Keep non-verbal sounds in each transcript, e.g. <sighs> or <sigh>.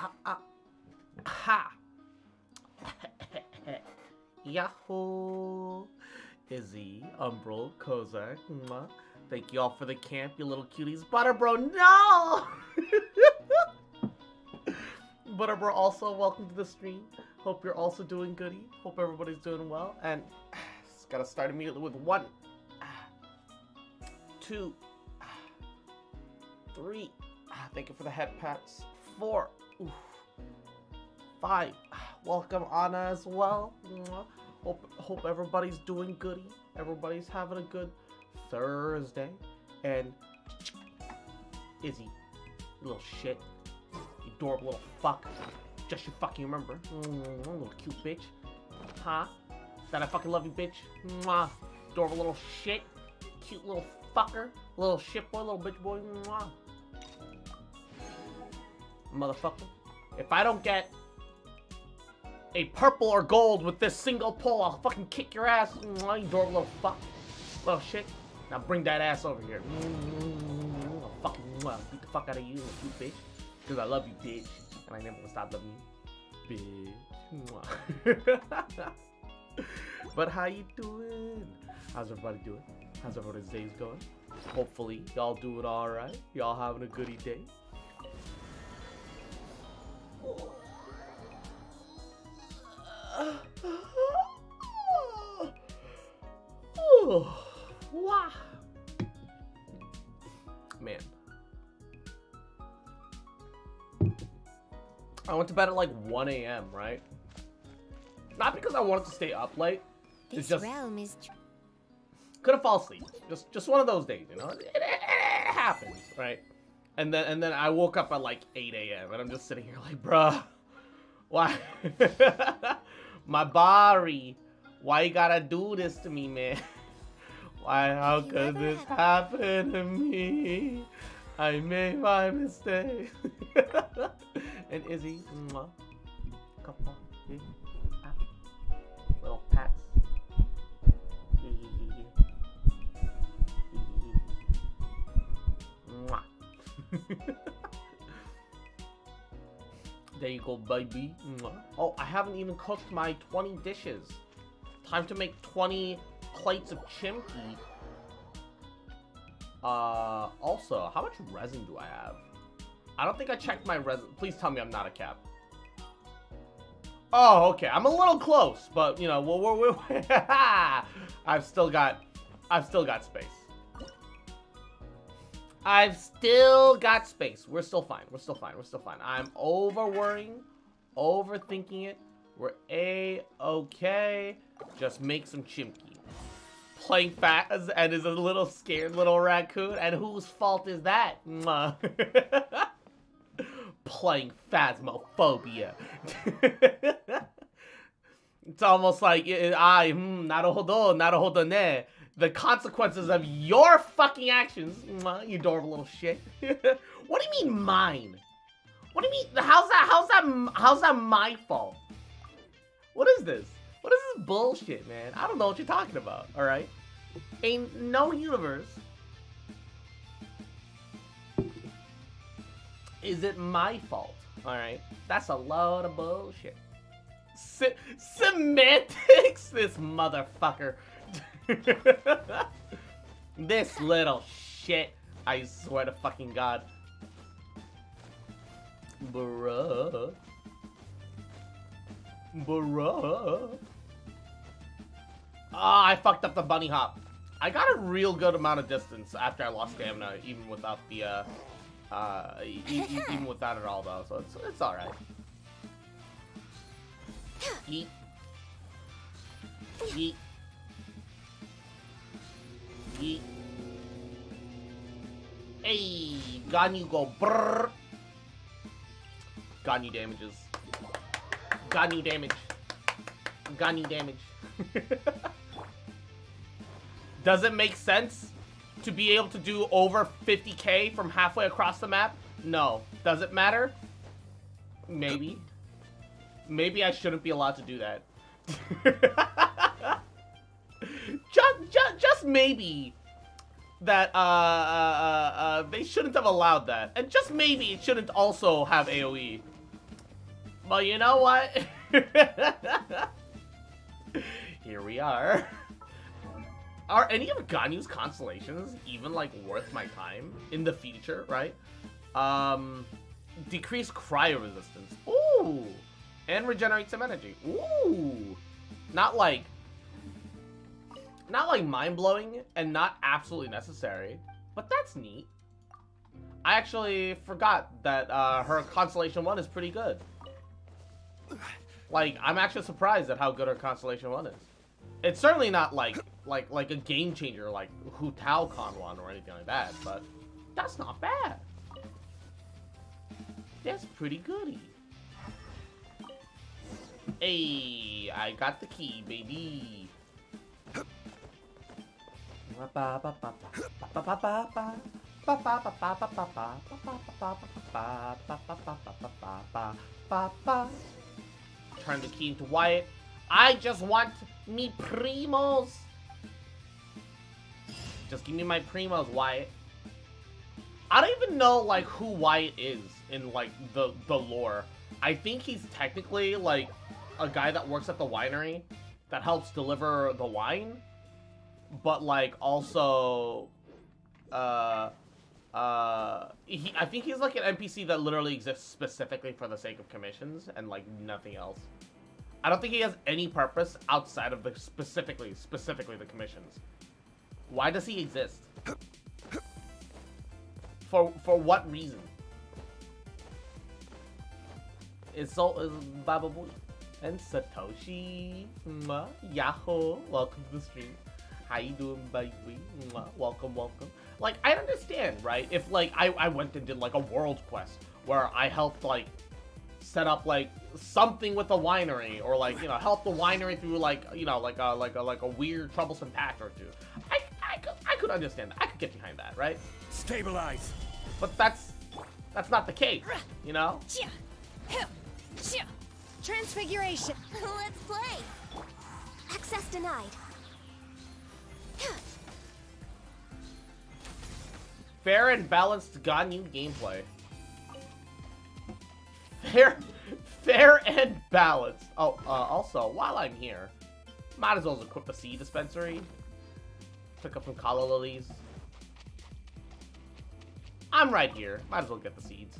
Uh, uh. Ha! <laughs> Yahoo! Izzy, Umbral, Kozak, mwah. Thank you all for the camp, you little cuties. Butterbro, no! <laughs> Butterbro, also welcome to the stream. Hope you're also doing goody. Hope everybody's doing well. And <sighs> it's gotta start immediately with one, <sighs> two, <sighs> three. Thank you for the head pats. Four. Oof. Five. <sighs> Welcome Anna as well. Hope hope everybody's doing goody. Everybody's having a good Thursday. And Izzy, you little shit. You adorable little fuck. Just you fucking remember. Little cute bitch. Huh? That I fucking love you, bitch. Mwah. Adorable little shit. Cute little fucker. Little shit boy, little bitch boy. Mwah. Motherfucker. If I don't get a purple or gold with this single pull, I'll fucking kick your ass. You little fuck. Little shit. Now bring that ass over here. I'll fucking beat the fuck out of you, cute bitch. Because I love you, bitch. And I never gonna stop loving you. Bitch. <laughs> But how you doing? How's everybody doing? How's everybody's days going? Hopefully, y'all doing alright. Y'all having a goody day. Wow. Man. I went to bed at like 1 a.m., right? Not because I wanted to stay up late. It's This just realm is tr- couldn't fall asleep. Just just one of those days, you know. It, it, it happens, right? And then and then I woke up at like 8 a.m. and I'm just sitting here like, bruh, <laughs> why? <laughs> My body, why you gotta do this to me, man? <laughs> Why? How could this happen to me? I made my mistake. and Izzy, mwah, couple, eh, <laughs> there you go, baby. Oh, I haven't even cooked my 20 dishes. Time to make 20 plates of chimkey. Uh, also, how much resin do I have? I don't think I checked my resin. Please tell me I'm not a cap. Oh, okay. I'm a little close, but you know, we're, we're, we're I've still got, I've still got space. I've still got space. We're still fine. We're still fine. We're still fine. I'm over worrying, overthinking it. We're a okay. Just make some chimkey. Playing fast and is a little scared little raccoon. And whose fault is that? <laughs> Playing phasmophobia. <laughs> it's almost like eh, I, hmm, naruhodo, naruhodo ne. The consequences of your fucking actions, you adorable little shit. <laughs> what do you mean mine? What do you mean? How's that? How's that? How's that my fault? What is this? What is this bullshit, man? I don't know what you're talking about. All right, ain't no universe. Is it my fault? All right, that's a load of bullshit. Se- semantics, <laughs> this motherfucker. <laughs> this little shit. I swear to fucking god. Bruh. Bruh. Ah, I fucked up the bunny hop. I got a real good amount of distance after I lost stamina, even without the, uh, uh, <laughs> even without it all, though, so it's, it's alright. Yeet. Yeet. Yeet. Hey, Ganyu go brrr. Ganyu damages. Ganyu damage. Ganyu damage. <laughs> Does it make sense to be able to do over 50k from halfway across the map? No. Does it matter? Maybe. Maybe I shouldn't be allowed to do that. <laughs> just, just, just maybe that uh, uh, uh, they shouldn't have allowed that, and just maybe it shouldn't also have AOE. But you know what? <laughs> Here we are. Are any of Ganyu's constellations even, like, worth my time in the future, right? Um, decrease cryo resistance. Ooh! And regenerate some energy. Ooh! Not like... Not like mind-blowing and not absolutely necessary, but that's neat. I actually forgot that uh, her Constellation 1 is pretty good. Like, I'm actually surprised at how good her Constellation 1 is. It's certainly not like like like a game changer like Hu Tao Con 1 or anything like that, but that's not bad. That's pretty goody. Hey, I got the key, baby. Turn the key into Wyatt. I just want me primos. Just give me my primos, Wyatt. I don't even know like who Wyatt is in like the the lore. I think he's technically like a guy that works at the winery that helps deliver the wine, but like also uh uh he, I think he's like an NPC that literally exists specifically for the sake of commissions and like nothing else. I don't think he has any purpose outside of the specifically specifically the commissions. Why does he exist? For for what reason? It's so is Baba Booey and Satoshi. Mwah. Yahoo! Welcome to the stream. How you doing, baby? Mwah. Welcome, welcome. Like I understand, right? If like I I went and did like a world quest where I helped like set up like something with the winery or like you know help the winery through like you know like a like a like a weird troublesome patch or two. I I could I could understand that. I could get behind that, right? Stabilize. But that's that's not the case, you know. Transfiguration. <laughs> Let's play. Access denied. Fair and balanced Ganyu gameplay. Fair, fair and balanced. Oh, uh, also, while I'm here, might as well equip a seed dispensary. Pick up some calla lilies. I'm right here. Might as well get the seeds.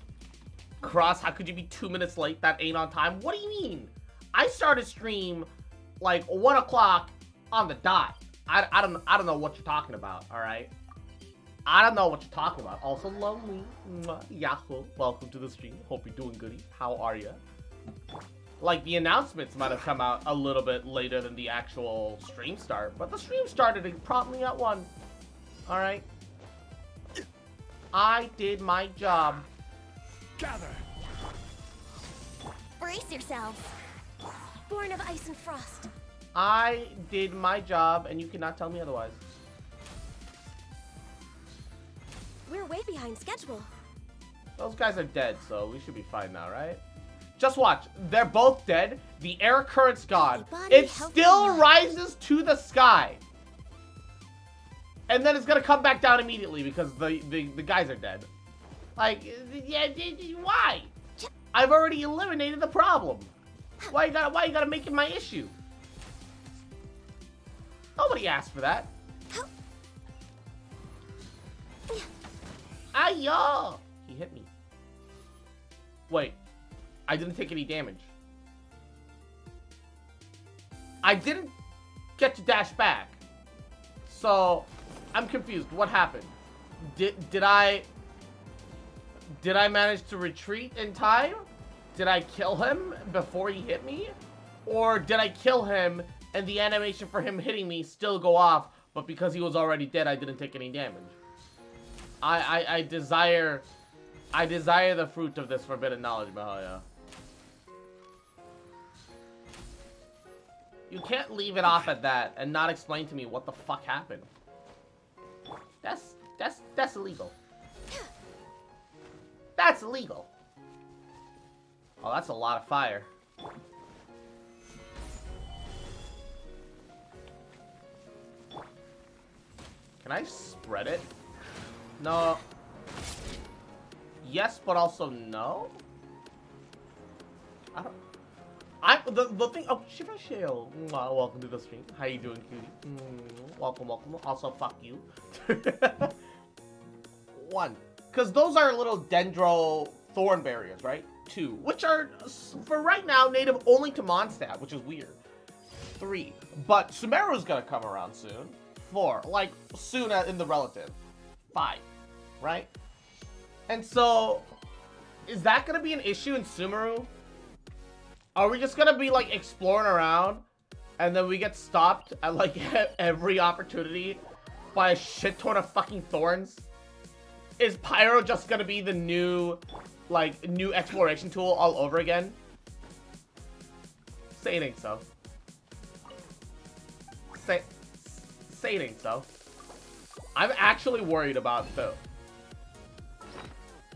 Cross, how could you be two minutes late? That ain't on time. What do you mean? I started stream like one o'clock on the dot. I, I don't I don't know what you're talking about. All right. I don't know what you're talking about. Also lonely. Mwah. Yahoo. Welcome to the stream. Hope you're doing goody. How are you? Like the announcements might have come out a little bit later than the actual stream start, but the stream started promptly at one. All right. I did my job. Gather. Brace yourselves. Born of ice and frost. I did my job, and you cannot tell me otherwise. We're way behind schedule. Those guys are dead, so we should be fine now, right? Just watch. They're both dead. The air current's gone. It still rises to the sky. And then it's gonna come back down immediately because the, the, the guys are dead. Like, yeah, why? I've already eliminated the problem. Why you gotta, why you gotta make it my issue? Nobody asked for that. Ayo! He hit me. Wait. I didn't take any damage. I didn't get to dash back. So, I'm confused. What happened? Did did I did I manage to retreat in time? Did I kill him before he hit me? Or did I kill him and the animation for him hitting me still go off, but because he was already dead, I didn't take any damage? I, I, I desire, I desire the fruit of this forbidden knowledge, Mahalia. You can't leave it off at that and not explain to me what the fuck happened. That's, that's, that's illegal. That's illegal. Oh, that's a lot of fire. Can I spread it? No. Yes, but also no? I don't. I the, the thing. Oh, Shiva Shale. Welcome to the stream. How you doing, cutie? Mm, welcome, welcome. Also, fuck you. <laughs> One, because those are little dendro thorn barriers, right? Two, which are for right now native only to Mondstadt, which is weird. Three, but Sumeru's gonna come around soon. Four, like soon in the relative. Five, right? And so, is that gonna be an issue in Sumeru? Are we just gonna be like exploring around and then we get stopped at like <laughs> every opportunity by a shit ton of fucking thorns? Is Pyro just gonna be the new, like, new exploration tool all over again? Say it ain't so. Say, say it ain't so. I'm actually worried about the...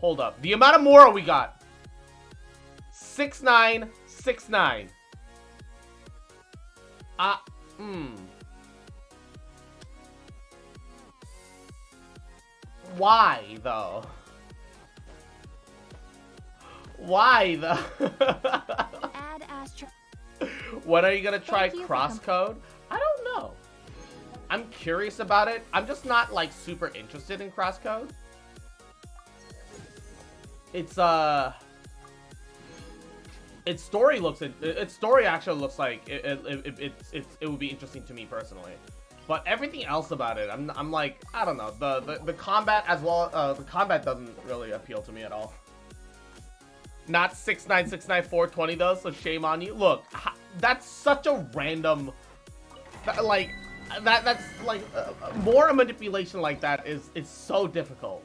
Hold up. The amount of Mora we got. Six nine six nine. Ah, uh, hmm. Why though? Why though? <laughs> When are you gonna try crosscode? I don't know. I'm curious about it. I'm just not like super interested in crosscode. It's uh its story looks its story actually looks like it it, it, it, it, it would be interesting to me personally but everything else about it i'm, I'm like i don't know the, the the combat as well uh the combat doesn't really appeal to me at all not 6969420 though so shame on you look that's such a random like that that's like uh, more a manipulation like that is it's so difficult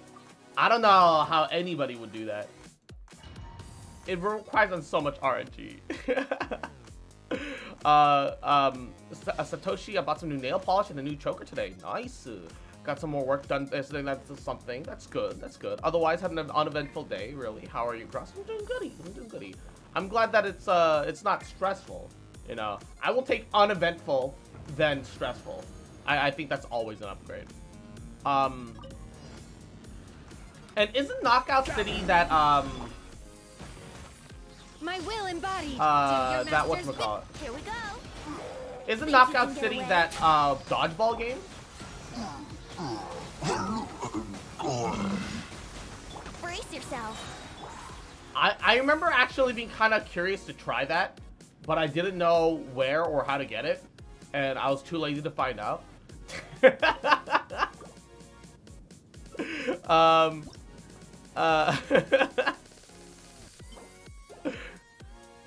i don't know how anybody would do that it requires on so much RNG. <laughs> uh, um, uh, Satoshi, I bought some new nail polish and a new choker today. Nice. Got some more work done yesterday. That's something. That's good. That's good. Otherwise, had an uneventful day. Really. How are you, Cross? I'm doing goody. I'm doing goody. I'm glad that it's uh, it's not stressful. You know, I will take uneventful than stressful. I, I think that's always an upgrade. Um, and isn't Knockout City that um my will embodied. Uh, that what's call Here we go. Isn't Think Knockout City that uh dodgeball game? Brace yourself. I I remember actually being kind of curious to try that, but I didn't know where or how to get it, and I was too lazy to find out. <laughs> um. Uh. <laughs>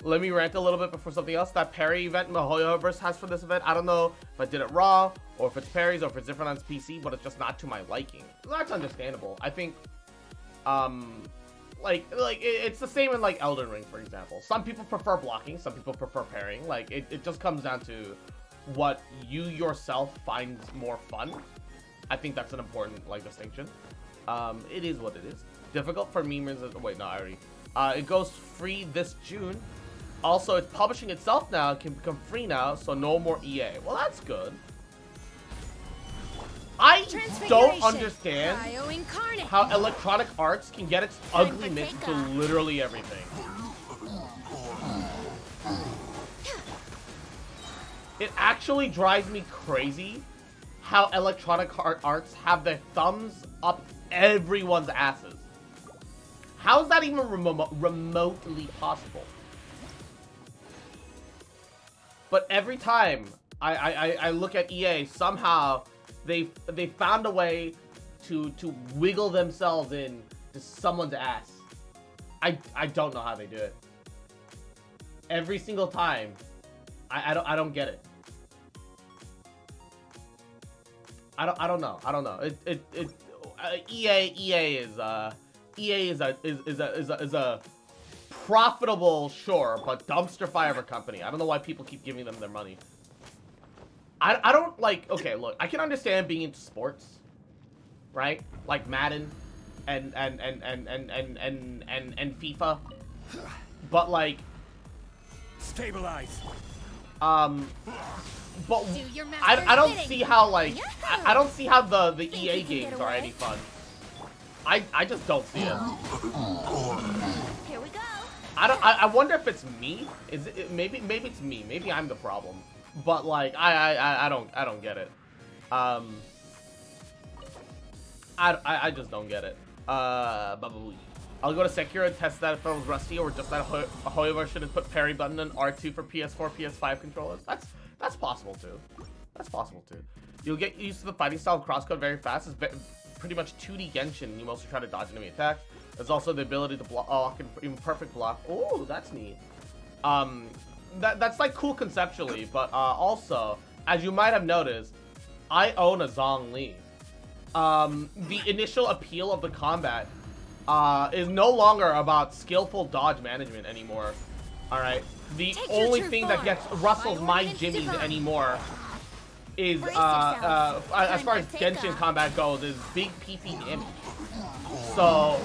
Let me rant a little bit before something else. That Parry event MiHoYoverse has for this event, I don't know if I did it raw, or if it's parries, or if it's different on PC, but it's just not to my liking. That's understandable. I think, um, like, like it's the same in like Elden Ring, for example. Some people prefer blocking, some people prefer parrying. Like, it, it just comes down to what you yourself find more fun. I think that's an important like distinction. Um, it is what it is. Difficult for memers. Wait, no, I already. Uh, it goes free this June. Also, it's publishing itself now. It can become free now, so no more EA. Well, that's good. I don't understand how Electronic Arts can get its ugly mix to literally everything. It actually drives me crazy how Electronic Arts have their thumbs up everyone's asses. How is that even remo remotely possible? But every time I, I, I look at EA, somehow they they found a way to to wiggle themselves in to someone's ass. I I don't know how they do it. Every single time, I, I don't I don't get it. I don't I don't know I don't know it it it uh, EA EA is uh EA is a is is a is a, is a profitable, sure, but dumpster fire of a company. I don't know why people keep giving them their money. I, I don't, like, okay, look, I can understand being into sports, right? Like Madden and, and, and, and, and, and, and, and, and FIFA. But, like... Stabilize! Um... But I, I don't see how, like, I, I don't see how the, the EA games are any fun. I, I just don't see it. Here we go. I don't. I, I wonder if it's me. Is it maybe? Maybe it's me. Maybe I'm the problem. But like, I I I- don't I don't get it. Um. I, I, I just don't get it. Uh. I'll go to Sekiro and test that if it was rusty or just that Ho- However should have put parry button on R2 for PS4, PS5 controllers. That's that's possible too. That's possible too. You'll get used to the fighting style of crosscode very fast. It's pretty much 2D Genshin. You mostly try to dodge enemy attacks. There's also the ability to block and even perfect block. Oh, that's neat. Um, that that's like cool conceptually, but uh, also, as you might have noticed, I own a Zhongli. Um, the initial appeal of the combat uh, is no longer about skillful dodge management anymore. All right, the Take only thing that gets Russell's My jimmies anymore is uh, uh, as far as. Genshin combat goes, is big PP damage. So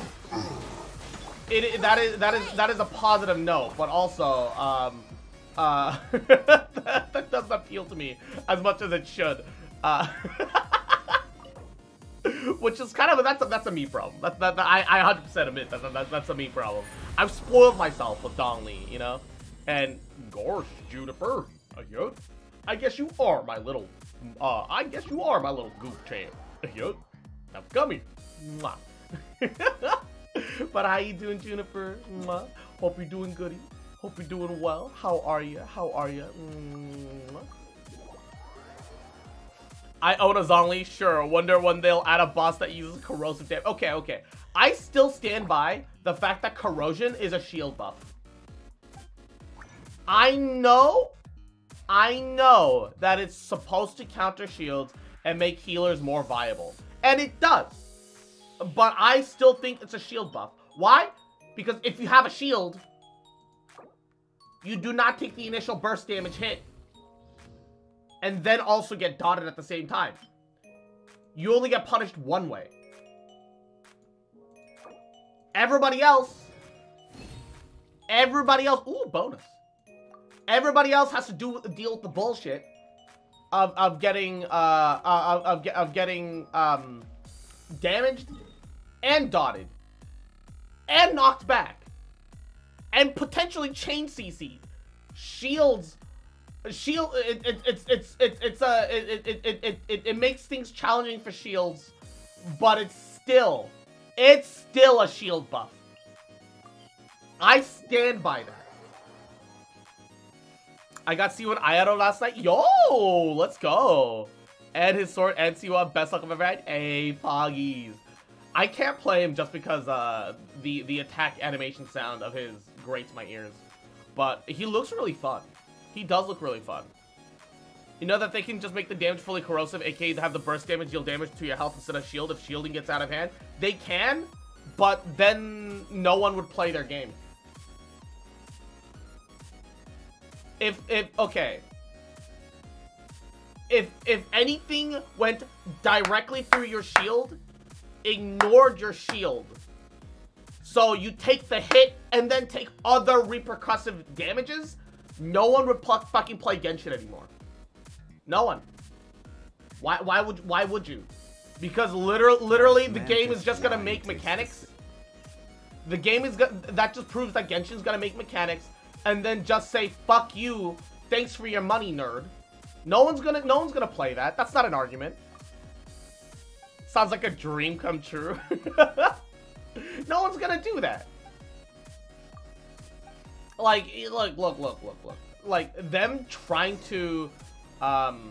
it, it- that is that is that is a positive note, but also um, uh, <laughs> that, that doesn't appeal to me as much as it should. Uh, <laughs> <laughs> which is kind of that's a, that's a me problem. That's that, that I I 100% admit that, that that's a me problem. I've spoiled myself with Dong Li, you know, and gosh, Juniper, uh, yeah, I guess you are my little, uh, I guess you are my little goof champ. <laughs> Yeah, now come here. Mwah. <laughs> but how you doing, Juniper? Mwah. Hope you're doing goody. Hope you're doing well. How are you? How are you? I own a Zhongli, sure. Wonder when they'll add a boss that uses corrosive damage. Okay, okay. I still stand by the fact that corrosion is a shield buff. I know, I know that it's supposed to counter shields and make healers more viable. And it does. But I still think it's a shield buff. Why? Because if you have a shield, you do not take the initial burst damage hit and then also get dotted at the same time. You only get punished one way. Everybody else, everybody else, ooh, bonus. Everybody else has to do deal with the bullshit of of getting uh, uh of of, of getting um damaged and dotted and knocked back and potentially chain CC'd. Shields shield it, it, it's it's it's it's a it, it, it, it, it, makes things challenging for shields but it's still it's still a shield buff. I stand by that. I got Siwa and Ayato last night. Yo let's go. And his sword and Siwa best luck i've ever had hey poggies. I can't play him just because uh the the attack animation sound of his grates my ears but he looks really fun he does look really fun. You know that they can just make the damage fully corrosive, aka have the burst damage deal damage to your health instead of shield if shielding gets out of hand? They can, but then no one would play their game. If, if, okay. If, if anything went directly through your shield, ignored your shield. So you take the hit and then take other repercussive damages, no one would fucking play Genshin anymore. No one. Why? Why would? Why would you? Because literally, literally, the game is just gonna make mechanics. The game is. That just proves that Genshin's gonna make mechanics, and then just say "fuck you." Thanks for your money, nerd. No one's gonna. No one's gonna play that. That's not an argument. Sounds like a dream come true. <laughs> no one's gonna do that. Like, look, look, look, look, look. Like them trying to, um,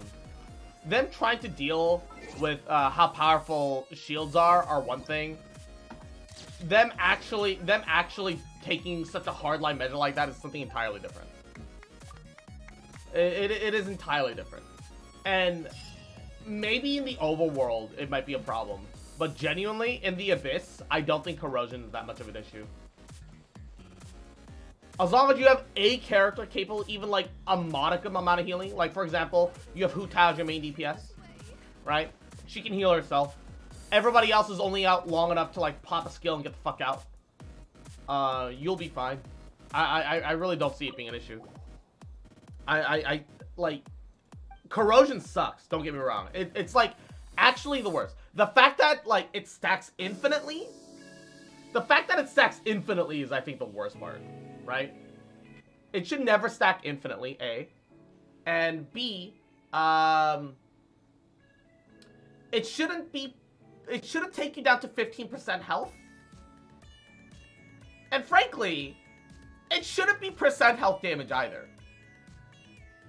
them trying to deal with uh, how powerful shields are are one thing. Them actually, them actually taking such a hardline measure like that is something entirely different. It, it, it is entirely different, and maybe in the overworld it might be a problem, but genuinely in the abyss, I don't think corrosion is that much of an issue. As long as you have a character capable even like a modicum amount of healing, like for example, you have Hu Tao as your main DPS, right? She can heal herself. Everybody else is only out long enough to like pop a skill and get the fuck out. Uh, you'll be fine. I I, I really don't see it being an issue. I I, I like corrosion sucks. Don't get me wrong. It, it's like actually the worst. The fact that like it stacks infinitely. The fact that it stacks infinitely is I think the worst part. Right? It should never stack infinitely, A. And B, um, it shouldn't be, it shouldn't take you down to 15% health. And frankly, it shouldn't be percent health damage either.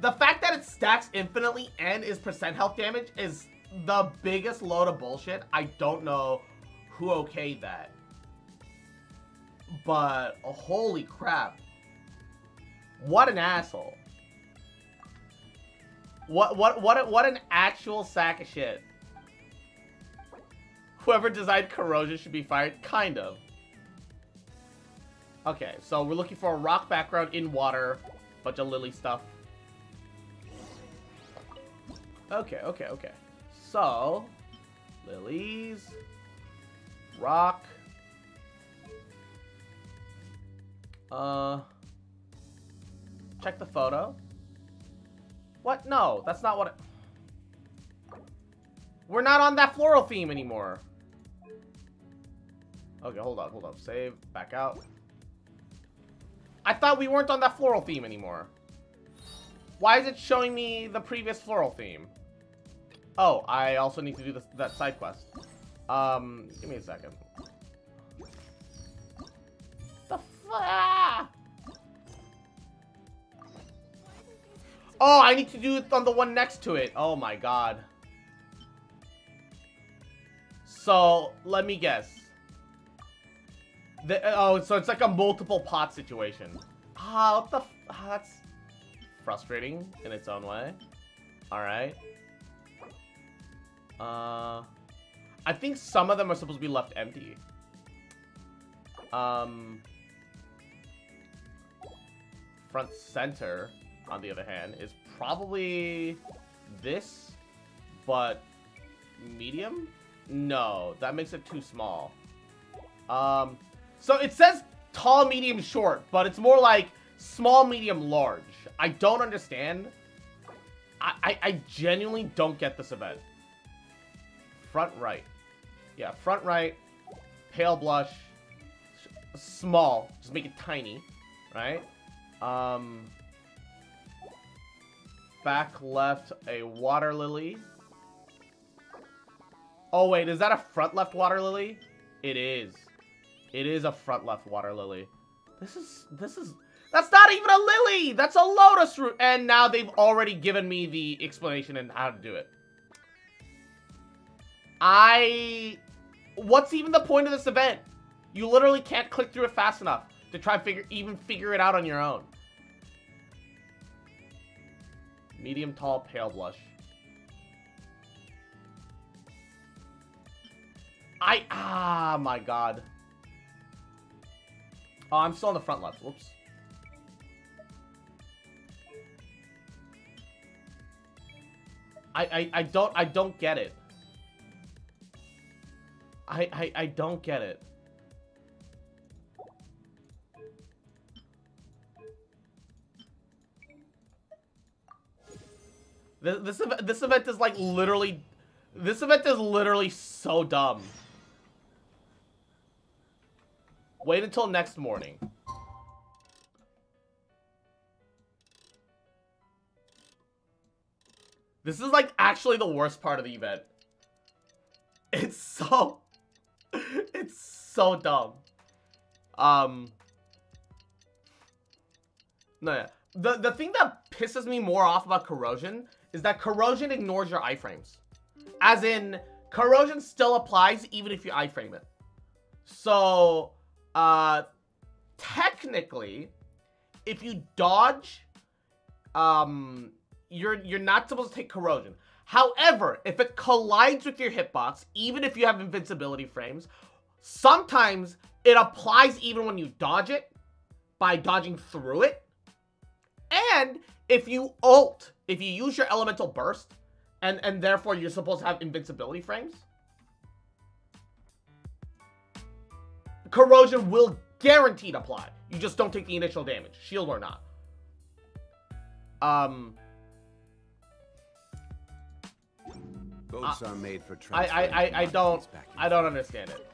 The fact that it stacks infinitely and is percent health damage is the biggest load of bullshit. I don't know who okayed that. But holy crap. What an asshole. What what what what an actual sack of shit. Whoever designed corrosion should be fired kind of. Okay, so we're looking for a rock background in water, bunch of lily stuff. Okay, okay, okay. So, lilies, rock. Uh, check the photo. What? No, that's not what it... We're not on that floral theme anymore. Okay, hold on, hold on. Save, back out. I thought we weren't on that floral theme anymore. Why is it showing me the previous floral theme? Oh, I also need to do this, that side quest. Um, give me a second. The Oh, I need to do it on the one next to it. Oh my god. So, let me guess. The, oh, so it's like a multiple pot situation. Ah, what the ah, that's frustrating in its own way. Alright. Uh, I think some of them are supposed to be left empty. Um, front center, on the other hand, is probably this, but medium? No, that makes it too small. Um, so it says tall, medium, short, but it's more like small, medium, large. I don't understand. I, I, I genuinely don't get this event. Front right. Yeah, front right, pale blush, small, just make it tiny, right? Um, back left, a water lily. Oh wait, is that a front left water lily? It is. It is a front left water lily. This is, this is, that's not even a lily! That's a lotus root! And now they've already given me the explanation and how to do it. I, what's even the point of this event? You literally can't click through it fast enough to try figure, even figure it out on your own. Medium tall pale blush. I, ah, my god. Oh, I'm still on the front left. Whoops. I, I, I don't, I don't get it. I, I, I don't get it. This, this, this event is like literally, this event is literally so dumb. Wait until next morning. This is like actually the worst part of the event. It's so... It's so dumb. Um... No, yeah. The, the thing that pisses me more off about Corrosion is that Corrosion ignores your iframes. As in, Corrosion still applies even if you iframe it. So, uh, technically, if you dodge, um, you're you're not supposed to take corrosion. However, if it collides with your hitbox, even if you have invincibility frames, sometimes it applies even when you dodge it by dodging through it. And if you ult, if you use your elemental burst, and, and therefore you're supposed to have invincibility frames, corrosion will guaranteed apply. You just don't take the initial damage, shield or not. Um. Boats uh, are made for I I I, I don't I don't understand it.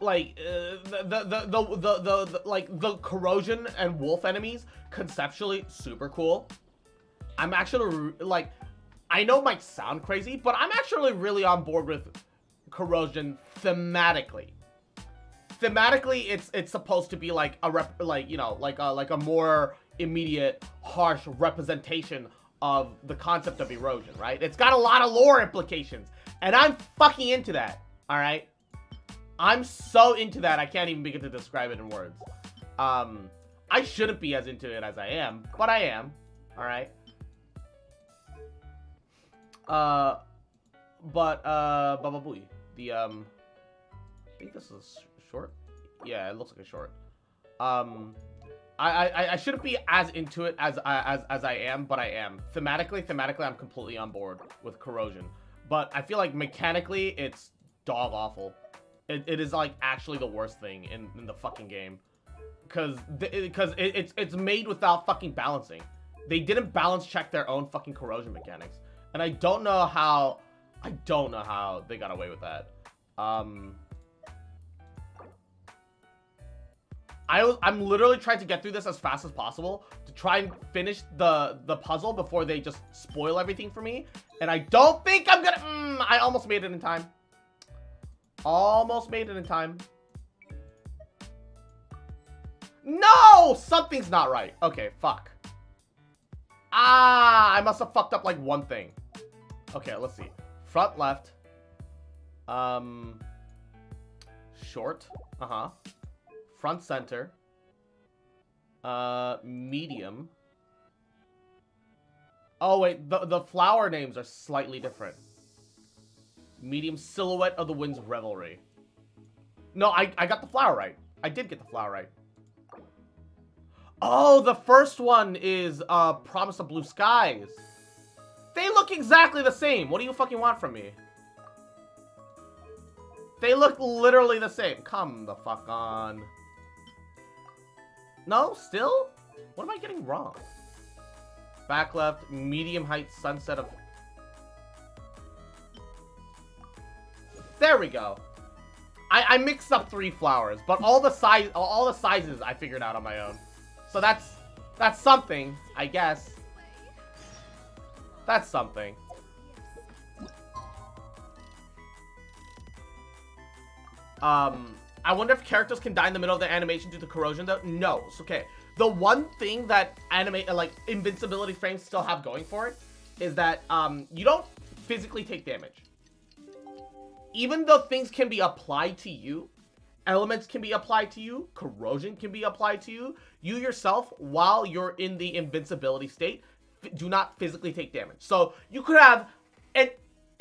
like uh, the, the, the, the, the, the, the, like the corrosion and wolf enemies conceptually super cool. I'm actually like, I know it might sound crazy, but I'm actually really on board with corrosion thematically. Thematically, it's it's supposed to be like a rep, like you know, like a like a more immediate, harsh representation of the concept of erosion, right? It's got a lot of lore implications, and I'm fucking into that. All right, I'm so into that I can't even begin to describe it in words. Um, I shouldn't be as into it as I am, but I am. All right. Uh, but uh, Baba Booey, the um, I think this is short. Yeah, it looks like a short. Um, I I I shouldn't be as into it as I as as I am, but I am. Thematically, thematically, I'm completely on board with corrosion. But I feel like mechanically, it's dog awful. It, it is like actually the worst thing in, in the fucking game, because because it, it's it's made without fucking balancing. They didn't balance check their own fucking corrosion mechanics. And I don't know how, I don't know how they got away with that. Um, I was, I'm literally trying to get through this as fast as possible to try and finish the, the puzzle before they just spoil everything for me. And I don't think I'm gonna, mm, I almost made it in time. Almost made it in time. No! Something's not right. Okay, fuck. Ah, I must have fucked up like one thing. Okay, let's see. Front left. Um, short. Uh-huh. Front center. Uh, medium. Oh, wait. The, the flower names are slightly different. Medium silhouette of the wind's revelry. No, I, I got the flower right. I did get the flower right. Oh, the first one is uh, Promise of Blue Skies. They look exactly the same. What do you fucking want from me? They look literally the same. Come the fuck on. No? Still? What am I getting wrong? Back left, medium height sunset of... There we go. I, I mixed up three flowers, but all the size, all the sizes I figured out on my own. So that's that's something, I guess. That's something. Um, I wonder if characters can die in the middle of the animation due to corrosion, though. No. It's okay. The one thing that anime, like, invincibility frames still have going for it is that um, you don't physically take damage. Even though things can be applied to you, elements can be applied to you, corrosion can be applied to you, you yourself, while you're in the invincibility state, do not physically take damage. So you could have an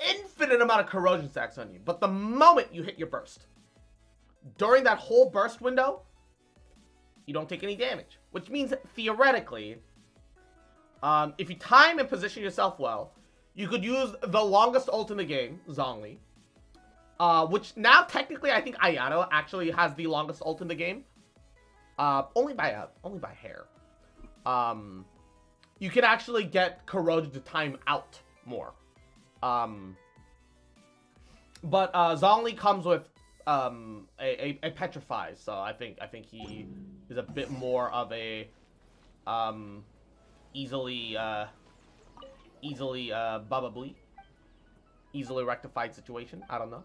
infinite amount of corrosion stacks on you, but the moment you hit your burst, during that whole burst window, you don't take any damage. Which means, theoretically, um, if you time and position yourself well, you could use the longest ult in the game, Zhongli, uh, which now technically I think Ayano actually has the longest ult in the game. Uh, only by a, only by hair. Um, you can actually get corrosion to time out more. Um, but uh, Zhongli comes with um, a, a, a petrify, so I think I think he is a bit more of a um, easily uh, easily uh, Booey, easily rectified situation. I don't know.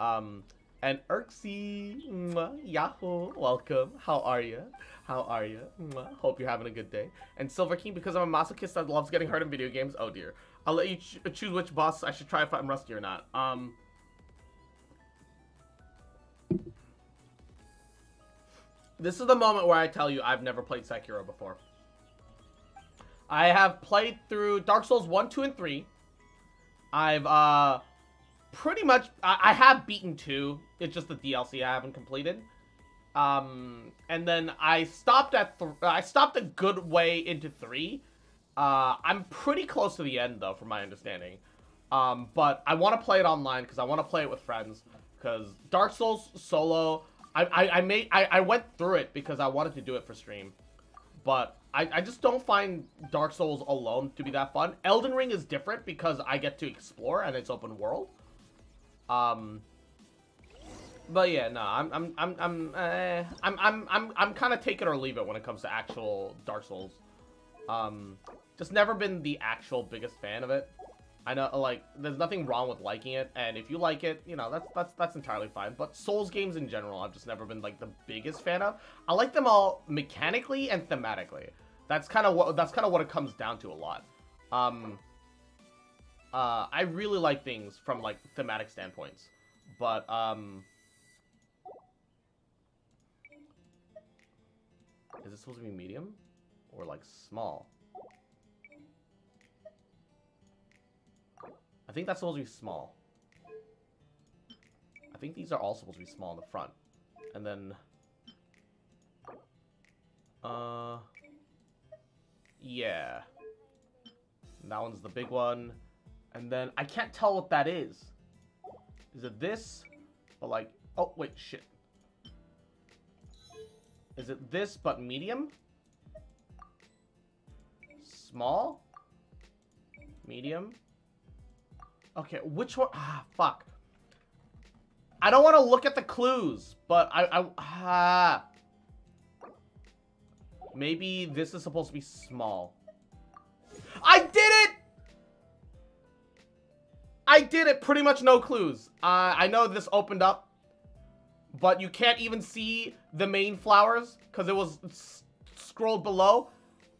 Um, and Erksy, Yahoo, welcome. How are you? How are you? Hope you're having a good day. And Silver King, because I'm a masochist that loves getting hurt in video games. Oh dear. I'll let you ch choose which boss I should try if I'm rusty or not. Um. This is the moment where I tell you I've never played Sekiro before. I have played through Dark Souls 1, 2, and 3. I've, uh, pretty much, I, I have beaten 2. It's just the DLC I haven't completed. Um, and then I stopped at, I stopped a good way into 3. Uh, I'm pretty close to the end, though, from my understanding. Um, but I want to play it online because I want to play it with friends. Because Dark Souls solo, I, I, I made, I, I went through it because I wanted to do it for stream. But I, I just don't find Dark Souls alone to be that fun. Elden Ring is different because I get to explore and it's open world. Um, But yeah, no, I'm I'm I'm I'm uh, I'm I'm I'm I'm kind of take it or leave it when it comes to actual Dark Souls. Um, just never been the actual biggest fan of it. I know, like, there's nothing wrong with liking it, and if you like it, you know, that's that's that's entirely fine. But Souls games in general, I've just never been like the biggest fan of. I like them all mechanically and thematically. That's kind of what that's kind of what it comes down to a lot. Um, uh, I really like things from like thematic standpoints, but um. Is it supposed to be medium? Or like small? I think that's supposed to be small. I think these are all supposed to be small in the front. And then... Uh... Yeah. That one's the big one. And then, I can't tell what that is. Is it this? But like, oh, wait, shit. Is it this, but medium? Small? Medium? Okay, which one? Ah, fuck. I don't want to look at the clues, but I, I, ah. Maybe this is supposed to be small. I did it! I did it! Pretty much no clues. Uh, I know this opened up, but you can't even see the main flowers because it was scrolled below.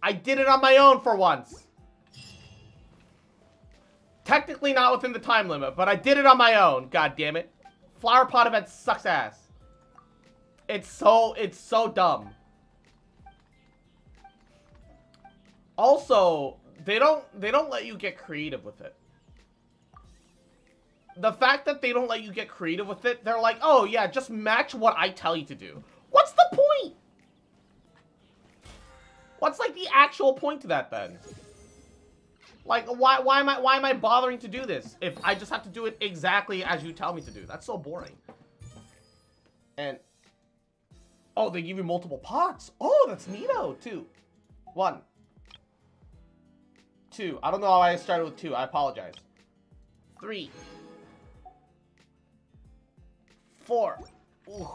I did it on my own for once. Technically not within the time limit, but I did it on my own. God damn it. Flower pot event sucks ass. It's so, it's so dumb. Also, they don't, they don't let you get creative with it. The fact that they don't let you get creative with it, they're like, oh yeah, just match what I tell you to do. What's the point? What's like the actual point to that then? Like, why, why am I, why am I bothering to do this if I just have to do it exactly as you tell me to do? That's so boring. And, oh, they give you multiple pots. Oh, that's neato, too. One. Two. I don't know why I started with two. I apologize. Three. Four. Ooh.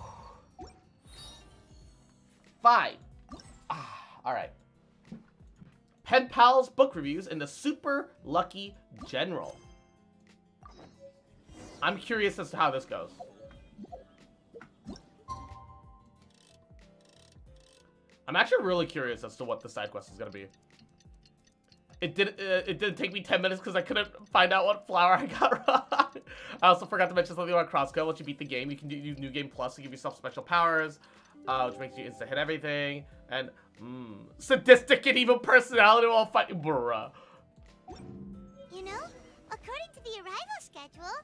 Five. Ah, all right. Pen Pals book reviews and the Super Lucky General. I'm curious as to how this goes. I'm actually really curious as to what the side quest is gonna be. It did uh, it didn't take me 10 minutes because I couldn't find out what flower I got <laughs> wrong. I also forgot to mention something about crosscode. Once you beat the game, you can do New Game Plus to give yourself special powers, uh, which makes you insta hit everything. And Mm. Sadistic and evil personality while fighting, bruh. You know, according to the arrival schedule,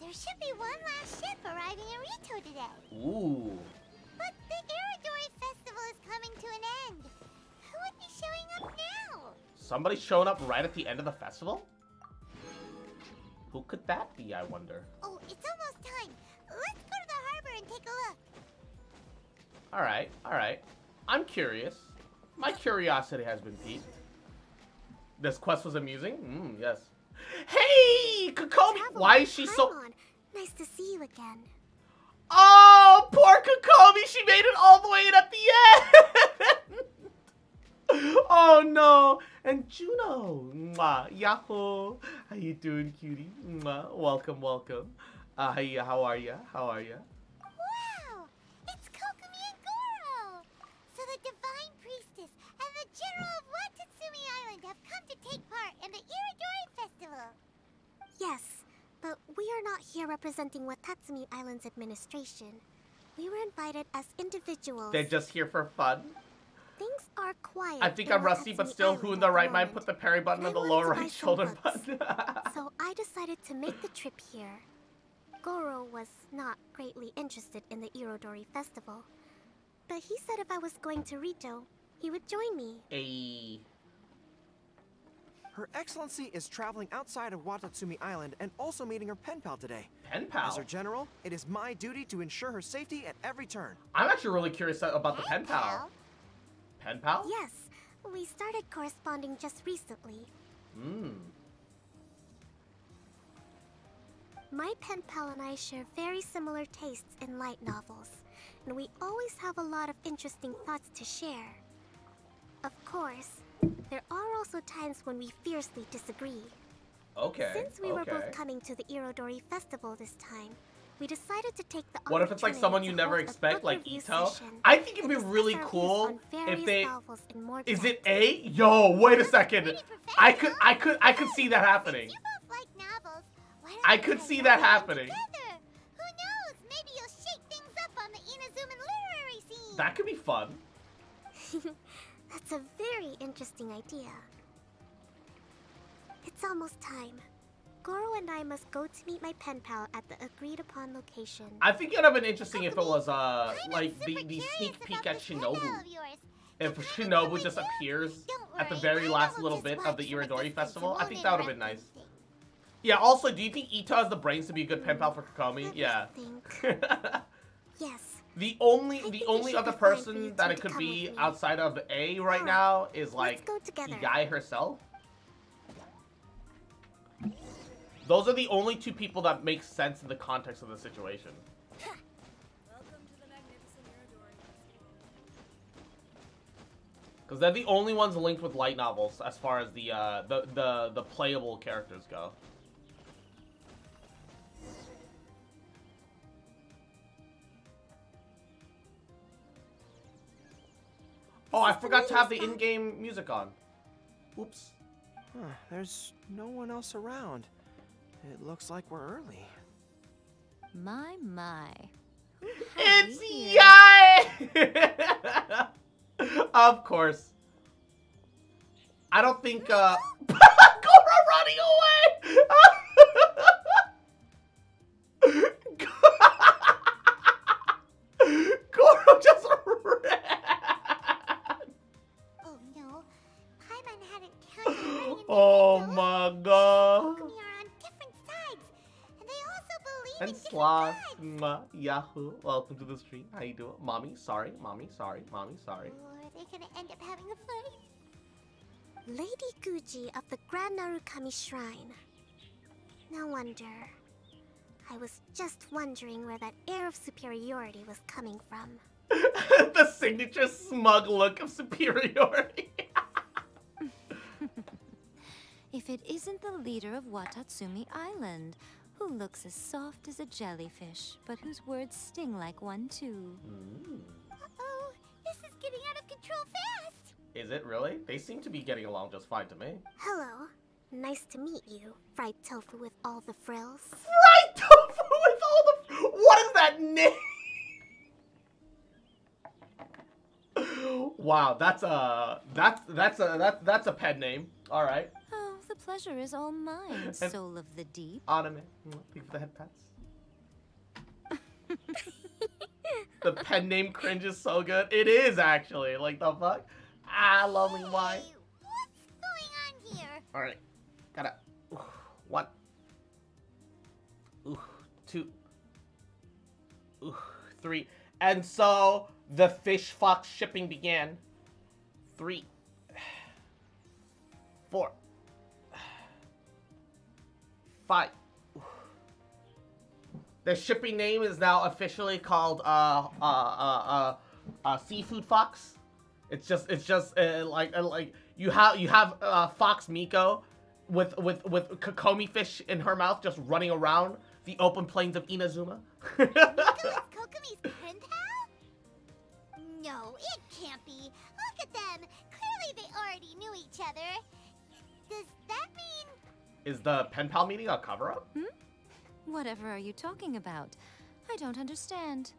there should be one last ship arriving in Ritou today. Ooh. But the Irodori Festival is coming to an end. Who would be showing up now? Somebody showing up right at the end of the festival? Who could that be, I wonder? Oh, it's almost time. Let's go to the harbor and take a look. Alright, alright. I'm curious. My curiosity has been piqued. This quest was amusing? Mm, yes. Hey, Kokomi! Why is she so... Nice to see you again. Oh, poor Kokomi! She made it all the way in at the end! <laughs> oh, no! And Juno! Mwah, Yahoo! How you doing, cutie? Mwah, welcome, welcome. Uh, how are ya? How are ya? Take part in the Irodori Festival. Yes, but we are not here representing Watatsumi Island's administration. We were invited as individuals. They're just here for fun? Things are quiet. I think I'm rusty, but still, who in the right mind put the parry button on the lower right shoulder button? <laughs> so I decided to make the trip here. Goro was not greatly interested in the Irodori festival. But he said if I was going to Ritou, he would join me. A. Her Excellency is traveling outside of Watatsumi Island and also meeting her pen pal today. Pen pal? As her general, it is my duty to ensure her safety at every turn. I'm actually really curious about the pen pal. Pen pal? Yes. We started corresponding just recently. Hmm. My pen pal and I share very similar tastes in light novels, and we always have a lot of interesting thoughts to share. Of course, there are also times when we fiercely disagree. Okay. Since we were both coming to the Irodori Festival this time, we decided to take the What if it's like someone you never expect, like Itto? I think it'd be really cool if they. novels in more Is it A? Yo, wait a second. I could, I could, I could see that happening. Like novels. I could see that happening. together? Who knows? Maybe you'll shake things up on the Inazuman literary scene. That could be fun. <laughs> That's a very interesting idea. It's almost time. Goro and I must go to meet my pen pal at the agreed upon location. I think it'd have been interesting if it was uh like the the sneak peek at this pen pal Shinobu. If Shinobu just appears at the very last little bit of the Irodori Festival, I think that would have been nice. Yeah. Also, do you think Itto has the brains to be a good pen pal for Kokomi? Yeah. <laughs> Yes. The only the only other be fine for you person that it could be outside of A right Alright, now is like. Igai herself. Those are the only two people that make sense in the context of the situation. Because they're the only ones linked with light novels as far as the uh, the, the the playable characters go. Oh, I This is the forgot to have the in-game music on. Oops. Huh, there's no one else around. It looks like we're early. My, my. It's? Yae! <laughs> of course. I don't think, uh... <laughs> Goro running away! <laughs> Oh my god. Kokomi are on different sides, and they also believe And in different Sloth, mm, uh, Yahoo, welcome to the stream. How you doing? Mommy, sorry. Mommy, sorry. Mommy, sorry. Or are they gonna end up having a fight? Lady Guuji of the Grand Narukami Shrine. No wonder. I was just wondering where that air of superiority was coming from. <laughs> the signature smug look of superiority. <laughs> If it isn't the leader of Watatsumi Island, who looks as soft as a jellyfish, but whose words sting like one too. Mm. Uh-oh, this is getting out of control fast. Is it really? They seem to be getting along just fine to me. Hello. Nice to meet you, fried tofu with all the frills. Fried tofu with all the. What is that name? <laughs> wow, that's a that's that's a that, that's a pet name. All right, the pleasure is all mine, <laughs> soul of the deep. anime. Thank for the head pats. the pen name cringe is so good. It is actually like the fuck. Ah, lovely why. Hey, what's going on here? All right, gotta ooh, one, ooh, two, ooh, three, and so the fish fox shipping began. Three, <sighs> four, five. <sighs> The shipping name is now officially called uh uh uh uh, uh seafood fox. It's just it's just uh, like uh, like you have you have uh, Fox Miko with with with Kokomi fish in her mouth just running around the open plains of Inazuma. Miko is <laughs> Kokomi's pen pal? No, it can't be. Look at them. Clearly they already knew each other. Does that mean... Is the pen pal meeting a cover up? Hmm? Whatever are you talking about? I don't understand.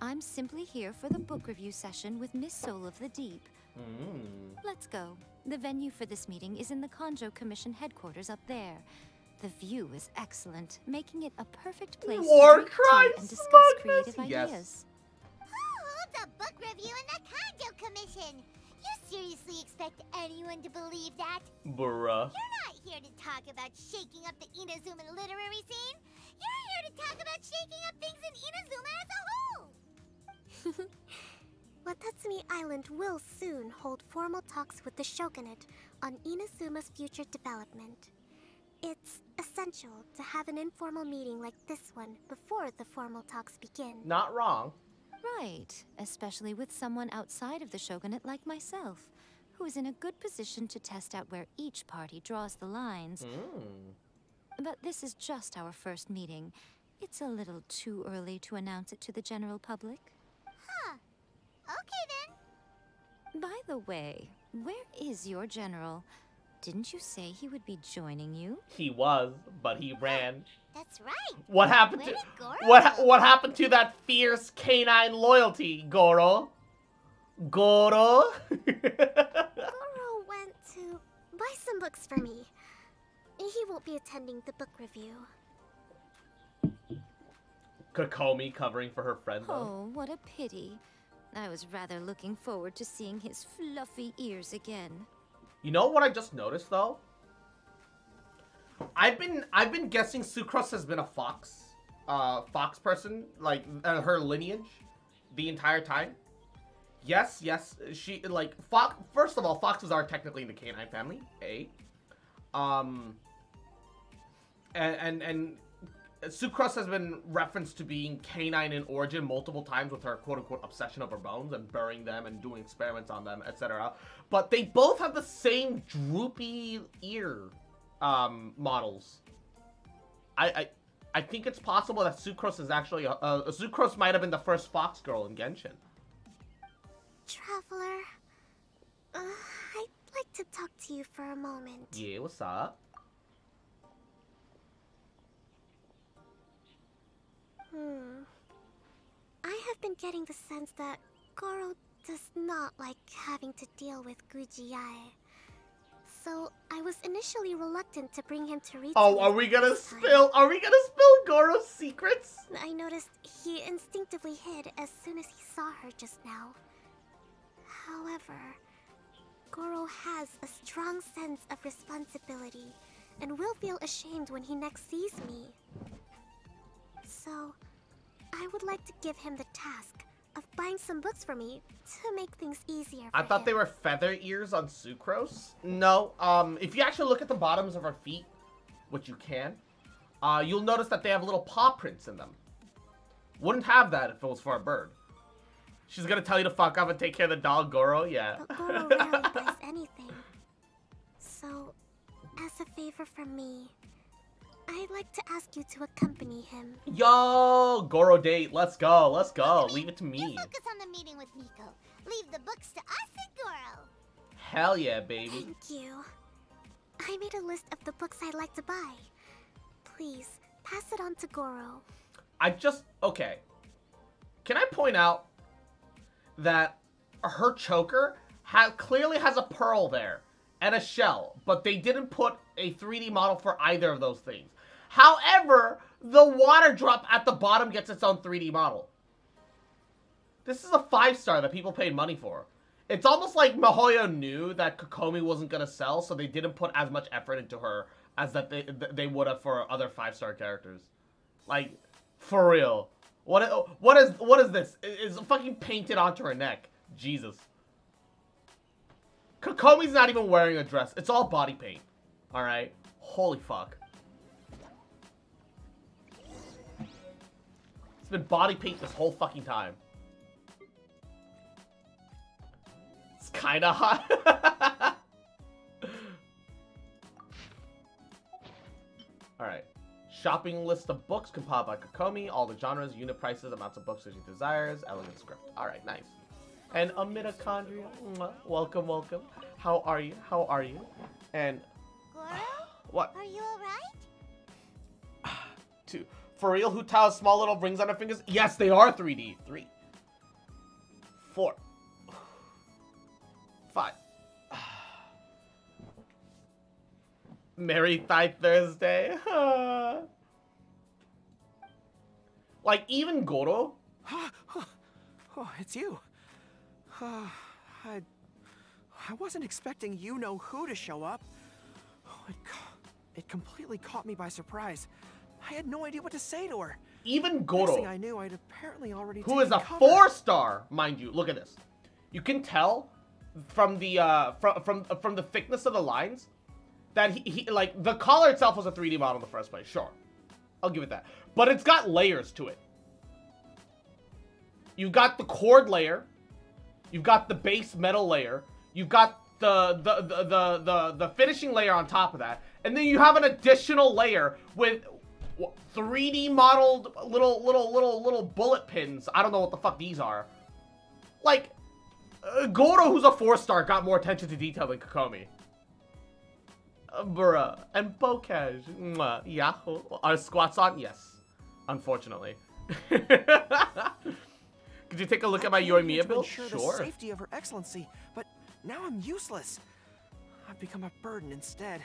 I'm simply here for the book review session with Miss Soul of the Deep. Mm. Let's go. The venue for this meeting is in the Kanjou Commission headquarters up there. The view is excellent, making it a perfect place War to drink cry tea and discuss smugness, creative yes. ideas. Who holds a book review in the Kanjou Commission? You seriously expect anyone to believe that? Bruh. You're not here to talk about shaking up the Inazuman literary scene. You're here to talk about shaking up things in Inazuma as a whole. <laughs> Watatsumi Island will soon hold formal talks with the shogunate on Inazuma's future development. It's essential to have an informal meeting like this one before the formal talks begin. Not wrong. Right, especially with someone outside of the shogunate like myself, who is in a good position to test out where each party draws the lines. Mm. But this is just our first meeting. It's a little too early to announce it to the general public. Huh. Okay then. By the way, where is your general? Didn't you say he would be joining you? He was, but he ran. That's right. What happened to Where did Goro what what happened to that fierce canine loyalty, Goro? Goro? Goro went to buy some books for me. He won't be attending the book review. Kokomi covering for her friend though. Oh, what a pity. I was rather looking forward to seeing his fluffy ears again. You know what I just noticed though? I've been I've been guessing Sucrose has been a fox, uh, fox person, like uh, her lineage, the entire time. Yes, yes, she like fox. First of all, foxes are technically in the canine family. A, um, and and and Sucrose has been referenced to being canine in origin multiple times with her quote unquote obsession of her bones and burying them and doing experiments on them, etc. But they both have the same droopy ear um, models. I, I I think it's possible that Sucrose is actually a, uh, Sucrose might have been the first fox girl in Genshin. Traveler, uh, I'd like to talk to you for a moment. Yeah, what's up? Hmm. I have been getting the sense that Goro does not like having to deal with Guuji Yae. So I was initially reluctant to bring him to Ritou. Oh, are we gonna this time. spill? Are we gonna spill Goro's secrets? I noticed he instinctively hid as soon as he saw her just now. However, Goro has a strong sense of responsibility and will feel ashamed when he next sees me. So, I would like to give him the task of buying some books for me to make things easier for I thought they were feather ears on Sucrose. No, um, if you actually look at the bottoms of her feet, which you can, uh, you'll notice that they have little paw prints in them. Wouldn't have that if it was for a bird. She's gonna tell you to fuck off and take care of the dog, Goro. Yeah. But Goro <laughs> rarely buys anything. So, as a favor from me, I'd like to ask you to accompany him. Yo, Goro date. Let's go. Let's go. Leave it to You me. focus on the meeting with Nico. Leave the books to us and Goro. Hell yeah, baby. Thank you. I made a list of the books I'd like to buy. Please, pass it on to Goro. I just okay. Can I point out that her choker ha- clearly has a pearl there and a shell, but they didn't put a 3D model for either of those things. However, the water drop at the bottom gets its own 3D model. This is a five star that people paid money for. It's almost like miHoYo knew that Kokomi wasn't gonna sell, so they didn't put as much effort into her as that they they would have for other five star characters. Like, for real. What what is what is this? It's fucking painted onto her neck. Jesus. Kokomi's not even wearing a dress. It's all body paint. All right. Holy fuck. It's been body paint this whole fucking time. It's kind of hot. <laughs> All right. Shopping list of books compiled by Kokomi. All the genres, unit prices, amounts of books as she desires. Elegant script. All right, nice. And a mitochondria. Welcome, welcome. How are you? How are you? And Goro, <sighs> what? are you alright? <sighs> Two. For real, who ties small little rings on her fingers? Yes, they are 3D. Three. Four. <sighs> Five. Merry Thigh Thursday. like, even Goro, Oh, it's you. Uh, I, I wasn't expecting you know who to show up. It, it completely caught me by surprise. I had no idea what to say to her. even Goro, I knew, I'd apparently already who is a cover. four star, mind you. Look at this. You can tell from the uh from from from the thickness of the lines that he, he like the collar itself was a 3D model in the first place. Sure, I'll give it that. But it's got layers to it. You've got the cord layer, you've got the base metal layer, you've got the the the the the, the finishing layer on top of that, and then you have an additional layer with 3D modeled little little little little bullet pins. I don't know what the fuck these are. Like uh, Goro, who's a four star, got more attention to detail than Kokomi. Uh, bruh. And Bokaj. Mwah. Yahoo. Are squats on? Yes. Unfortunately. <laughs> Could you take a look at my Yoimiya build? Sure. the safety of Her Excellency, but now I'm useless. I've become a burden instead.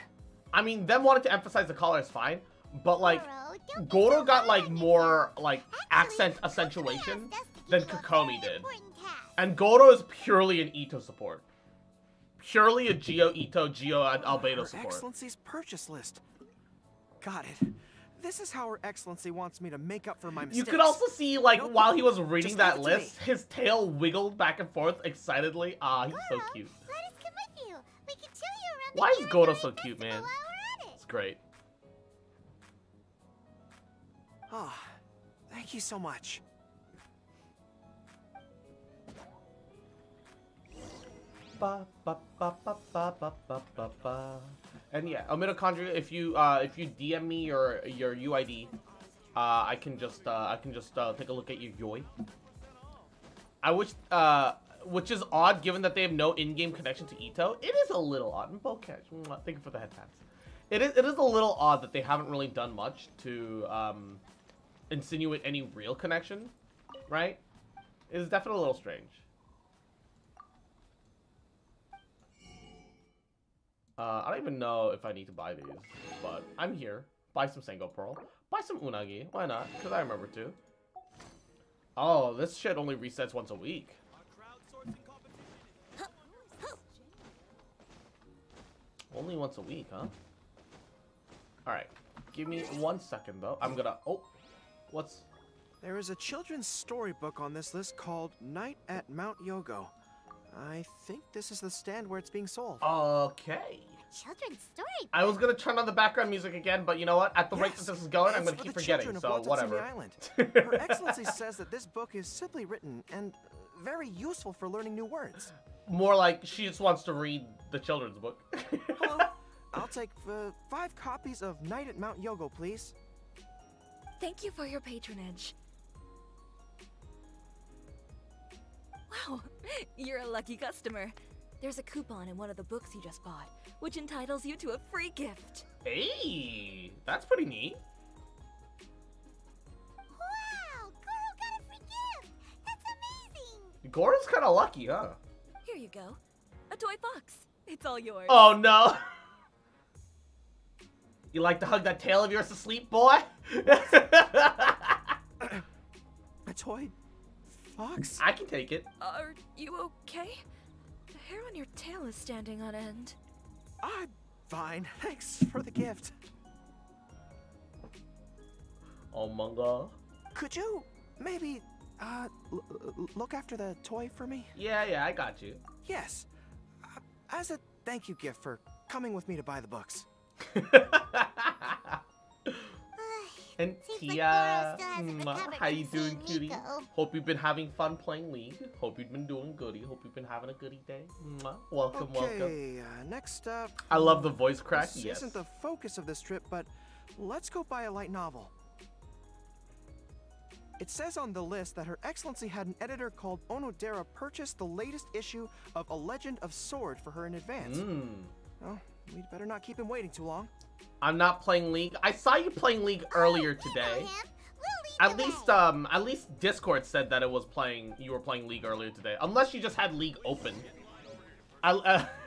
I mean, them wanting to emphasize the collar is fine, but like, Goro, Goro got like more like Actually, accent Kokomi accentuation asked us to than give you a Kokomi did. And Goro is purely an Itto support. Purely a Geo Itto, Geo Al- Albedo Her support. Excellency's purchase list. Got it. This is how Her Excellency wants me to make up for my mistakes. You could also see, like, No while he was reading Just that leave it list, his tail wiggled back and forth excitedly. Ah, he's so cute. Let us come with you. We can show you around the Why is Irodori Goro so cute, man? while we're at it. It's great. Oh, thank you so much. Ba, ba, ba, And yeah, mitochondria. If you uh, if you DM me your your UID, uh, I can just uh, I can just uh, take a look at your Yoi. I wish, uh, which is odd given that they have no in-game connection to Itto. It is a little odd. Thank you for the head. It is it is a little odd that they haven't really done much to um, insinuate any real connection, right? It is definitely a little strange. Uh, I don't even know if I need to buy these, but I'm here. Buy some Sango Pearl. Buy some Unagi. Why not? Because I remember to. Oh, this shit only resets once a week. Only once a week, huh? Alright. Give me one second, though. I'm gonna... Oh! What's... There is a children's storybook on this list called Night at Mount Yogo. I think this is the stand where it's being sold. Okay. Children's story. I was gonna turn on the background music again, but you know what? At the rate that this is going, I'm gonna for keep the forgetting, children of so Watatsumi whatever. Island. Her <laughs> Excellency says that this book is simply written and uh, very useful for learning new words. More like she just wants to read the children's book. Hello, <laughs> I'll take uh, five copies of Night at Mount Yogo, please. Thank you for your patronage. Wow, you're a lucky customer. There's a coupon in one of the books you just bought, which entitles you to a free gift. hey, that's pretty neat. Wow, Goro got a free gift. That's amazing. Gora's kind of lucky, huh? Here you go. A toy box. It's all yours. Oh no. <laughs> You like to hug that tail of yours to sleep, boy? <laughs> A toy fox? I can take it. Are you okay? The hair on your tail is standing on end. I'm fine. Thanks for the gift. Oh my god. Could you maybe uh l- l- look after the toy for me? Yeah, yeah, I got you. Yes. Uh, as a thank you gift for coming with me to buy the books. <laughs> and Seems Tia, Goro still hasn't how you doing, seeing cutie? Nico. Hope Hope you've been having fun playing League. Hope you've been doing goody. Hope you've been having a goody day. Mwah. Welcome, welcome. Okay, uh, next up. I love the voice crack. This Yes. isn't the focus of this trip, but let's go buy a light novel. It says on the list that Her Excellency had an editor called Onodera purchase the latest issue of A Legend of Sword for her in advance. Mm. Well, we'd better not keep him waiting too long. I'm not playing League. I saw you playing League earlier today. him. We'll lead At least, um, at least Discord said that it was playing. You were playing League earlier today, unless you just had League open. I, uh, <laughs>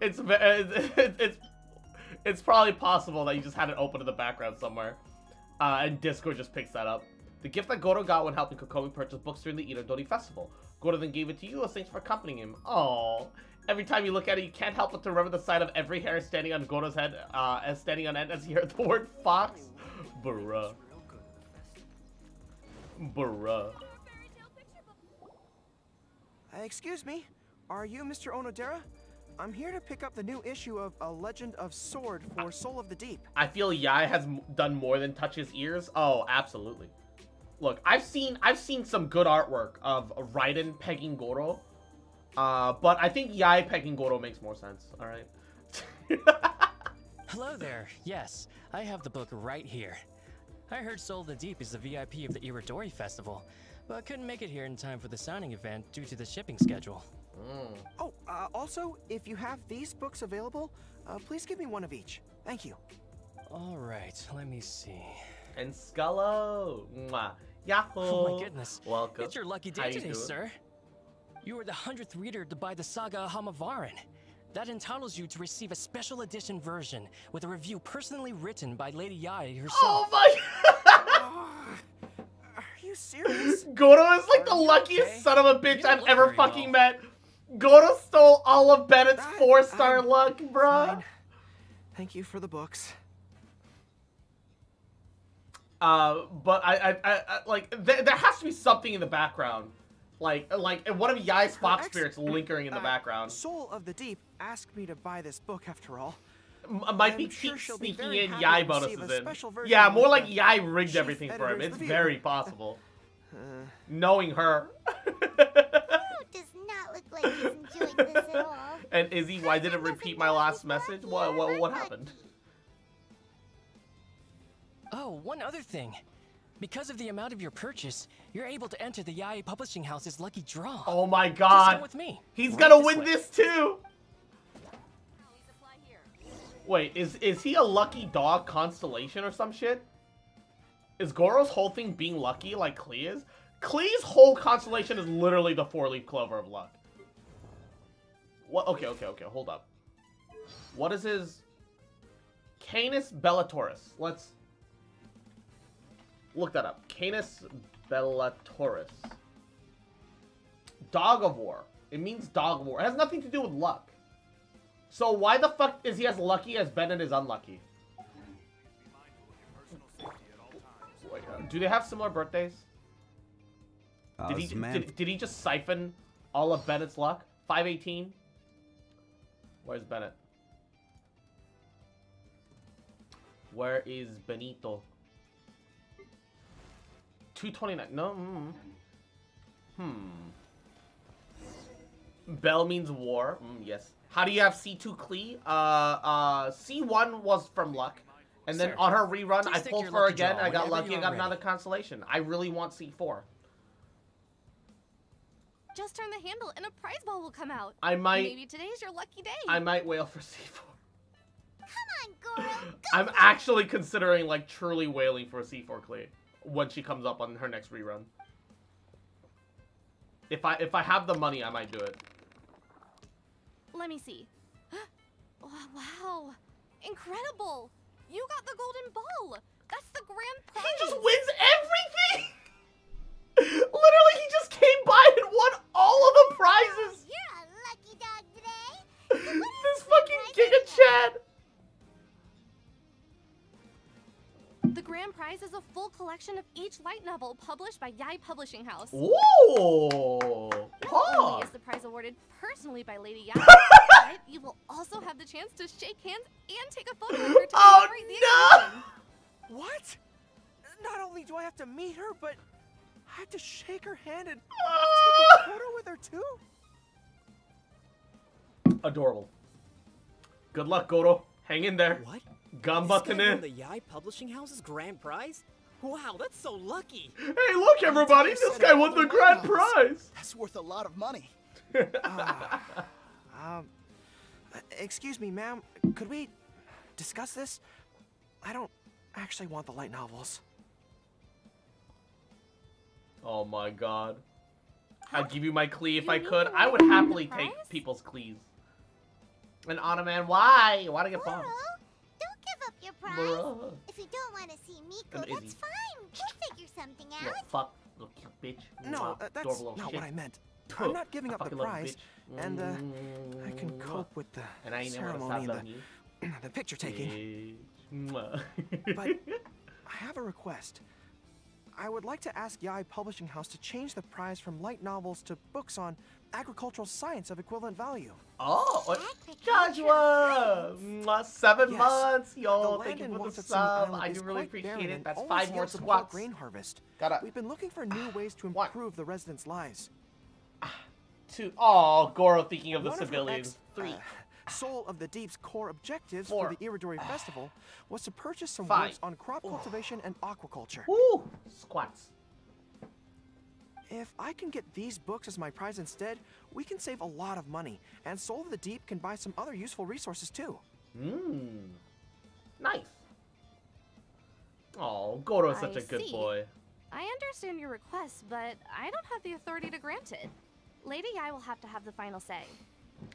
it's, <laughs> it's it's it's probably possible that you just had it open in the background somewhere, uh, and Discord just picks that up. The gift that Goro got when helping Kokomi purchase books during the Irodori Festival. Goro then gave it to you as thanks for accompanying him. Oh, every time you look at it, you can't help but to remember the sight of every hair standing on Goro's head, uh, as standing on end as you hear the word fox. Bruh. Bruh. Uh, excuse me, are you Mr. Onodera? I'm here to pick up the new issue of A Legend of Sword for Soul of the Deep. I feel Yae has m- done more than touch his ears. Oh, absolutely. Look, I've seen I've seen some good artwork of Raiden pegging Goro. Uh, but I think Yae pegging Goro makes more sense. All right. Hello there. Yes, I have the book right here. I heard Soul of the Deep is the VIP of the Irodori Festival, but couldn't make it here in time for the signing event due to the shipping schedule. Mm. Oh, uh, also, if you have these books available, uh, please give me one of each. Thank you. All right, let me see. And Scullo. Mwah. Yahoo. Oh my goodness. Welcome. It's your lucky day you today, doing? sir. You are the hundredth reader to buy the Saga of Hamavaran. That entitles you to receive a special edition version with a review personally written by Lady Yae herself. Oh my <laughs> Are you serious? <laughs> Goro is like the Are you luckiest okay? son of a bitch I've ever fucking well. met. Goro stole all of Bennett's four star luck, bruh. Fine. Thank you for the books. Uh, but I, I, I, I like there, there has to be something in the background, like like one of Yae's fox spirits lingering in the uh, background. Soul of the Deep asked me to buy this book after all. M- might be I'm sure Pete she'll be sneaking in Yae bonuses in. Yeah, more like Yae rigged chief everything for him. It's review. very possible, <laughs> Uh, knowing her. <laughs> Does not look like he's enjoying this at all. <laughs> and Izzy, why did it repeat my last message? What what what happened? Oh, one other thing. Because of the amount of your purchase, you're able to enter the Yae Publishing House's lucky draw. Oh my God, with me. he's Right gonna this win way. this too. Wait, is is he a lucky dog constellation or some shit? Is Goro's whole thing being lucky like Klee's? Klee's whole constellation is literally the four-leaf clover of luck. What? Okay, okay, okay. Hold up. What is his? Canis Bellatoris. Let's look that up. Canis Bellatoris. Dog of War. It means dog of war. It has nothing to do with luck. So why the fuck is he as lucky as Bennett is unlucky? Uh, do they have similar birthdays? Did he, did, did he just siphon all of Bennett's luck? 518? Where's Bennett? Where is Benito? 229. No. Mm. Hmm. Bell means war. Mm, yes. How do you have C2 Klee? Uh, uh, C1 was from luck. And then Sir, on her rerun, I pulled for her again, and I got lucky you and are got another ready. constellation. I really want C4. Just turn the handle and a prize ball will come out. I might, Maybe today's your lucky day. I might wail for <laughs> C4. Come on, Goro. Go I'm actually considering like truly wailing for a C4 Klee when she comes up on her next rerun. If I if I have the money, I might do it. Let me see. <gasps> oh, wow. Incredible. You got the golden ball. That's the grand prize. He just wins everything. <laughs> Literally, he just came by and won all of the prizes. You're a lucky dog today. <laughs> So this fucking Giga? Chad. Grand prize is a full collection of each light novel published by Yae Publishing House. Ooh. Not Huh. only is the prize awarded personally by Lady Yae, <laughs> but you will also have the chance to shake hands and take a photo with her to <laughs> Oh, commemorate the no! What? Not only do I have to meet her, but I have to shake her hand and take a <laughs> photo with her too? Adorable. Good luck, Goro. Hang in there. What? Gumbucking This guy won in. the Yae Publishing House's grand prize? Wow, that's so lucky. Hey, look, everybody! This guy won the grand prize. That's worth a lot of money. <laughs> Ah, um, uh, excuse me, ma'am. Could we discuss this? I don't actually want the light novels. Oh my god. I'd give you my Klee if You I could. I would happily take people's Klees. And Anna Man, why? Why do I get bombed? Don't give up your prize. Bruh. If you don't want to see Miko, And that's Izzy. fine. We'll figure something Little out. fuck, little cute bitch. No, uh, that's not shit. what I meant. I'm not giving I up the fucking love you, prize, and uh, I can cope with the And I ain't never gonna stop ceremony loving and the, <clears throat> the picture taking. But <laughs> I have a request. I would like to ask Yae Publishing House to change the prize from light novels to books on agricultural science of equivalent value. Oh, Agricultural Joshua! Mwah, Seven Yes. months! the Yo, land thank you for the Watatsumi sub. I do really appreciate it. That's five more yields a poor squats. grain harvest. Gotta We've been looking for new ways to What? improve the residents' lives. two. Oh, Goro thinking of the One her civilians. ex- Three. uh, Soul of the Deep's core objectives Four. for the Irodori Festival was to purchase some Five. works on crop cultivation and aquaculture. Woo! Squats. If I can get these books as my prize instead, we can save a lot of money, and Soul of the Deep can buy some other useful resources too. Mmm. Nice. Oh, Goro is such I a good see. boy. I understand your request, but I don't have the authority to grant it. Lady Yae will have to have the final say.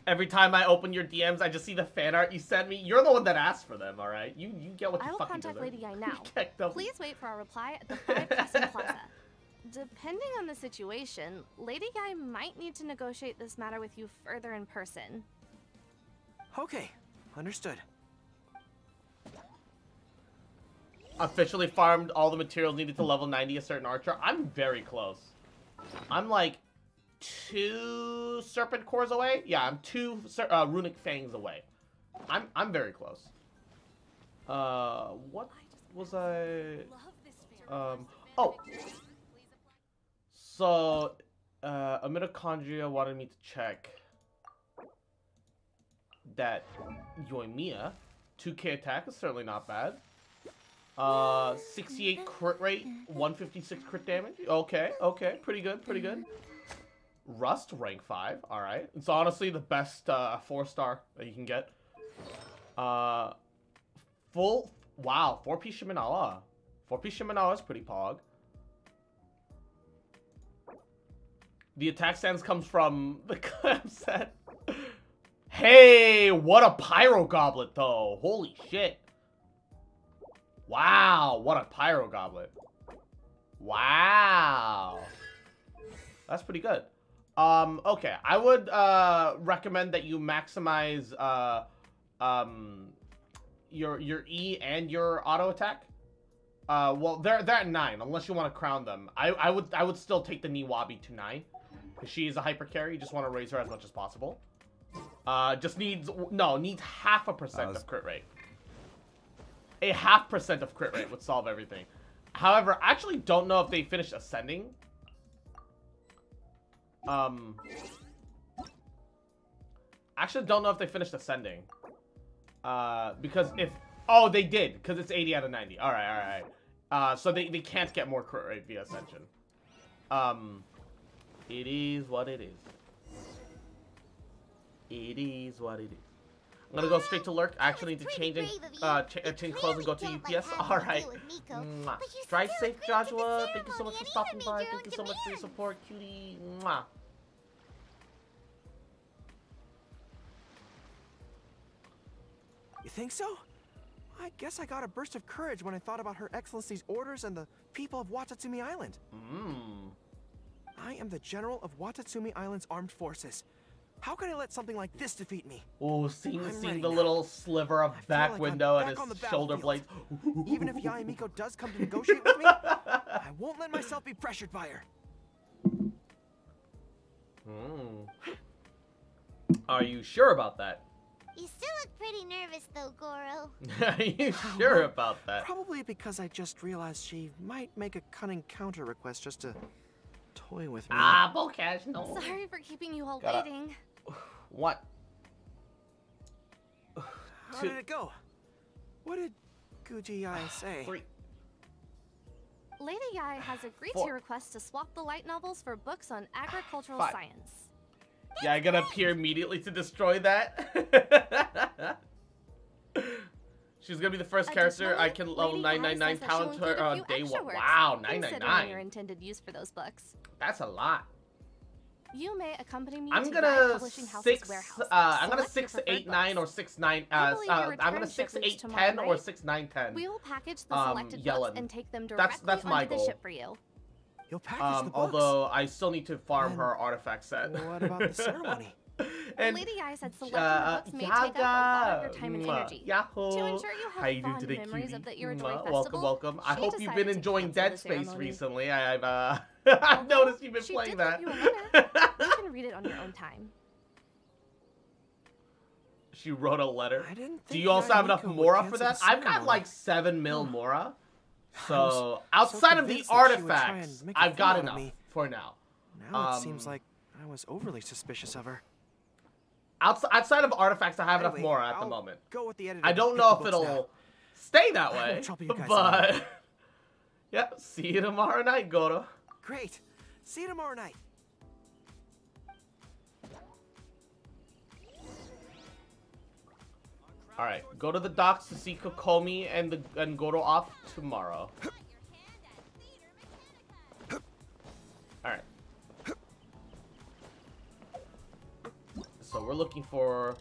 Every time I open your DMs, I just see the fan art you send me. You're the one that asked for them, all right? You you get what you I will fucking contact deserve. Lady <laughs> Yae You now. get. Please wait for our reply at the 5 Crescent <laughs> Plaza. Depending on the situation, Lady Guy might need to negotiate this matter with you further in person. Okay, understood. Officially farmed all the materials needed to level 90 a certain archer. I'm very close. I'm like two serpent cores away. Yeah, I'm two uh, runic fangs away. I'm I'm very close. Uh, what was I? Um. Oh. So, uh, a mitochondria wanted me to check that Yoimiya, 2k attack is certainly not bad. Uh, 68 crit rate, 156 crit damage. Okay, okay, pretty good, pretty good. Rust, rank 5, alright. It's honestly the best uh, 4 star that you can get. Uh, full, wow, 4P Shimenawa. 4P Shimenawa is pretty pog. The attack stance comes from <laughs> the clam set. Hey, what a pyro goblet though. Holy shit. Wow, what a pyro goblet. Wow. That's pretty good. Um, okay, I would uh, recommend that you maximize uh, um, your your E and your auto attack. Uh, well, they're they're at nine, unless you want to crown them. I I would I would still take the Niwabi to nine, because she is a hyper carry. You just want to raise her as much as possible. Uh, just needs no needs half a percent of crit rate. A half percent of crit rate would solve everything. However, I actually don't know if they finished ascending. Um, I actually don't know if they finished ascending. Uh, because if oh they did because it's 80 out of 90. All right, all right. Uh, so they they can't get more crit rate via ascension. Um, it is what it is. It is what it is. I'm gonna go straight to lurk. I actually need to change in, uh, ch uh, change clothes and go to UPS. All <laughs> right. Mwah. Drive safe, Joshua. Thank you so much for stopping by. Thank you so much for your support, cutie. Mwah. You think so? I guess I got a burst of courage when I thought about Her Excellency's orders and the people of Watatsumi Island. Mmm. I am the General of Watatsumi Island's armed forces. How can I let something like this defeat me? Oh, seeing seeing the now. little sliver of back like window and his shoulder blades. Even if Yae Miko does come to negotiate with me, <laughs> I won't let myself be pressured by her. Mm. Are you sure about that? You still look pretty nervous though, Goro. <laughs> Are you sure about that? Probably because I just realized she might make a cunning counter request just to toy with me. Ah, Bocash, no. Sorry for keeping you all Gotta- waiting. What? How two- did it go? What did Guuji Yae say? Three. Lady Yae has agreed Four. to your request to swap the light novels for books on agricultural Five. science. Yeah, I gotta appear immediately to destroy that. <laughs> She's gonna be the first character I can level Additionally, Lady Yae 999 says talent to her on day one. Wow, considering your 999. intended use for those books. That's a lot. You may accompany me I'm to gonna Yae Publishing House's six. warehouse. Uh, I'm gonna six eight nine or six nine. Uh, uh I'm gonna six eight ten or six nine ten. We will package the um, selected Yellen. books and take them That's- directly that's my onto the ship for you. You'll package Um, the books. although I still need to farm Then her artifact set. what about the ceremony? <laughs> And Lady Yae said selecting uh, the books may take up a lot of your Yaga, time and energy. Yahoo. To ensure you have How you do fond today, memories cutie? of the Irodori Mwah, Festival, welcome, welcome. I hope you've been enjoying Dead Space recently. I, I've uh, <laughs> I've noticed you've been she playing did that. leave you a you can read it on your own time. <laughs> she wrote a letter. I didn't Do you also have enough Yae Miko Mora for cancel that? I've got like seven mil Mora. So was so outside of the convinced that she would try and artifacts, I've got fool out of enough me. for now. Now it seems Um, like I was overly suspicious of her. Outside, outside of artifacts, I have enough Anyway, Mora at the I'll moment. Go with the editor. I don't know if it'll now. stay that way, won't you <laughs> guys but <laughs> yeah. See you tomorrow night, Goro. Great. See you tomorrow night. All right, go to the docks to see Kokomi and the and Goro off tomorrow. All right. So we're looking for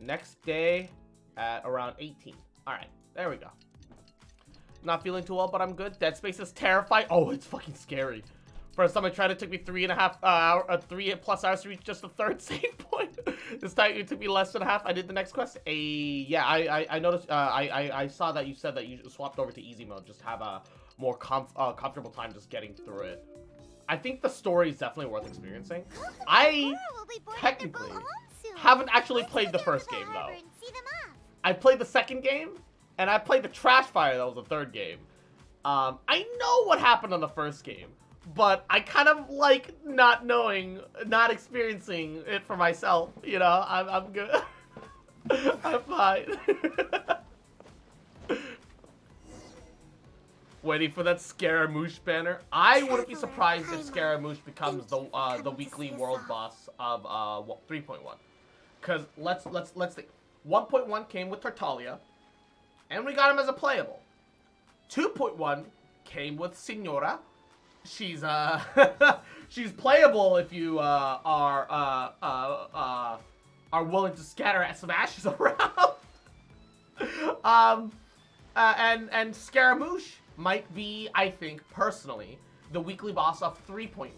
next day at around 18. All right, there we go. Not feeling too well, but I'm good. Dead Space is terrifying. Oh, it's fucking scary. First time I tried, it took me three and a half uh, hour, uh, three plus hours to reach just the third <laughs> save point. this time it took me less than half. I did the next quest. A yeah, I I, I noticed. Uh, I, I I saw that you said that you swapped over to easy mode, just have a more comf uh, comfortable time just getting through it. I think the story is definitely worth experiencing. I Cora will be boarding technically the boat home soon. haven't actually played the first game, though. and see them off. I played the second game, and I played the Trash Fire. That was the third game. Um, I know what happened on the first game, but I kind of like not knowing, not experiencing it for myself. You know, I'm, I'm good. <laughs> I'm fine. <laughs> Waiting for that Scaramouche banner. I wouldn't be surprised if Scaramouche becomes the uh, the weekly world boss of uh, 3.1. Cause let's let's let's think. 1.1 came with Tartaglia, and we got him as a playable. 2.1 came with Signora. She's uh <laughs> she's playable if you uh, are uh, uh, uh, are willing to scatter some ashes <laughs> around. um, uh, and and Scaramouche might be, I think personally, the weekly boss of 3.1.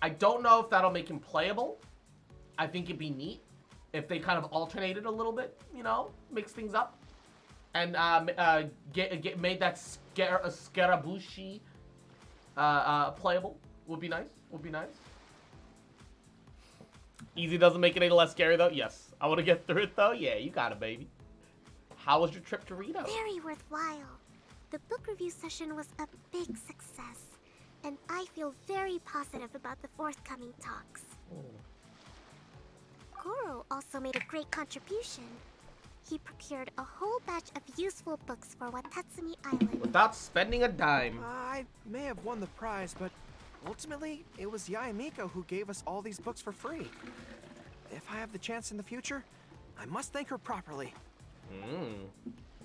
I don't know if that'll make him playable. I think it'd be neat if they kind of alternated a little bit, you know, mix things up, and um, uh, get get made that Scar- Scarabushi uh, uh, playable. Would be nice. Would be nice. Easy doesn't make it any less scary though. Yes, I want to get through it though. Yeah, you got it, baby. How was your trip to Ritou? Very worthwhile. The book review session was a big success, and I feel very positive about the forthcoming talks. Goro also made a great contribution. He procured a whole batch of useful books for Watatsumi Island. Without spending a dime. I may have won the prize, but ultimately, it was Yae Miko who gave us all these books for free. If I have the chance in the future, I must thank her properly. Mm.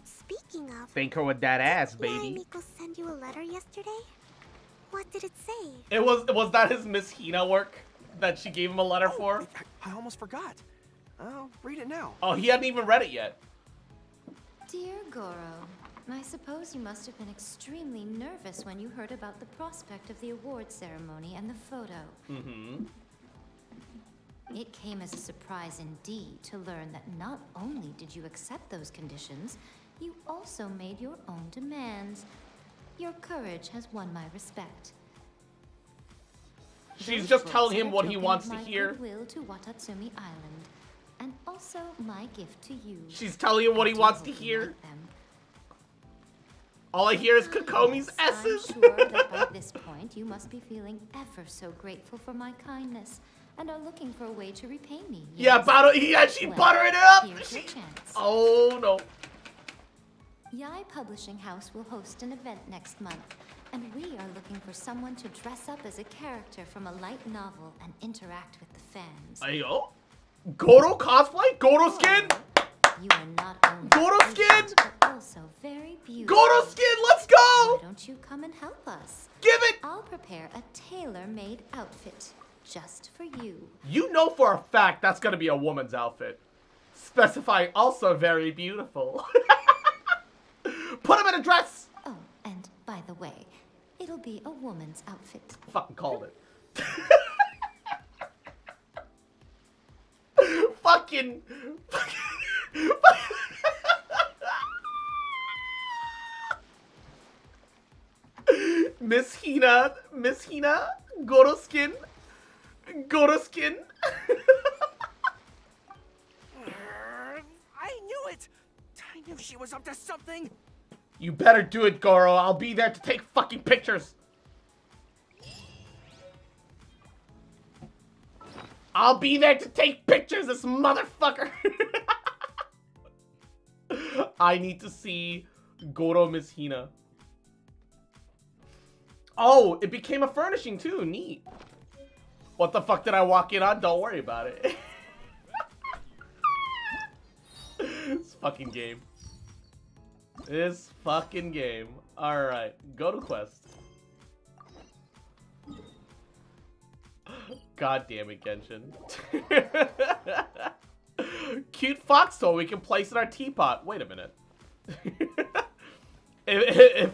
Speaking of, Thank her with that ass, did baby. Yae Miko send you a letter yesterday? What did it say? It was was that his Miss Hina work that she gave him a letter for? I, I almost forgot. I'll read it now. Oh, he hadn't even read it yet. Dear Goro, I suppose you must have been extremely nervous when you heard about the prospect of the award ceremony and the photo. Mm-hmm. It came as a surprise indeed to learn that not only did you accept those conditions, you also made your own demands. Your courage has won my respect. She's Those just books telling him what he wants to hear. Goodwill to Watatsumi Island, and also my gift to you. She's telling him what he wants to hear. All I hear is Kokomi's Yes, S's. I'm sure that by this point you must be feeling ever so grateful for my kindness and are looking for a way to repay me. Yeah, yes? butter- yeah, she Well, buttering it up. Here's chance. Oh no. Yae Publishing House will host an event next month, and we are looking for someone to dress up as a character from a light novel and interact with the fans. Ayo. Goro cosplay? Goro skin? You are not only Goro skin? also very beautiful. Goro skin, let's Why go! don't you come and help us? Give it! I'll prepare a tailor-made outfit just for you. You know for a fact that's gonna be a woman's outfit. Specify also very beautiful. <laughs> Put him in a dress! Oh, and by the way, it'll be a woman's outfit. Fucking called it. <laughs> fucking. Miss Hina, Miss Hina, Goroskin, Goroskin. I knew it! I knew she was up to something! you better do it, Goro. I'll be there to take fucking pictures. I'll be there to take pictures, this motherfucker. <laughs> I need to see Goro Miss Hina. Oh, it became a furnishing too. Neat. What the fuck did I walk in on? Don't worry about it. <laughs> this fucking game. This fucking game. Alright, go to quest. God damn it, Genshin. <laughs> Cute fox toy we can place in our teapot. Wait a minute. <laughs> if, if,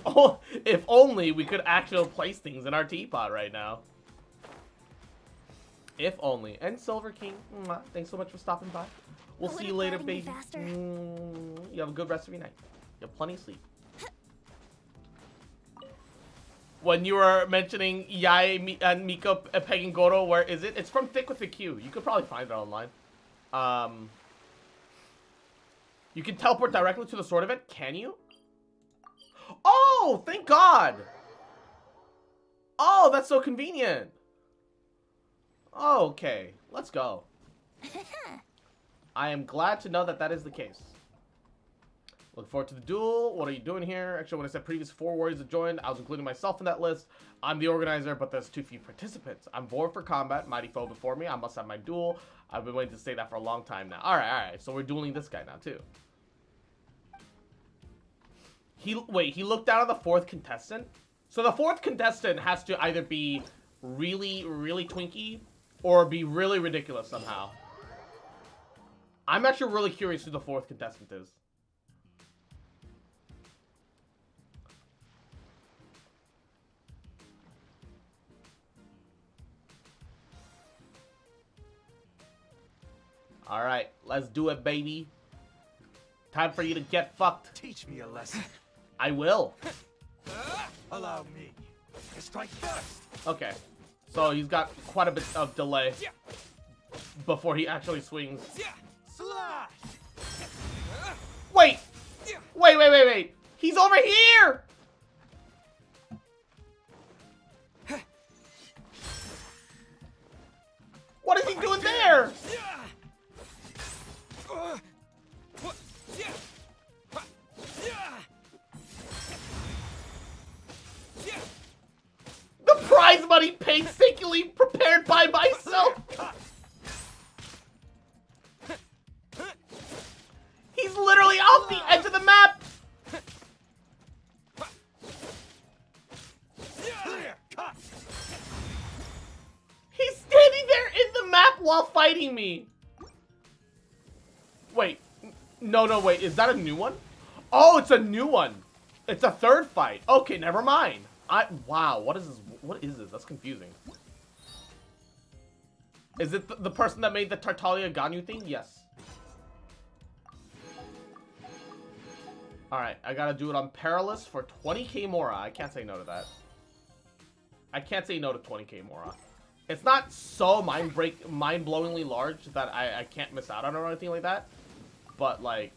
if only we could actually place things in our teapot right now. If only. And Silver King, mwah, thanks so much for stopping by. We'll see you later, baby. Mm, you have a good rest of your night. You have plenty of sleep. When you were mentioning Yae Mi- and Miko uh, pegging Goro, where is it? It's from Thick with a Q. You could probably find it online. Um, you can teleport directly to the sword event. Can you? Oh, thank God. Oh, that's so convenient. Oh, okay. Let's go. <laughs> I am glad to know that that is the case. Look forward to the duel. What are you doing here? Actually, when I said previous four warriors have joined, I was including myself in that list. I'm the organizer, but there's too few participants. I'm bored for combat. Mighty foe before me. I must have my duel. I've been waiting to say that for a long time now. All right, all right. So we're dueling this guy now too. He wait. He looked down at the fourth contestant. So the fourth contestant has to either be really, really twinky or be really ridiculous somehow. I'm actually really curious who the fourth contestant is. All right, let's do it, baby. Time for you to get fucked. Teach me a lesson. <laughs> I will. <laughs> Allow me to strike first. Okay. So he's got quite a bit of delay before he actually swings. Wait! Wait, wait, wait, wait! He's over here! What is he doing there? The prize money painstakingly prepared by myself. He's literally off the edge of the map. He's standing there in the map while fighting me. Wait. No, no, wait. Is that a new one? Oh, it's a new one. It's a third fight. Okay, never mind. I wow. What is this? What is this? That's confusing. Is it th the person that made the Tartaglia Ganyu thing? Yes. All right, I gotta do it on Perilous for 20k Mora. I can't say no to that. I can't say no to 20k Mora. It's not so mind break, mind blowingly large that I, I can't miss out on or anything like that. But like,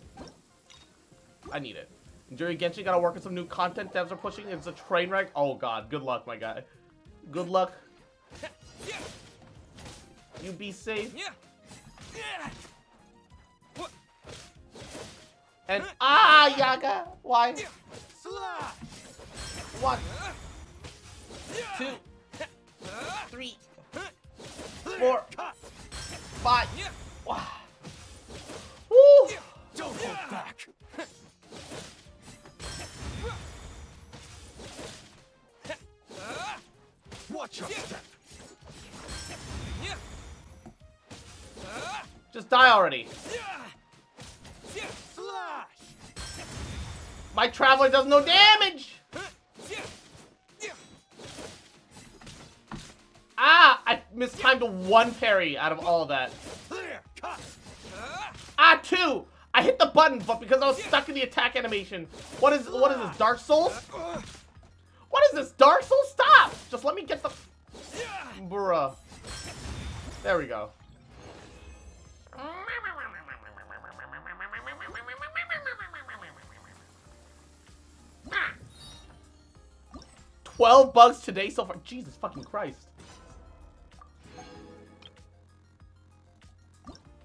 I need it. Enjoy Genshin gotta work on some new content devs are pushing. It's a train wreck. Oh god, good luck, my guy. Good luck. You be safe. And ah, Yaga, why? One, two, three, four, five. Wow. Don't hold back. Watch your step. Just die already. My traveler does no damage. Ah, I mistimed one parry out of all that. Clear. Cut. Ah, two! I hit the button, but because I was stuck in the attack animation. What is what is this, Dark Souls? What is this, Dark Souls? Stop! Just let me get the... Bruh. There we go. Twelve bugs today so far. Jesus fucking Christ.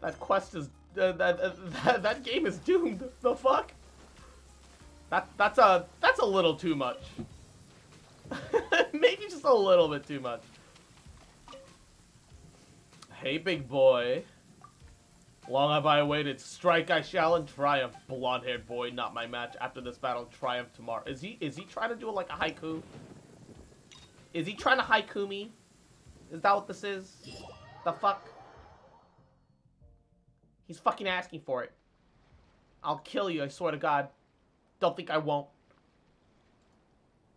That quest is uh, that, uh, that that game is doomed. The fuck? That that's a that's a little too much. <laughs> Maybe just a little bit too much. Hey, big boy. Long have I waited. Strike I shall and triumph. Blonde-haired boy, not my match. After this battle, triumph tomorrow. Is he is he trying to do like a haiku? Is he trying to haiku me? Is that what this is? The fuck? He's fucking asking for it. I'll kill you, I swear to God. Don't think I won't.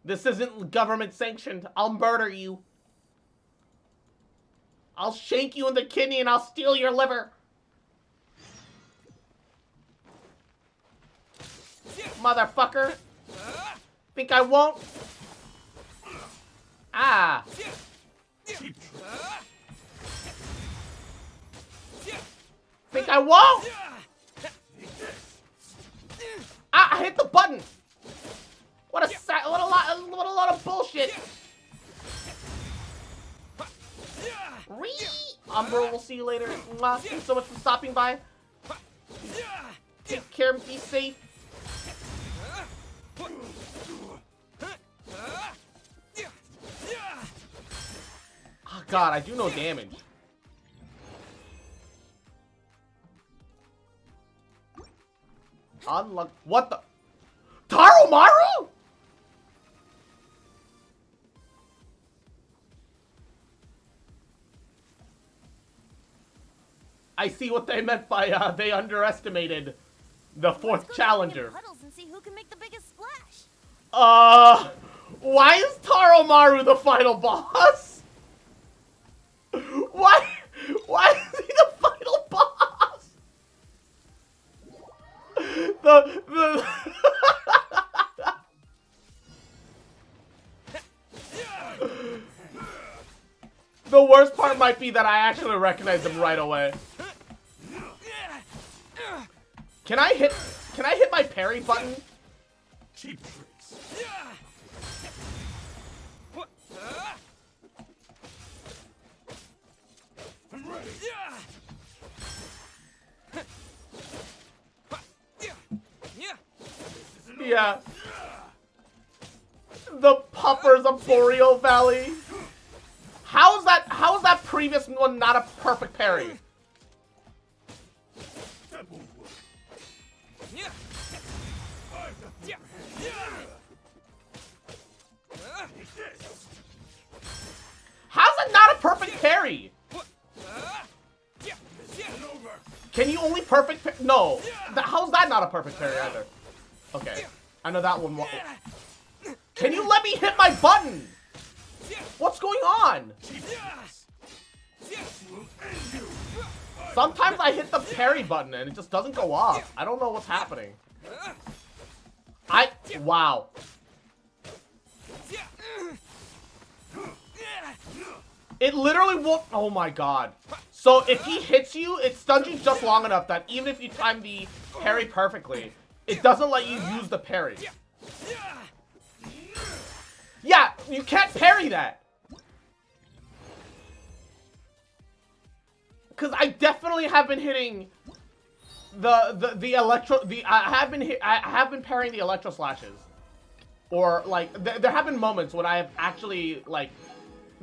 This isn't government sanctioned. I'll murder you. I'll shank you in the kidney and I'll steal your liver. Motherfucker. Think I won't? Ah. Think I won't? Ah, I hit the button. What a sa what a lot what a lot of bullshit. Ree! Umbra, we'll see you later. Thanks so much for stopping by. Take care, be safe. Oh god, I do no damage. Unluck. What the? Taromaru? I see what they meant by uh, they underestimated the fourth challenger. puddles and see who can make the. Uh, why is Taromaru the final boss? <laughs> Why? Why is he the final boss? The the. The worst part might be that I actually recognize him right away. Can I hit? Can I hit my parry button? Cheap tricks. Yeah. The puppers of Boreal Valley. How's that? How's that previous one not a perfect parry? How's that not a perfect parry? Can you only perfect? No. How's that not a perfect parry either? Okay. I know that one. Can you let me hit my button? What's going on? Sometimes I hit the parry button and it just doesn't go off. I don't know what's happening. I wow. It literally won't. Oh my god. So if he hits you, it stuns you just long enough that even if you time the parry perfectly, it doesn't let you use the parry. Yeah, you can't parry that. Because I definitely have been hitting the the the electro the I have been hit, I have been parrying the electro slashes, or like th there have been moments when I have actually like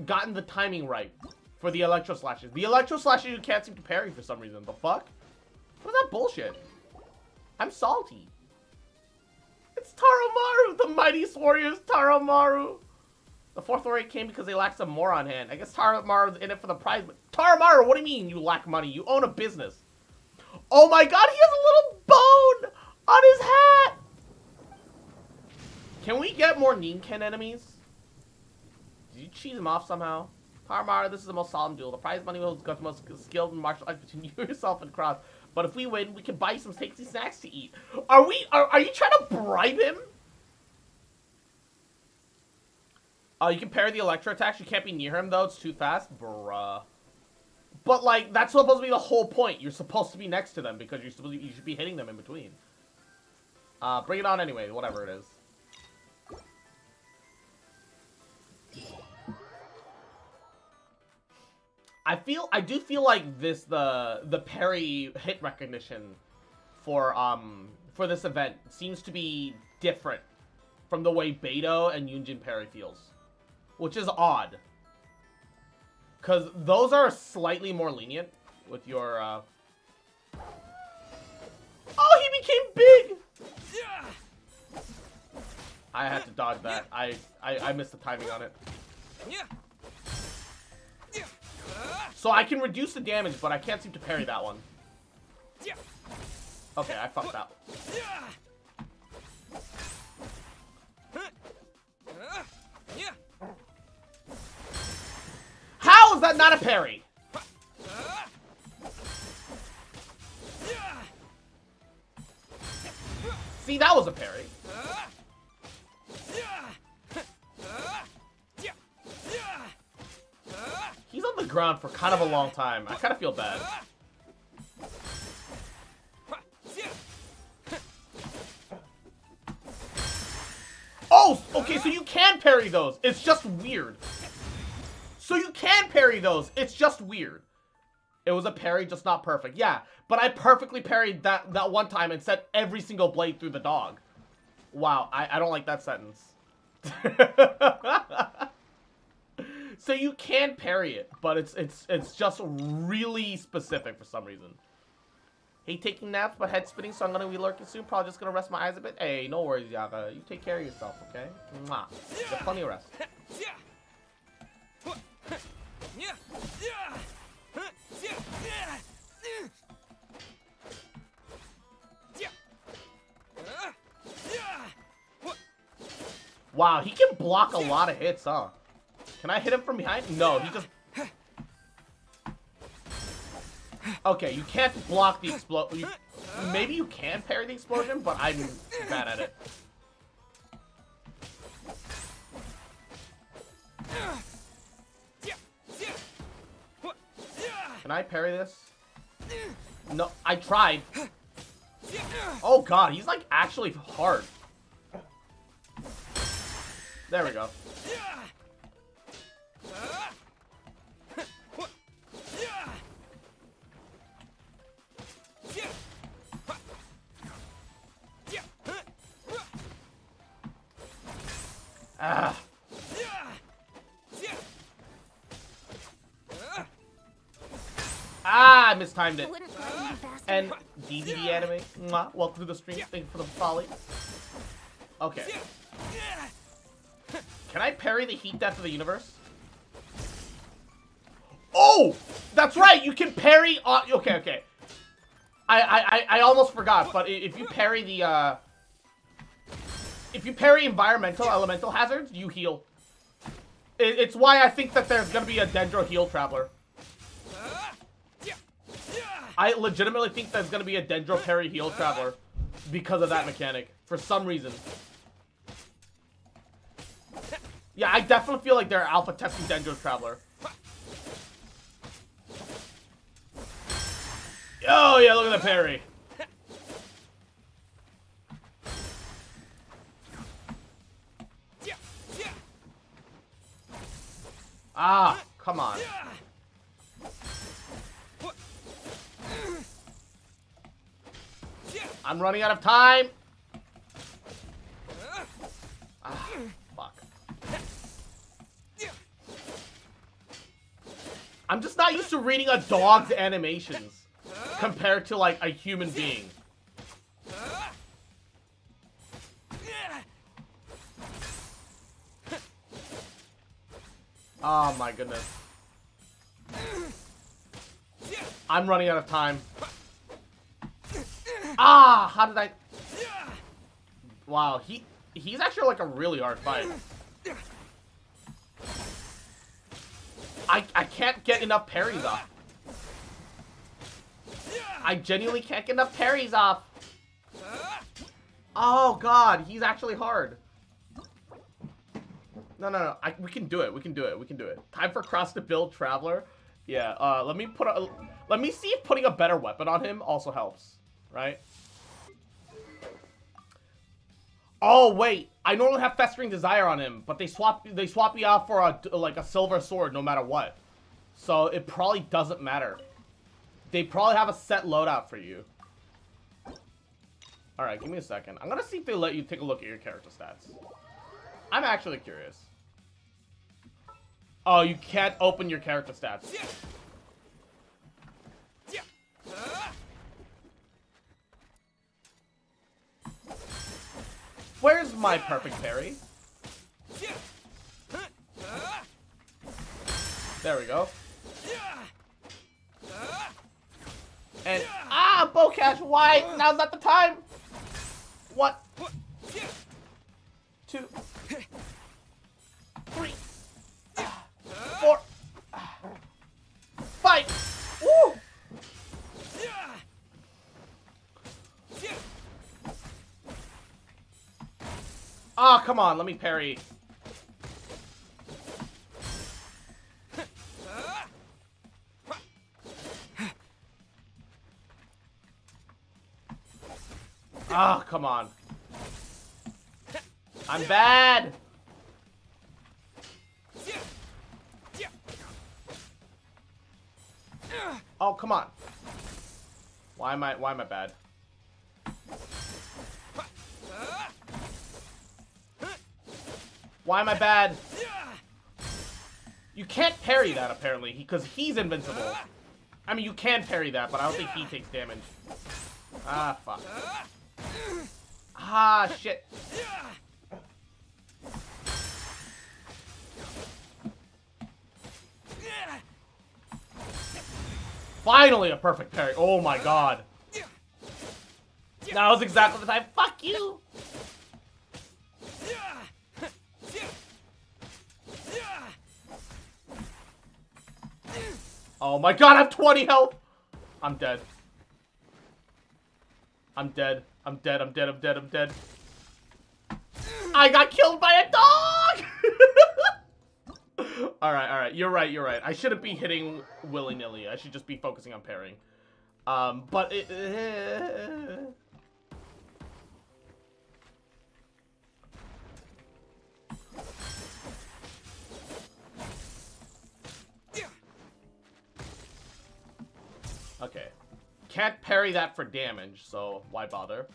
gotten the timing right for the electro slashes. The electro slashes you can't seem to parry for some reason. The fuck? What is that bullshit? I'm salty. Taromaru, the mightiest warriors, Taromaru. The fourth warrior came because they lacked some more on hand. I guess Taromaru's in it for the prize, but Taromaru, what do you mean you lack money? You own a business. Oh my god, he has a little bone on his hat! Can we get more Ninken enemies? Did you cheese him off somehow? Taromaru, this is the most solemn duel. The prize money will go to the most skilled martial arts between you, <laughs> yourself, and Cross. But if we win, we can buy some tasty snacks to eat. Are we? Are, are you trying to bribe him? Oh, you can parry the electro attacks. You can't be near him though. It's too fast, bruh. But like, that's supposed to be the whole point. You're supposed to be next to them because you're supposed to, you should be hitting them in between. Uh, bring it on anyway. Whatever it is. I feel I do feel like this the the parry hit recognition for um for this event seems to be different from the way Beidou and Yunjin parry feels, which is odd. Cause those are slightly more lenient with your. Uh... Oh, he became big. I had to dodge that. I I, I missed the timing on it. So I can reduce the damage, but I can't seem to parry that one. Okay, I fucked up. How is that not a parry? See, that was a parry. He's on the ground for kind of a long time. I kind of feel bad. Oh, okay, so you can parry those. It's just weird. So you can parry those. It's just weird. It was a parry, just not perfect. Yeah, but I perfectly parried that, that one time and sent every single blade through the dog. Wow, I, I don't like that sentence. <laughs> so you can parry it, but it's it's it's just really specific for some reason. Hate taking naps, but head spinning, so I'm gonna be lurking soon. Probably just gonna rest my eyes a bit. Hey, no worries, Yaga. You take care of yourself, okay? Mwah. Get plenty of rest. Wow, he can block a lot of hits, huh? Can I hit him from behind? No, he just... Okay, you can't block the explosion. Maybe you can parry the explosion, but I'm bad at it. Can I parry this? No, I tried. Oh god, he's like actually hard. There we go. Ah. Ah, I mistimed it. Wouldn't let me faster. And DVD anime, mwah, welcome to the stream. Thank you for the folly. Okay. Can I parry the heat death of the universe? Oh! That's right, you can parry. Okay, okay. I, I, I- I almost forgot, but if you parry the, uh... If you parry environmental elemental hazards, you heal. It, it's why I think that there's gonna be a Dendro Heal Traveler. I legitimately think there's gonna be a Dendro Parry Heal Traveler because of that mechanic. For some reason. Yeah, I definitely feel like they're alpha testing Dendro Traveler. Oh yeah, look at the parry. Ah, come on. I'm running out of time. Ah, fuck. I'm just not used to reading a dog's animations compared to like a human being. Oh my goodness. I'm running out of time. Ah, how did I? Wow, he he's actually like a really hard fight. I I can't get enough parries off. I genuinely can't get enough parries off. Oh god, he's actually hard. No, no, no. I, we can do it. We can do it. We can do it. Time for Cross to build Traveler. Yeah, uh, let me put a... Let me see if putting a better weapon on him also helps. Right? Oh, wait. I normally have Festering Desire on him, but they swap they swap me out for a, like a silver sword no matter what. So it probably doesn't matter. They probably have a set loadout for you. Alright, give me a second. I'm gonna see if they let you take a look at your character stats. I'm actually curious. Oh, you can't open your character stats. Where's my perfect parry? There we go. And ah, Bocash, why? Now's not the time. What? Two. Three. Four. Five. Woo! Ah, oh, come on, let me parry. Ah, oh, come on. I'm bad. Oh, come on. Why am I why am I bad? Why am I bad? You can't parry that apparently because he's invincible. I mean, you can parry that, but I don't think he takes damage. Ah, fuck. Ah, shit. Finally a perfect parry. Oh my god. That was exactly the time. Fuck you! Oh my god, I have 20 health! I'm dead. I'm dead. I'm dead, I'm dead, I'm dead, I'm dead. I got killed by a dog! <laughs> alright, alright. You're right, you're right. I shouldn't be hitting willy-nilly. I should just be focusing on parrying. Um, but it... <laughs> Can't parry that for damage, so why bother?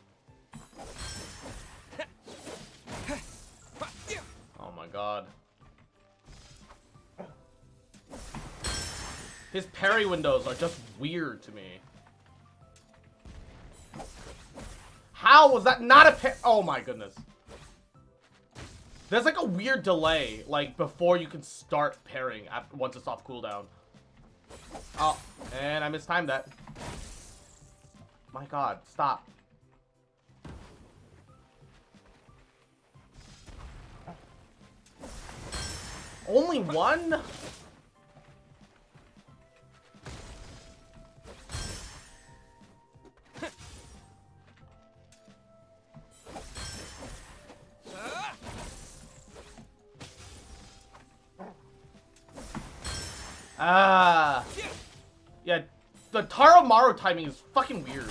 Oh my god. His parry windows are just weird to me. How was that not a par- Oh my goodness. There's like a weird delay, like, before you can start parrying once it's off cooldown. Oh, and I mistimed that. My god, stop. Only one? Ah. Yeah, the Taromaru timing is fucking weird.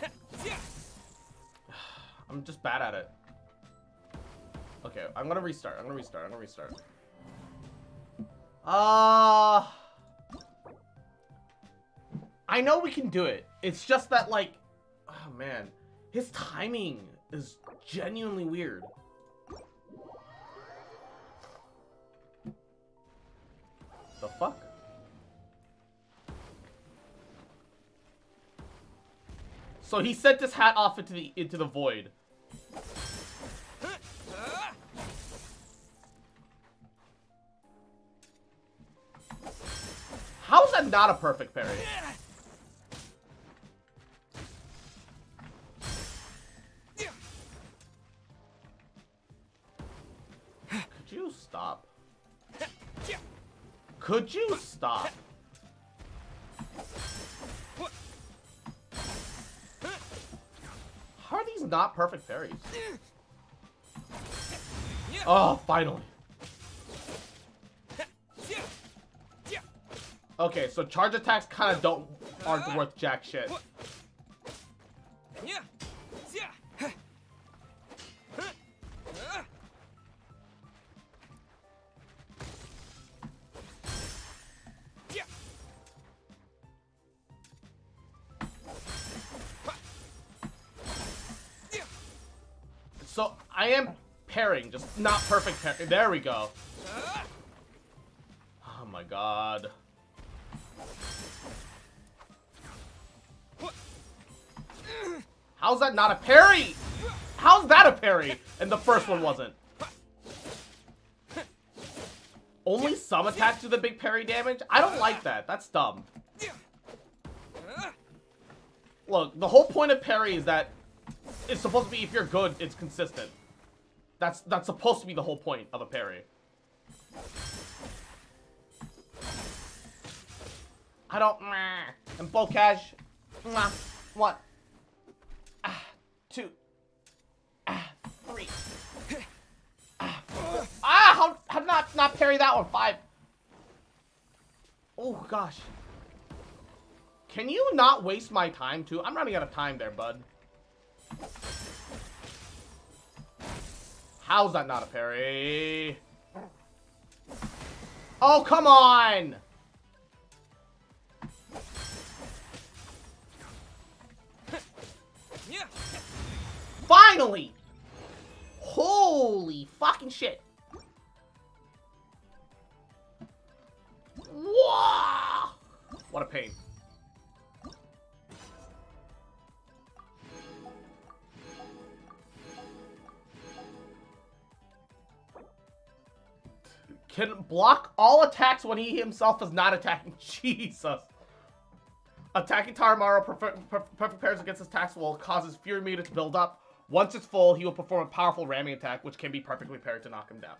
<sighs> I'm just bad at it. Okay, I'm gonna restart. I'm gonna restart. I'm gonna restart. Uh... I know we can do it. It's just that, like... Oh, man. His timing is genuinely weird. The fuck? So he sent this hat off into the into the void. How is that not a perfect parry? Could you stop? Could you stop? How are these not perfect parries? Oh, finally. Okay, so charge attacks kind of don't aren't worth jack shit. I am pairing, just not perfect pairing. There we go. Oh my god. How's that not a parry? How's that a parry? And the first one wasn't. Only some attacks do the big parry damage? I don't like that. That's dumb. Look, the whole point of parry is that it's supposed to be if you're good, it's consistent. That's that's supposed to be the whole point of a parry. I don't. And Bokash. One. Ah, two. Ah, three. Ah, four. ah how, how not not parry that one? Five. Oh gosh. Can you not waste my time too? I'm running out of time there, bud. How's that not a parry? Oh, come on! Finally! Holy fucking shit. Wow! What a pain. Can block all attacks when he himself is not attacking. <laughs> Jesus. Attacking Taromaru perfect, perfect pairs against his attacks will cause his Fury meter to build up. Once it's full, he will perform a powerful ramming attack, which can be perfectly paired to knock him down.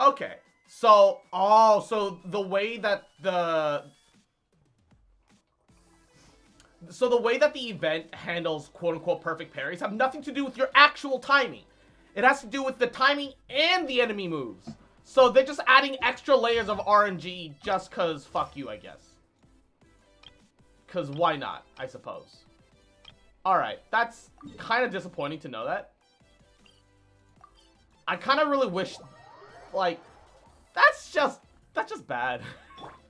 Okay. So, oh, so the way that the... So the way that the event handles quote-unquote perfect parries have nothing to do with your actual timing. It has to do with the timing and the enemy moves. So they're just adding extra layers of RNG just cause fuck you, I guess. Cause why not, I suppose. Alright, that's kind of disappointing to know that. I kind of really wish, like, that's just, that's just bad.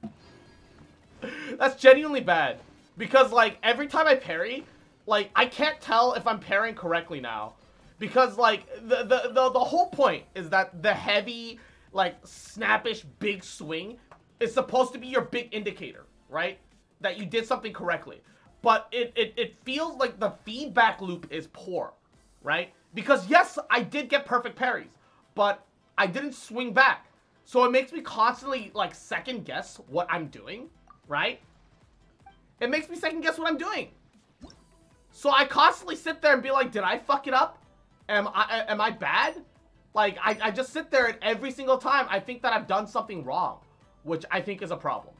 <laughs> that's genuinely bad. Because, like, every time I parry, like, I can't tell if I'm parrying correctly now. Because, like, the, the, the, the whole point is that the heavy like snappish big swing is supposed to be your big indicator, right? That you did something correctly. But it, it, it feels like the feedback loop is poor, right? Because yes, I did get perfect parries, but I didn't swing back. So it makes me constantly like second guess what I'm doing, right? It makes me second guess what I'm doing. So I constantly sit there and be like, did I fuck it up? Am I am I bad? Like, I, I just sit there and every single time I think that I've done something wrong, which I think is a problem.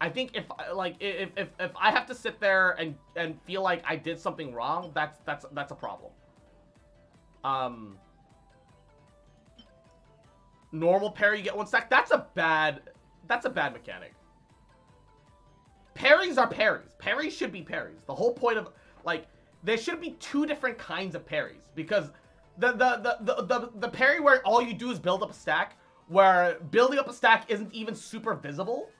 I think if, like, if, if, if I have to sit there and, and feel like I did something wrong, that's, that's, that's a problem. Um, normal parry, you get one stack. That's a bad, that's a bad mechanic. Parries are parries. Parries should be parries. The whole point of, like, there should be two different kinds of parries because the, the, the, the, the, parry where all you do is build up a stack, where building up a stack isn't even super visible,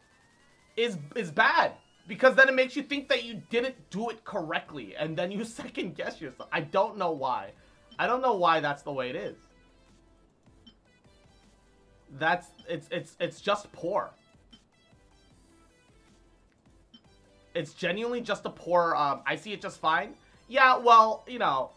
is, is bad. Because then it makes you think that you didn't do it correctly, and then you <laughs> second guess yourself. I don't know why. I don't know why that's the way it is. That's, it's, it's, it's just poor. It's genuinely just a poor, um, I see it just fine. Yeah, well, you know,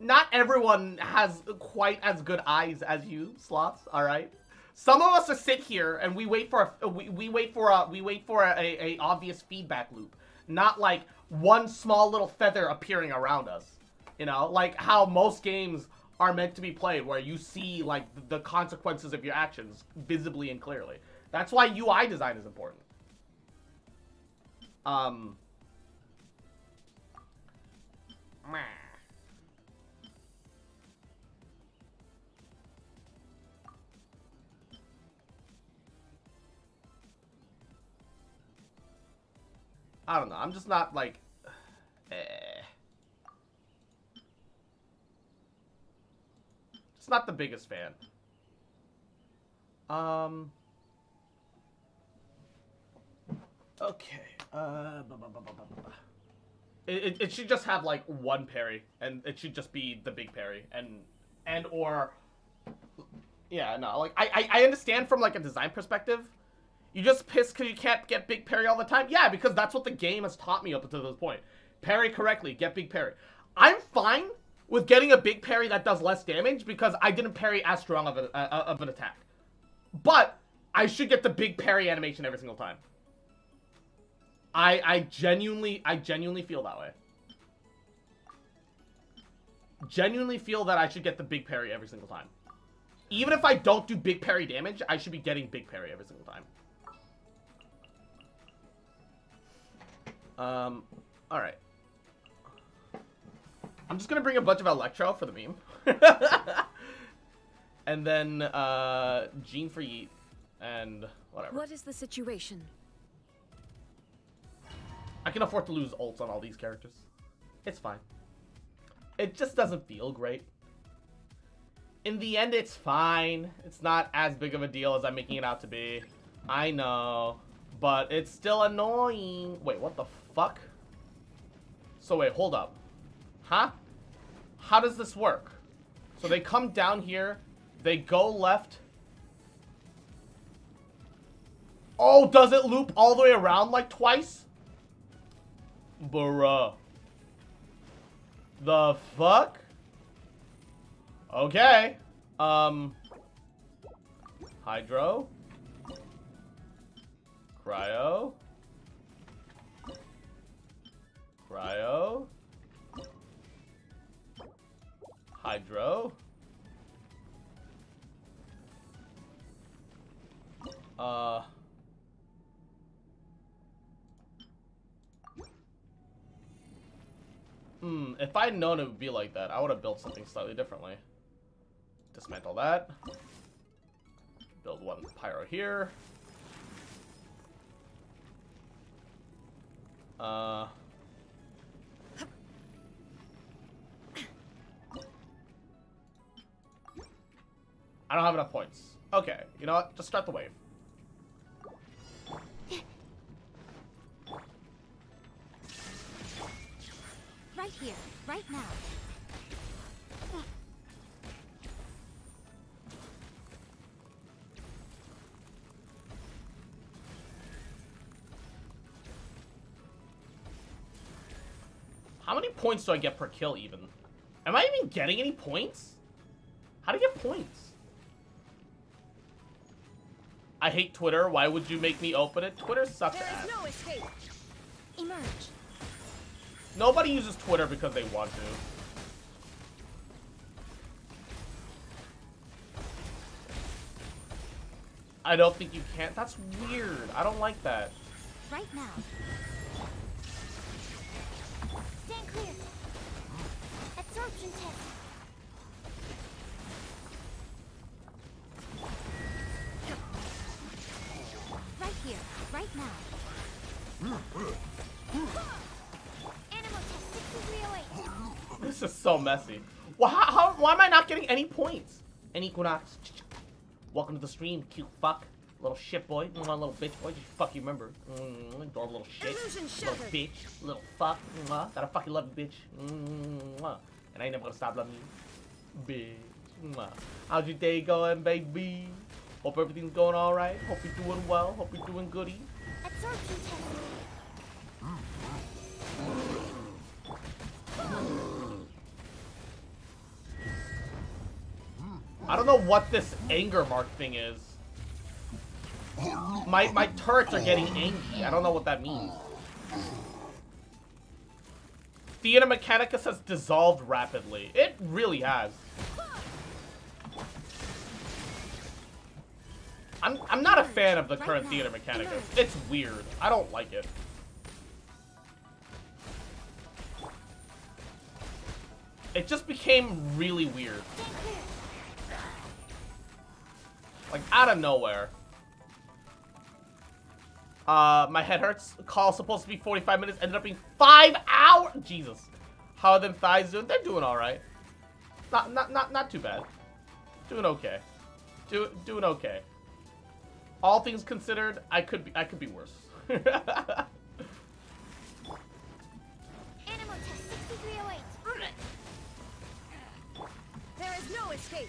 not everyone has quite as good eyes as you, sloths. All right. Some of us sit here and we wait for a we, we wait for a we wait for a, a, a obvious feedback loop, not like one small little feather appearing around us. You know, like how most games are meant to be played, where you see like the consequences of your actions visibly and clearly. That's why UI design is important. Um. meh. I don't know. I'm just not like. <sighs> Eh. Just not the biggest fan. Um. Okay. Uh. It, it, it should just have like one parry, and it should just be the big parry, and and or. Yeah, no, like I I, I understand from like a design perspective. You just pissed because you can't get big parry all the time? Yeah, because that's what the game has taught me up until this point. Parry correctly, get big parry. I'm fine with getting a big parry that does less damage because I didn't parry as strong of, a, uh, of an attack. But I should get the big parry animation every single time. I I genuinely I genuinely feel that way. Genuinely feel that I should get the big parry every single time. Even if I don't do big parry damage, I should be getting big parry every single time. Um, alright. I'm just gonna bring a bunch of Electro for the meme. <laughs> and then, uh, Jean for Yeet. And whatever. What is the situation? I can afford to lose ults on all these characters. It's fine. It just doesn't feel great. In the end, it's fine. It's not as big of a deal as I'm making it out to be. I know. But it's still annoying. Wait, what the fuck? So wait, hold up. Huh? How does this work? So they come down here. They go left. Oh, does it loop all the way around like twice? Bruh. The fuck? Okay. Um. Hydro. Cryo. Cryo. Hydro. Uh. Hmm, if I'd known it would be like that, I would have built something slightly differently. Dismantle that. Build one pyro here. Uh... I don't have enough points. Okay, you know what? Just start the wave. Right here, right now. How many points do I get per kill even? Am I even getting any points? How do you get points? I hate Twitter. Why would you make me open it? Twitter sucks ass. no escape. Emerge. Nobody uses Twitter because they want to. I don't think you can. That's weird. I don't like that. Right now. Stand clear. Absorption test. Right now. Animal test 6308. This is so messy. Well, how, how, why am I not getting any points? Any Equinox. Welcome to the stream, cute fuck. Little shit boy. Mwah, little bitch boy. Just fuck you remember. Mm, adorable little shit. Little bitch. Little fuck. Mwah. Gotta fucking love you, bitch. And I ain't never gonna stop loving you. Bitch. Mwah. How's your day going, baby? Hope everything's going alright. Hope you're doing well. Hope you're doing goody. Absorption. I don't know what this anger mark thing is. My my turrets are getting angry. I don't know what that means. Theater Mechanicus has dissolved rapidly. It really has. I'm I'm not a fan of the current theater mechanicus. It's weird. I don't like it. It just became really weird. Like out of nowhere. Uh, my head hurts. Call supposed to be 45 minutes, ended up being five hours. Jesus. How are them thighs doing? They're doing all right. Not, not, not, not too bad. Doing okay. Do, doing okay. All things considered, I could be, I could be worse. Animal test 6308. There is no escape.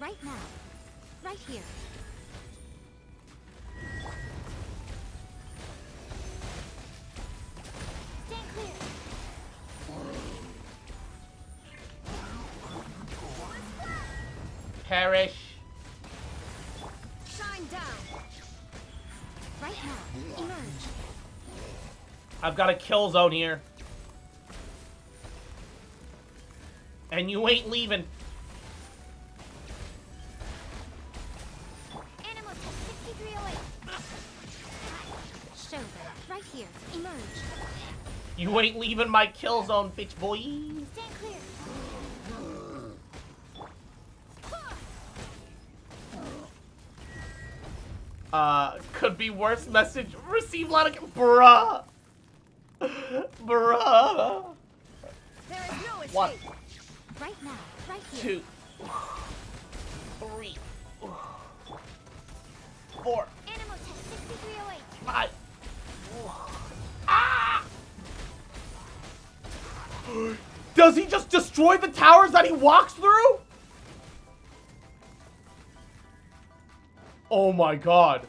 Right now. Right here. Stand clear. Perish. I've got a kill zone here. And you ain't leaving. Animal test 6308. Show them. Right here. Emerge. You ain't leaving my kill zone, bitch boy. Stand clear. Uh, could be worse message. Receive a lot of... Bruh. Bruh. There is no escape. One, Right now. Right here. two, three, four, Animal test 6308. five. Ah! Does he just destroy the towers that he walks through? Oh my god.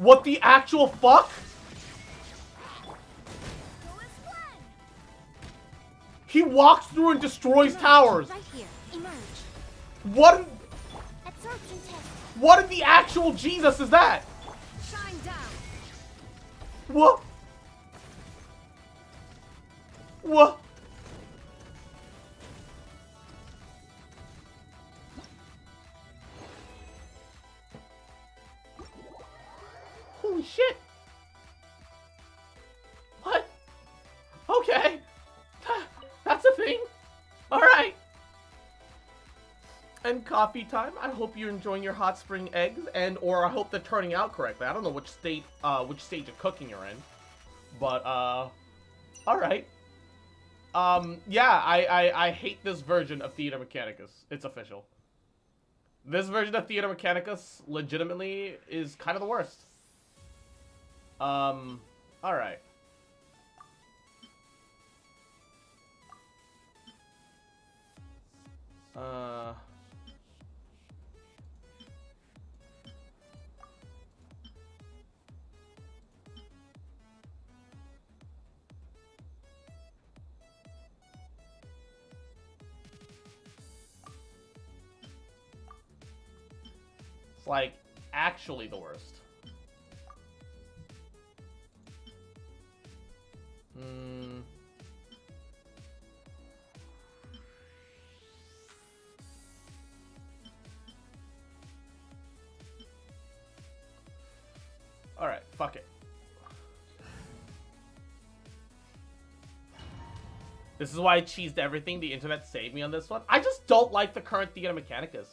What the actual fuck? He walks through and destroys Emerge. towers. Right here. Emerge. What Absorption test. what in the actual Jesus is that? Shine down. What? What? Holy shit. What? Okay. <laughs> That's a thing. Alright. And coffee time. I hope you're enjoying your hot spring eggs and or I hope they're turning out correctly. I don't know which state uh which stage of cooking you're in. But uh alright. Um yeah, I, I I hate this version of Theater Mechanicus. It's official. This version of Theater Mechanicus legitimately is kind of the worst. Um alright. Uh It's like actually the worst. Hmm. Alright, fuck it. This is why I cheesed everything. The internet saved me on this one. I just don't like the current Theater Mechanicus.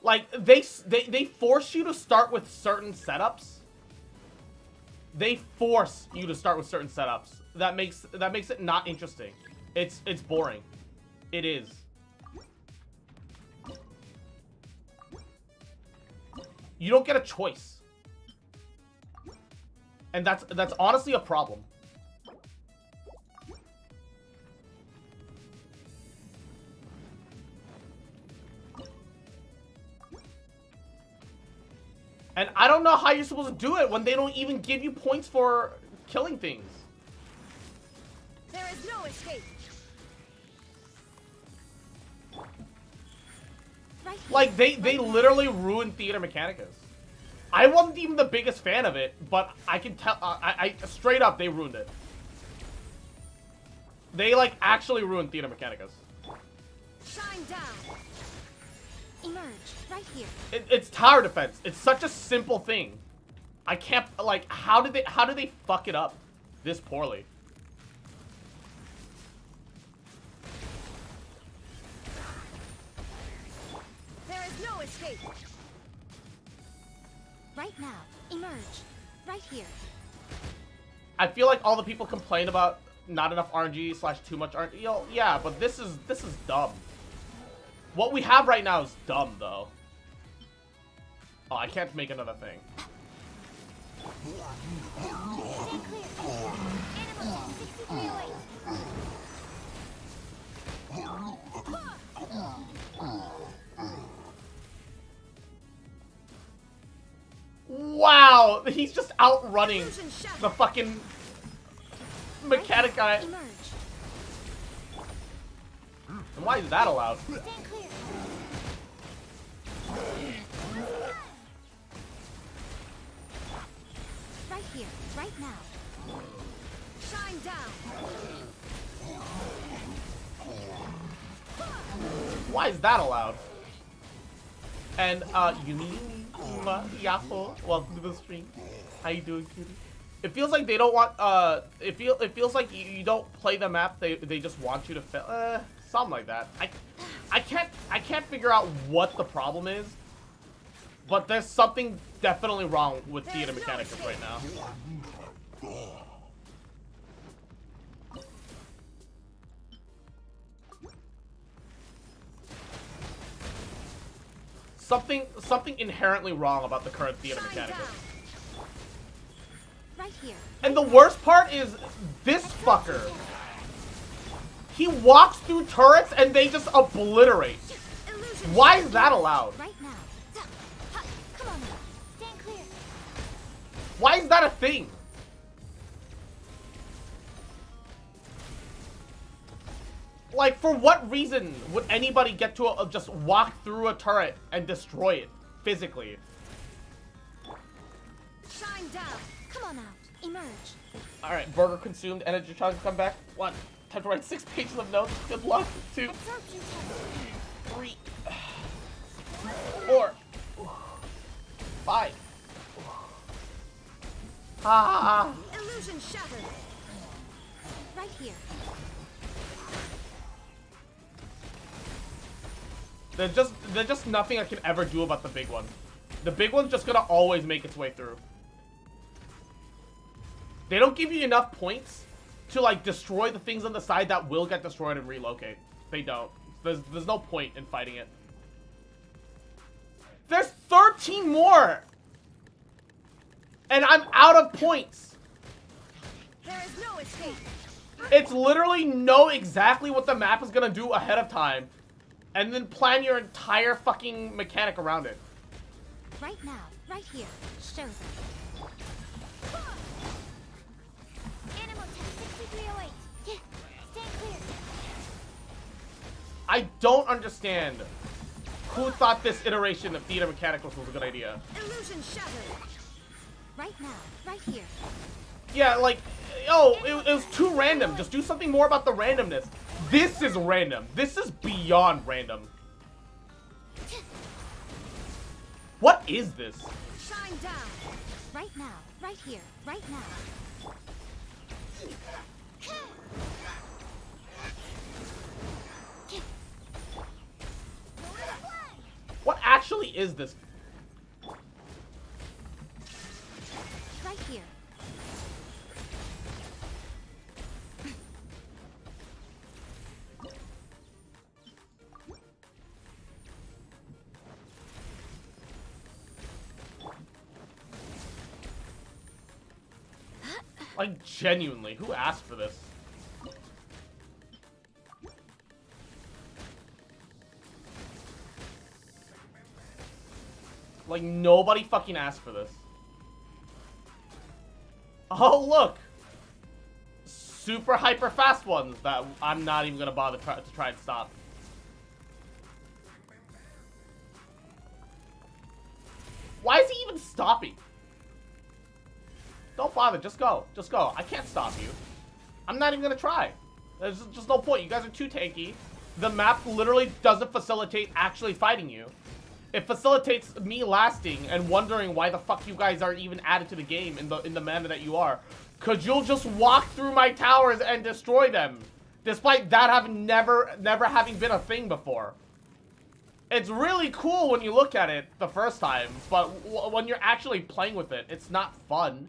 Like, they, they, they force you to start with certain setups. They force you to start with certain setups. That makes, that makes it not interesting. It's, it's boring. It is. You don't get a choice. And that's, that's honestly a problem. And I don't know how you're supposed to do it when they don't even give you points for killing things. There is no escape. Like, they, they literally ruined Theater Mechanicus. I wasn't even the biggest fan of it, but I can tell, uh, I, I, straight up, they ruined it. They, like, actually ruined Theater Mechanicus. Shine down. Emerge. Right here. It, it's tower defense. It's such a simple thing. I can't like how did they how did they fuck it up this poorly? There is no escape. Right now. Emerge. Right here. I feel like all the people complain about not enough RNG slash too much RNG. Yo, yeah, but this is this is dumb. What we have right now is dumb though. Oh, I can't make another thing. Wow, he's just outrunning the fucking mechanic guy. And why is that allowed? Right here. Right now. Shine down. Why is that allowed? And uh, Yumi, Uma, Yahoo, welcome to the stream. How you doing, cutie? It feels like they don't want. Uh, it feel it feels like you, you don't play the map. They they just want you to fail. Uh, something like that. I, I can't I can't figure out what the problem is. But there's something definitely wrong with theater Mechanicus right now. Something something inherently wrong about the current theater Shine Mechanicus. Right here. And the worst part is this fucker. He walks through turrets and they just obliterate. Why is that allowed? Right now. Ha, Come on now. Stand clear. Why is that a thing? Like, for what reason would anybody get to a, just walk through a turret and destroy it physically? Shine down. Come on out. Emerge. All right, burger consumed, energy charge come back. One, time to write six pages of notes. Good luck. Two, three, four, five. Ah. Illusion shattered. Right here. There's just there's just nothing I can ever do about the big one. The big one's just gonna always make its way through. They don't give you enough points to like destroy the things on the side that will get destroyed and relocate. They don't. There's there's no point in fighting it. There's 13 more! And I'm out of points. There is no escape. It's literally know exactly what the map is gonna do ahead of time. And then plan your entire fucking mechanic around it. Right now. Right here. Show them. Animal test 6308. Yeah. Clear. I don't understand who thought this iteration of Theater Mechanicus was a good idea. Illusion shattered. Right now. Right here. Yeah, like, oh, it, it was too random. Just do something more about the randomness. This is random. This is beyond random. What is this? Shine down. Right now. Right here. Right now. What actually is this? Genuinely, who asked for this? Like, nobody fucking asked for this. Oh, look! Super hyper fast ones that I'm not even gonna bother to try and stop. Don't just go. Just go. I can't stop you. I'm not even gonna try. There's just no point. You guys are too tanky. The map literally doesn't facilitate actually fighting you. it facilitates me lasting and wondering why the fuck you guys are even added to the game in the in the manner that you are. Cause you'll just walk through my towers and destroy them. Despite that having never never having been a thing before. It's really cool when you look at it the first time, but when you're actually playing with it, it's not fun.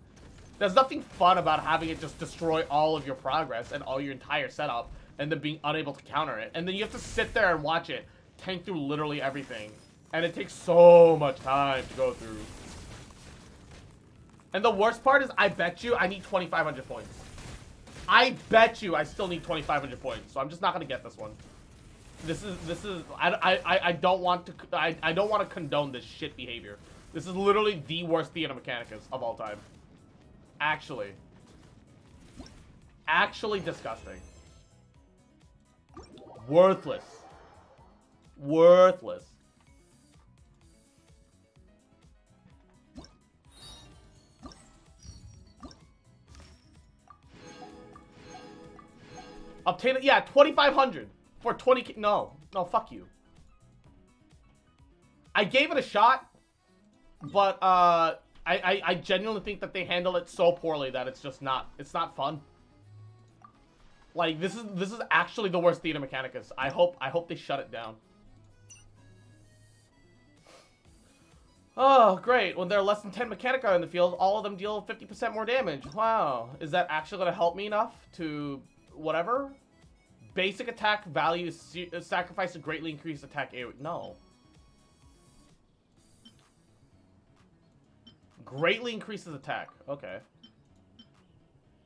There's nothing fun about having it just destroy all of your progress and all your entire setup and then being unable to counter it. And then you have to sit there and watch it tank through literally everything. And it takes so much time to go through. And the worst part is, I bet you I need 2,500 points. I bet you I still need 2,500 points. So I'm just not gonna get this one. This is this is I I I don't want to I I don't want to condone this shit behavior. This is literally the worst Theater Mechanicus of all time. Actually. Actually disgusting. Worthless. Worthless. Obtain it, yeah, 2,500 for 20, no, no, fuck you. I gave it a shot, but, uh, I, I, I genuinely think that they handle it so poorly that it's just not, it's not fun. Like, this is, this is actually the worst Theater Mechanicus. I hope, I hope they shut it down. Oh, great. When there are less than 10 Mechanica in the field, all of them deal 50% more damage. Wow. Is that actually going to help me enough to whatever? Basic attack value sacrifice to greatly increase attack AoE. No. Greatly increases attack. Okay.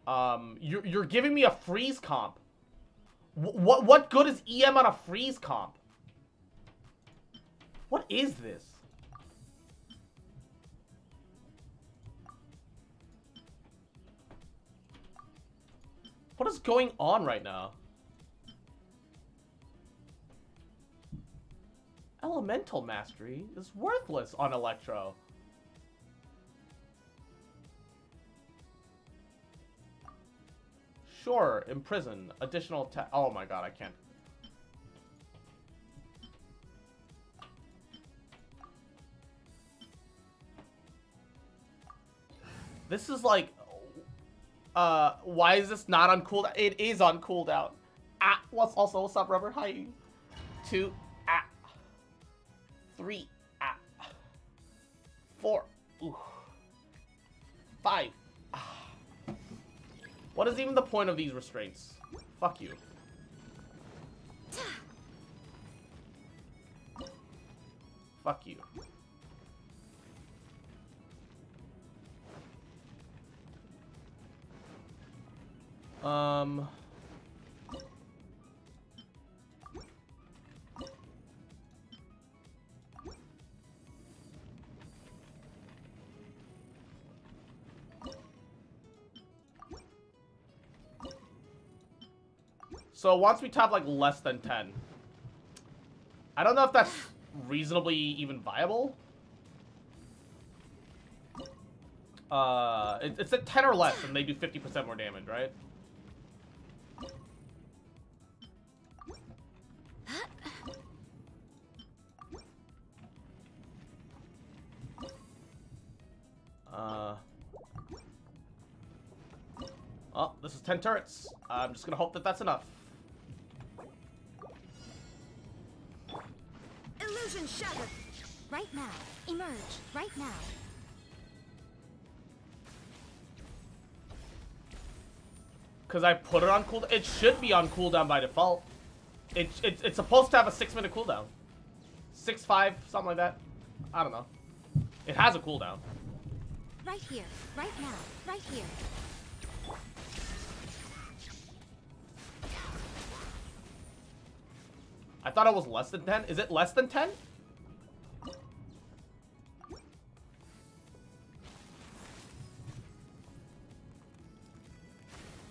Um, you're, you're giving me a freeze comp. What, what good is EM on a freeze comp? What is this? What is going on right now? Elemental Mastery is worthless on Electro. Sure, imprison. Additional Oh my god, I can't. This is like... Uh, why is this not on cooldown? It is on cooldown. Ah, what's also, what's up, Rubber? Hi. Two, ah. Three, ah. Four. Five, what is even the point of these restraints? Fuck you. Fuck you. Um... So once we top like less than 10. I don't know if that's reasonably even viable. Uh, it, it's at 10 or less and they do 50% more damage, right? Uh... Oh, this is 10 turrets. I'm just gonna hope that that's enough. Illusion shattered. Right now. Emerge. Right now. Because I put it on cooldown. It should be on cooldown by default. It, it, it's supposed to have a six minute cooldown. Six, five, something like that. I don't know. It has a cooldown. Right here. Right now. Right here. I thought it was less than 10. Is it less than 10?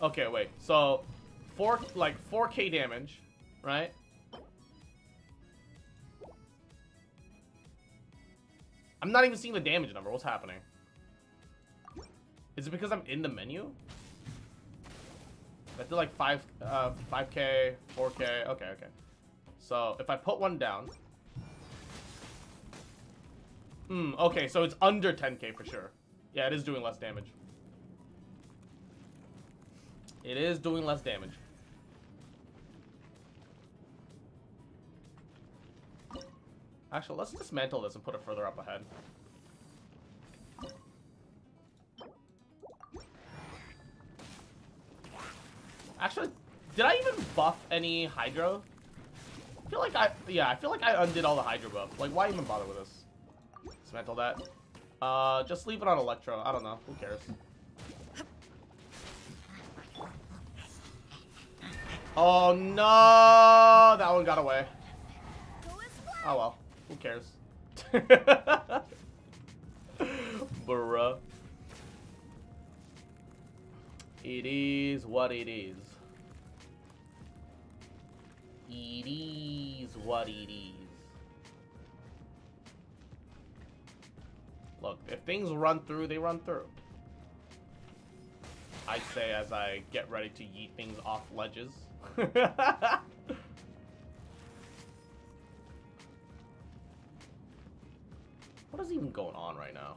Okay, wait. So, four like 4k damage, right? I'm not even seeing the damage number. What's happening? Is it because I'm in the menu? I did like 5, uh, 5k, 4k. Okay, okay. So if I put one down, Hmm, okay, so it's under 10k for sure. Yeah, it is doing less damage. It is doing less damage. Actually, let's dismantle this and put it further up ahead. Actually, did I even buff any Hydro? I feel like I, yeah, I feel like I undid all the Hydro buff. Like, why even bother with this? Dismantle that. Uh, just leave it on Electro. I don't know. Who cares? Oh no! That one got away. Oh well. Who cares? <laughs> Bruh. It is what it is. It is what it is. Look, if things run through, they run through. I say as I get ready to yeet things off ledges. <laughs> what is even going on right now?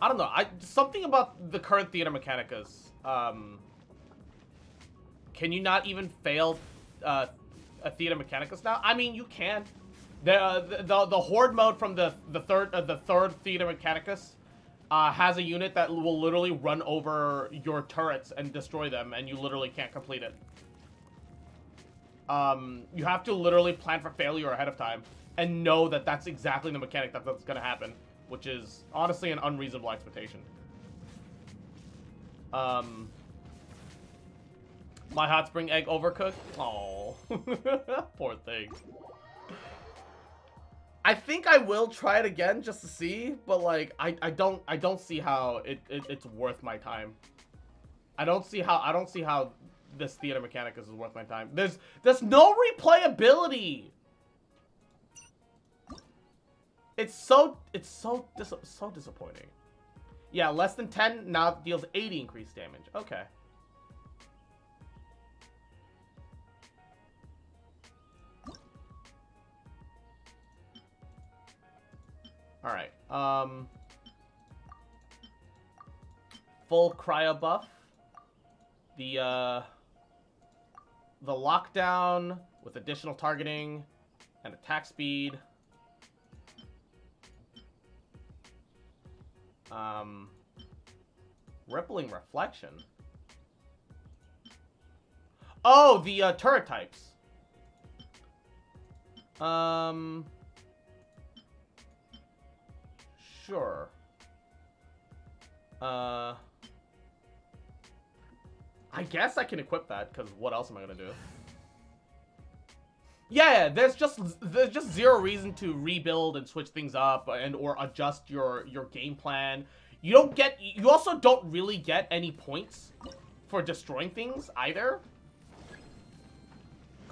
I don't know. I something about the current Theater Mechanicus. Um, can you not even fail uh, a Theater Mechanicus now? I mean, you can. The, uh, the, the the horde mode from the the third uh, the third Theater Mechanicus uh, has a unit that will literally run over your turrets and destroy them, and you literally can't complete it. Um, you have to literally plan for failure ahead of time and know that that's exactly the mechanic that that's going to happen, which is honestly an unreasonable expectation. Um, my hot spring egg overcooked. Oh, <laughs> poor thing. I think I will try it again just to see, but like I, I don't I don't see how it, it it's worth my time. I don't see how I don't see how this theater mechanicus is worth my time. There's there's no replayability. It's so it's so dis so disappointing. Yeah, less than 10 now deals 80 increased damage. Okay. All right. Um, full cryo buff. The uh, the lockdown with additional targeting and attack speed. Um, rippling reflection. Oh, the uh, turret types. Um. Sure. Uh... I guess I can equip that, because what else am I to do? Yeah, there's just there's just zero reason to rebuild and switch things up and or adjust your your game plan. You don't get you also don't really get any points for destroying things either.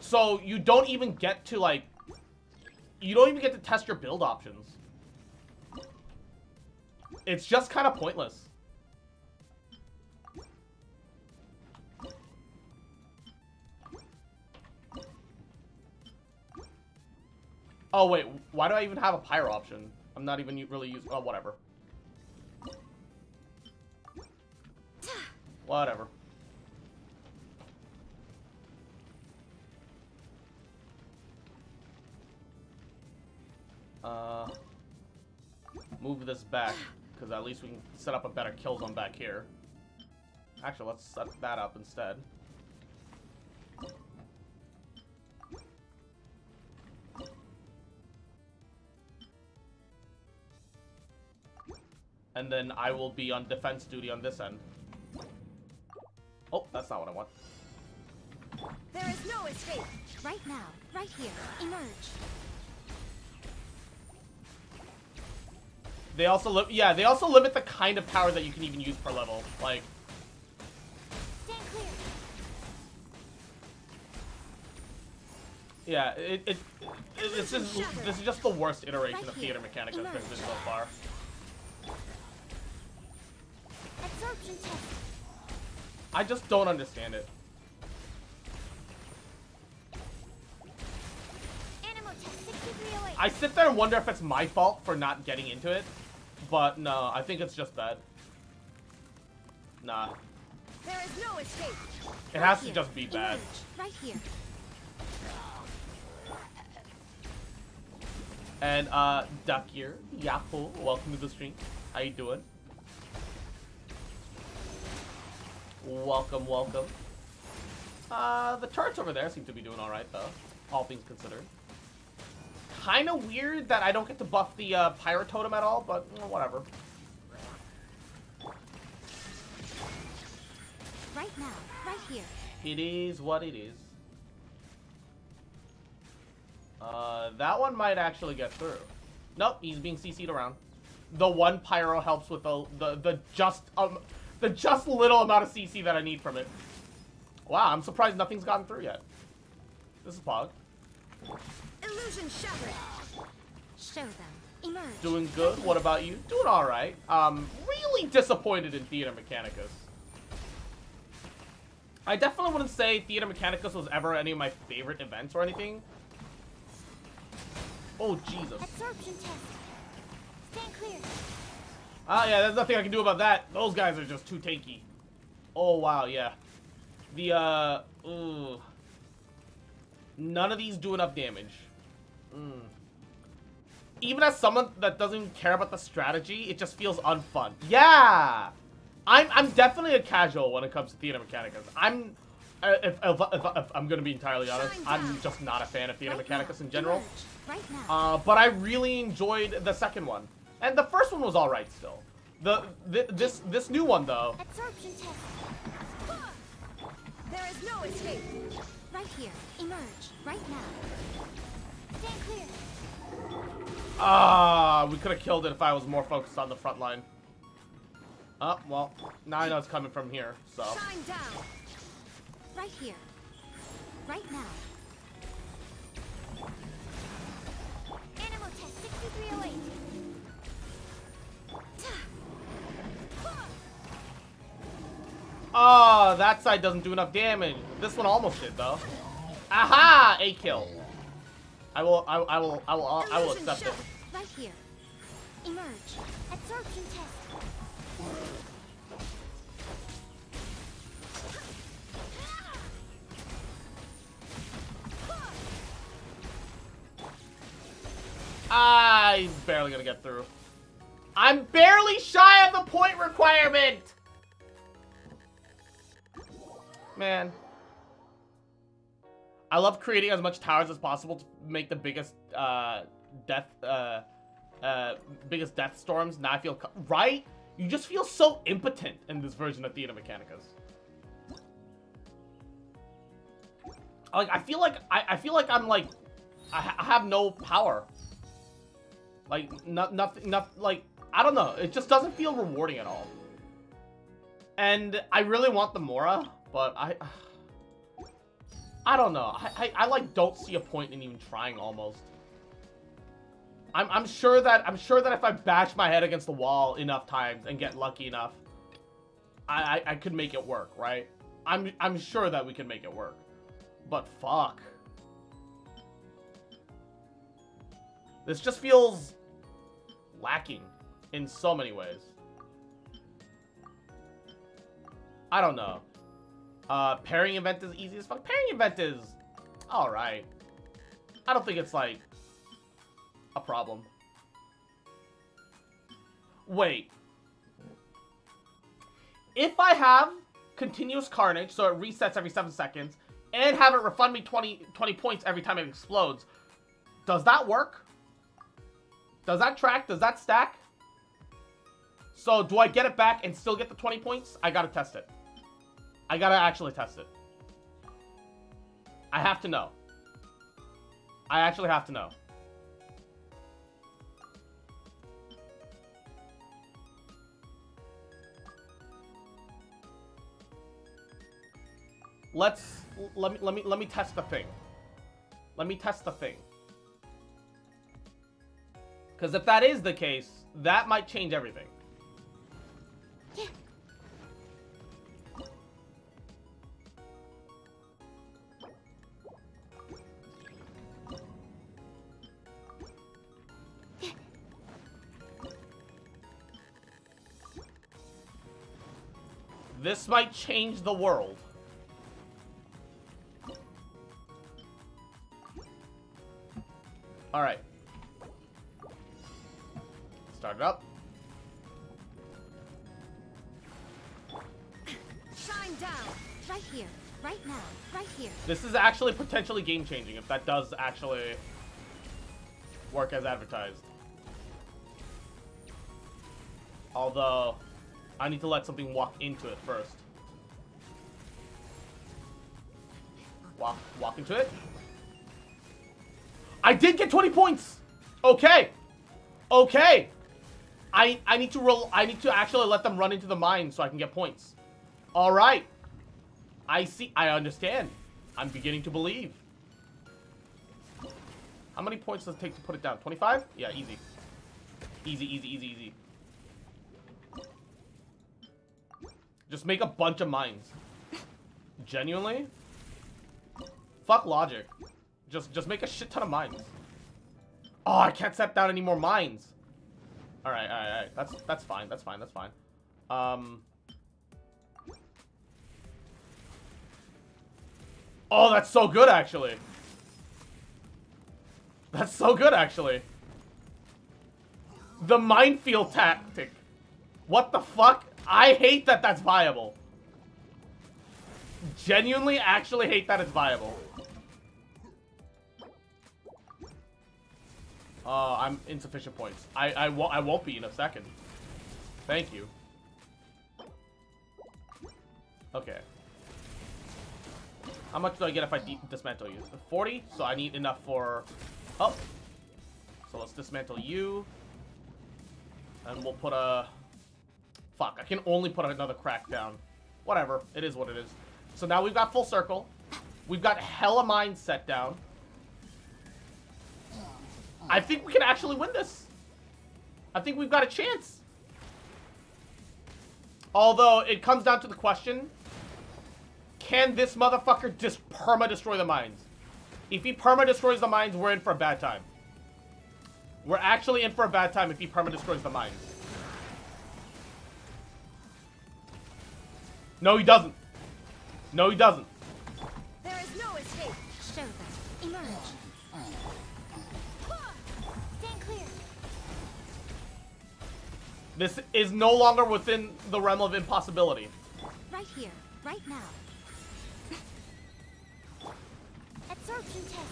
So you don't even get to like you don't even get to test your build options. It's just kind of pointless. Oh, wait. Why do I even have a pyro option? I'm not even really using... Oh, whatever. Whatever. Uh, move this back, because at least we can set up a better kill zone back here. Actually, let's set that up instead. And then I will be on defense duty on this end. Oh, that's not what I want. There is no escape. Right now, right here, emerge. They also limit, yeah, they also limit the kind of power that you can even use per level. Like, yeah, it, it, it this is this is just the worst iteration of Theater Mechanicus there's been so far. I just don't understand it. I sit there and wonder if it's my fault for not getting into it. But no, I think it's just that. Nah. There is no escape. It has to just be bad. Right here. And uh Dakir, Yahoo, welcome to the stream. How you doing? Welcome, welcome. Uh the turrets over there seem to be doing alright though, all things considered. Kinda weird that I don't get to buff the uh, Pyro Totem at all, but mm, whatever. Right now. Right here. It is what it is. Uh, that one might actually get through. Nope, he's being CC'd around. The one pyro helps with the the, the just um the just little amount of CC that I need from it. Wow, I'm surprised nothing's gotten through yet. This is Pog. Illusion shattered. Show them. Emerge. Doing good. What about you? Doing alright. Um, really disappointed in Theater Mechanicus. I definitely wouldn't say Theater Mechanicus was ever any of my favorite events or anything. Oh, Jesus. Absorption test. Stand clear. Ah, yeah, there's nothing I can do about that. Those guys are just too tanky. Oh, wow, yeah. The, uh, ooh. None of these do enough damage. Mm. Even as someone that doesn't care about the strategy, it just feels unfun. Yeah! I'm, I'm definitely a casual when it comes to Theater Mechanicus. I'm, uh, if, if, if, if I'm gonna be entirely honest, I'm just not a fan of Theater Right Mechanicus now. in general. Right. Uh, but I really enjoyed the second one, and the first one was all right still. The, th this this new one though, Absorption test. There is no escape. Right here. Emerge. Right now. Ah, we could have killed it if I was more focused on the front line. Oh well, now I know it's coming from here, so Shine down. Right here. Right now. Animal test 6308. oh that side doesn't do enough damage. This one almost did though. Aha, a kill. I will, I, I will, I will, I will accept it. Right here. Emerge. Absorption test. He's barely gonna get through. I'm barely shy of the point requirement! Man. I love creating as much towers as possible to make the biggest, uh, death, uh, uh, biggest death storms. Now I feel, right? You just feel so impotent in this version of Theater Mechanicus. Like, I feel like, I, I feel like I'm like, I, ha- I have no power. Like, no, nothing, nothing, like, I don't know. It just doesn't feel rewarding at all. And I really want the Mora, but I... I don't know. I, I, I, like, don't see a point in even trying, almost. I'm, I'm sure that, I'm sure that if I bash my head against the wall enough times and get lucky enough, I, I, I could make it work, right? I'm, I'm sure that we can make it work. But fuck. This just feels lacking in so many ways. I don't know. Uh, pairing event is easy as fuck. Pairing event is alright. I don't think it's like a problem. Wait. If I have continuous carnage, so it resets every 7 seconds, and have it refund me 20, 20 points every time it explodes, does that work? Does that track? Does that stack? So do I get it back and still get the 20 points? I gotta test it. I gotta actually test it. I have to know. I actually have to know. Let's let me let me let me test the thing. Let me test the thing. Because if that is the case, that might change everything. This might change the world. Alright. Start it up. Shine down. Right here. Right now. Right here. This is actually potentially game changing if that does actually work as advertised. Although, I need to let something walk into it first. Walk, walk into it. I did get 20 points. Okay. Okay. I I need to roll. I need to actually let them run into the mine so I can get points. All right. I see. I understand. I'm beginning to believe. How many points does it take to put it down? 25? Yeah, easy. Easy, easy, easy, easy. Just make a bunch of mines. Genuinely? Fuck logic. Just just make a shit ton of mines. Oh, I can't set down any more mines. Alright, alright, alright. That's that's fine, that's fine, that's fine. Um Oh, that's so good actually. That's so good actually. The minefield tactic. What the fuck? I hate that that's viable. Genuinely actually hate that it's viable. Uh, I'm insufficient points. I, I, I won't be in a second. Thank you. Okay. How much do I get if I dismantle you? 40? So I need enough for... Oh. So let's dismantle you. And we'll put a... Fuck, I can only put another crack down. Whatever, it is what it is. So now we've got full circle. We've got hella mines set down. I think we can actually win this. I think we've got a chance. Although, it comes down to the question, can this motherfucker just perma-destroy the mines? If he perma-destroys the mines, we're in for a bad time. We're actually in for a bad time if he perma-destroys the mines. No, he doesn't. No, he doesn't. There is no escape. Show them. Emerge. Stand clear. This is no longer within the realm of impossibility. Right here. Right now. Absorption test.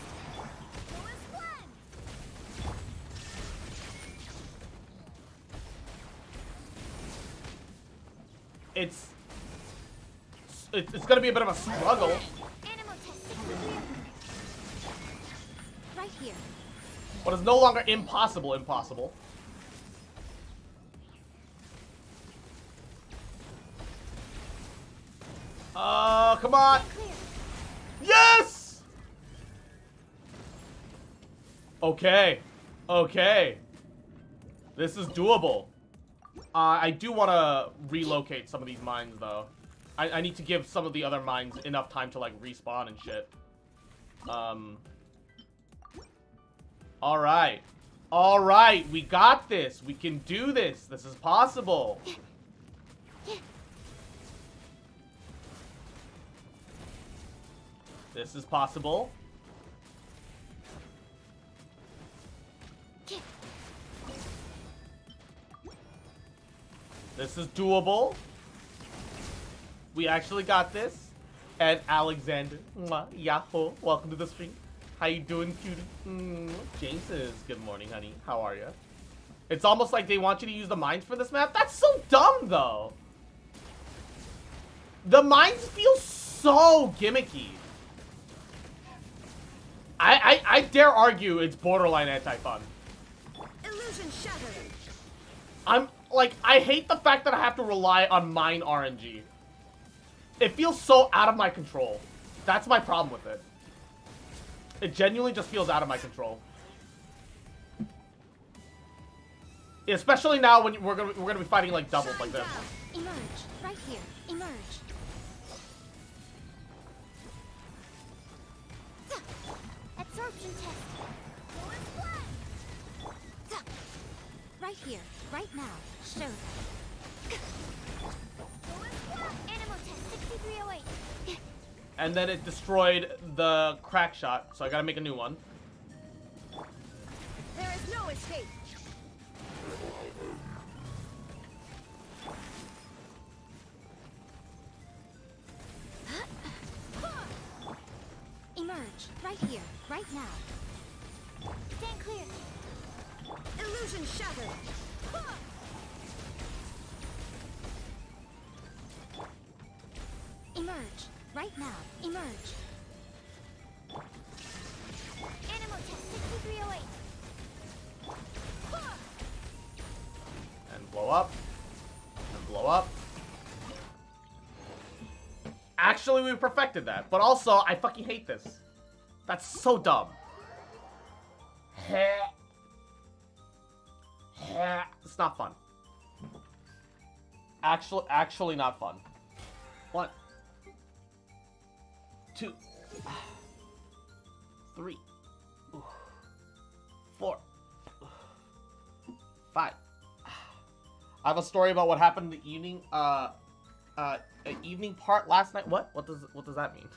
It's... It's, it's gonna be a bit of a struggle. Right here. But it's no longer impossible impossible. Uh, come on. Yes! Okay. Okay. This is doable. Uh, I do want to relocate some of these mines, though. I, I need to give some of the other mines enough time to, like, respawn and shit. Um... Alright. Alright, we got this. We can do this. This is possible. This is possible. This is doable. We actually got this. And Alexander, mwah, Yahoo, welcome to the stream. How you doing, cutie? Mm, James says, good morning, honey. How are you? It's almost like they want you to use the mines for this map. That's so dumb, though. The mines feel so gimmicky. I, I, I dare argue it's borderline anti-fun. Illusion shattered. I'm, like, I hate the fact that I have to rely on mine RNG. It feels so out of my control. That's my problem with it. It genuinely just feels out of my control. Especially now when we're gonna we're gonna be fighting like doubles like this. Emerge. Right here. Emerge. Absorption test. Right here. Right now. Show them. Animal 6308. And then it destroyed the crack shot, so I gotta make a new one. There is no escape. <gasps> Emerge. Right here. Right now. Stand clear. Illusion shattered. Emerge. Right now. Emerge. Animal test 6308. And blow up. And blow up. Actually, we perfected that. But also, I fucking hate this. That's so dumb. It's not fun. Actually, actually not fun. Two. Three. Four. Five. I have a story about what happened in the evening, uh, uh, uh, evening part last night. What? What does what does that mean?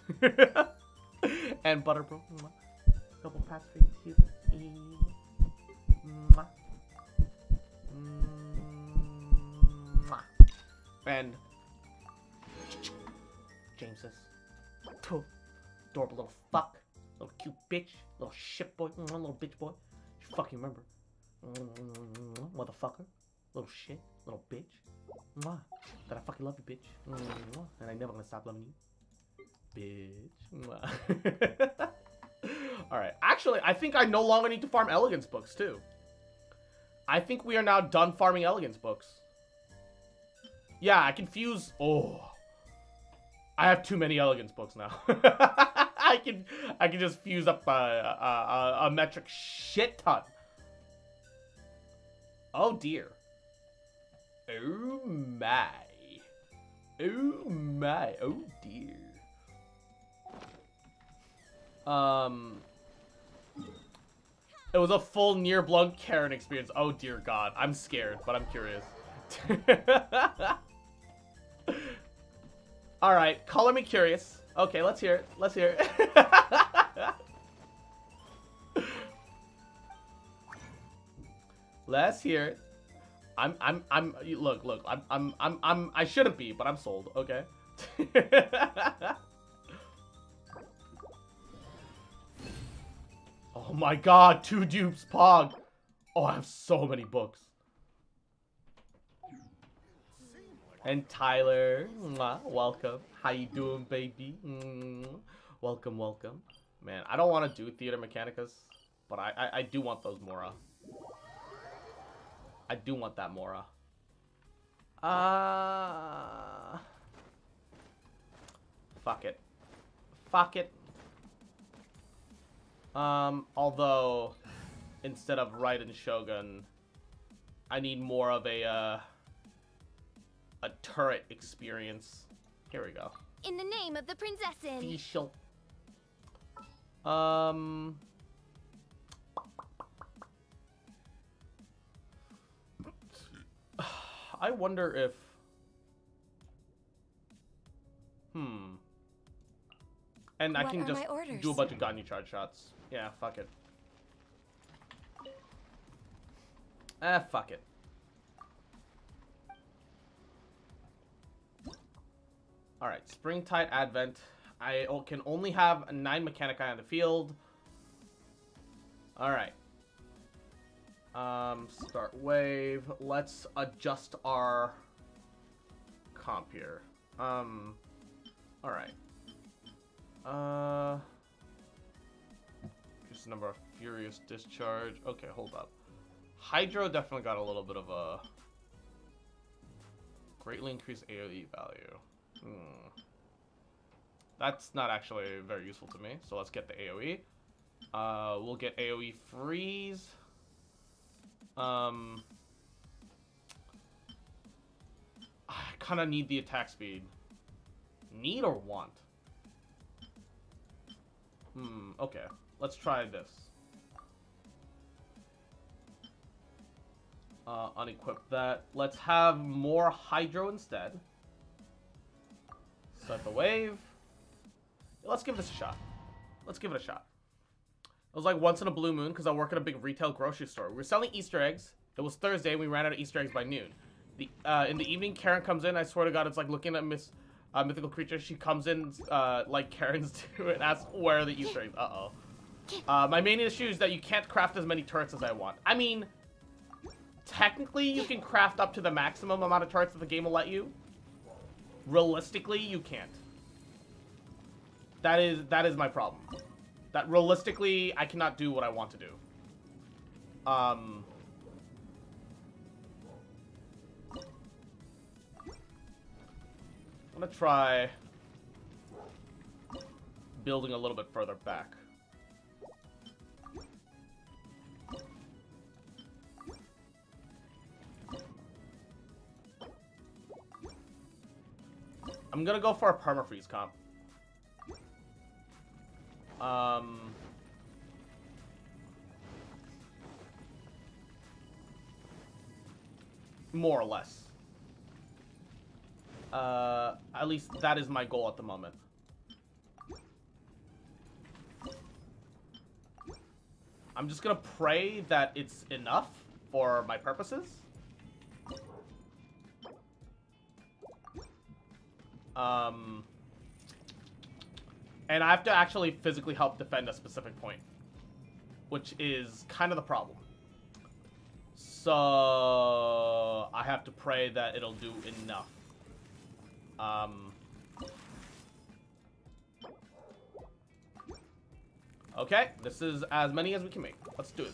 <laughs> and butter bro, mwah. couple pats for you too. Mwah. Mwah. Two. adorable little fuck, little cute bitch, little shit boy, little bitch boy. You fucking remember, motherfucker, little shit, little bitch. Mwah. That I fucking love you, bitch. And I never gonna stop loving you. Bitch. <laughs> Alright. Actually, I think I no longer need to farm elegance books, too. I think we are now done farming elegance books. Yeah, I can fuse... Oh. I have too many elegance books now. <laughs> I can I can just fuse up a, a, a, metric shit ton. Oh dear. Oh my. Oh my. Oh dear. Um. It was a full near blunt Karen experience. Oh dear God. I'm scared, but I'm curious. <laughs> Alright, color me curious. Okay, let's hear it. Let's hear it. let's hear it. I'm I'm I'm look look I'm I'm I'm I'm I shouldn't be but I'm sold okay. <laughs> oh my god, two dupes, Pog. Oh, I have so many books. And Tyler, welcome. How you doing, baby? Mm, welcome, welcome. Man, I don't want to do Theater Mechanicus, but I, I I do want those Mora. I do want that Mora. Uh... Fuck it. Fuck it. Um, although, instead of Raiden Shogun, I need more of a, uh, a turret experience. Here we go. In the name of the princessin. Official. Um... I wonder if... Hmm. And I can just do a bunch of Ganyu charge shots. Yeah, fuck it. Ah, fuck it. Alright, Springtide Advent. I can only have 9 Mechanicai on the field. Alright. Um, start wave. Let's adjust our comp here. Um, alright. Uh, just number of Furious Discharge. Okay, hold up. Hydro definitely got a little bit of a greatly increased AoE value. Hmm. That's not actually very useful to me, so let's get the AoE. Uh, we'll get AoE freeze. Um, I kind of need the attack speed. Need or want? Hmm, okay. Let's try this. Uh, unequip that. Let's have more Hydro instead. Start the wave. Let's give this a shot. Let's give it a shot. It was like once in a blue moon because I work at a big retail grocery store. We were selling Easter eggs. It was Thursday and we ran out of Easter eggs by noon. The uh, in the evening, Karen comes in. I swear to God, it's like looking at Miss uh, Mythical Creature. She comes in uh, like Karen's <laughs> do and asks where are the Easter eggs. Uh oh. Uh, my main issue is that you can't craft as many turrets as I want. I mean, technically you can craft up to the maximum amount of turrets that the game will let you. Realistically, you can't. That is that is my problem. That realistically, I cannot do what I want to do. Um. I'm gonna try building a little bit further back. I'm gonna go for a permafreeze comp. Um... More or less. Uh, at least that is my goal at the moment. I'm just gonna pray that it's enough for my purposes. Um, and I have to actually physically help defend a specific point, which is kind of the problem. So I have to pray that it'll do enough. Um, okay, this is as many as we can make. Let's do it.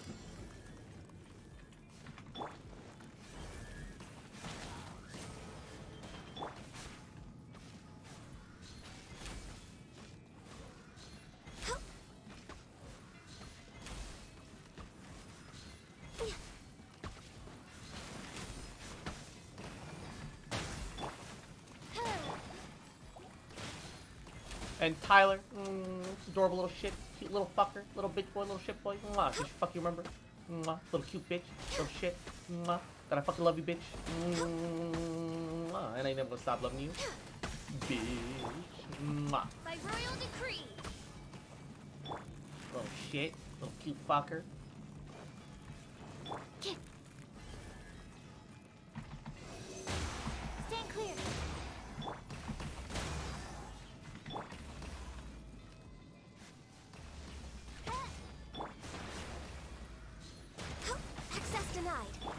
Tyler, mm, adorable little shit, cute little fucker, little bitch boy, little shit boy. Mwah, did you fuck you remember? Mwah, little cute bitch, little shit. Mwah, that I fucking love you, bitch. Mwah, and I ain't never gonna stop loving you, bitch. Mwah, By royal decree. little shit, little cute fucker.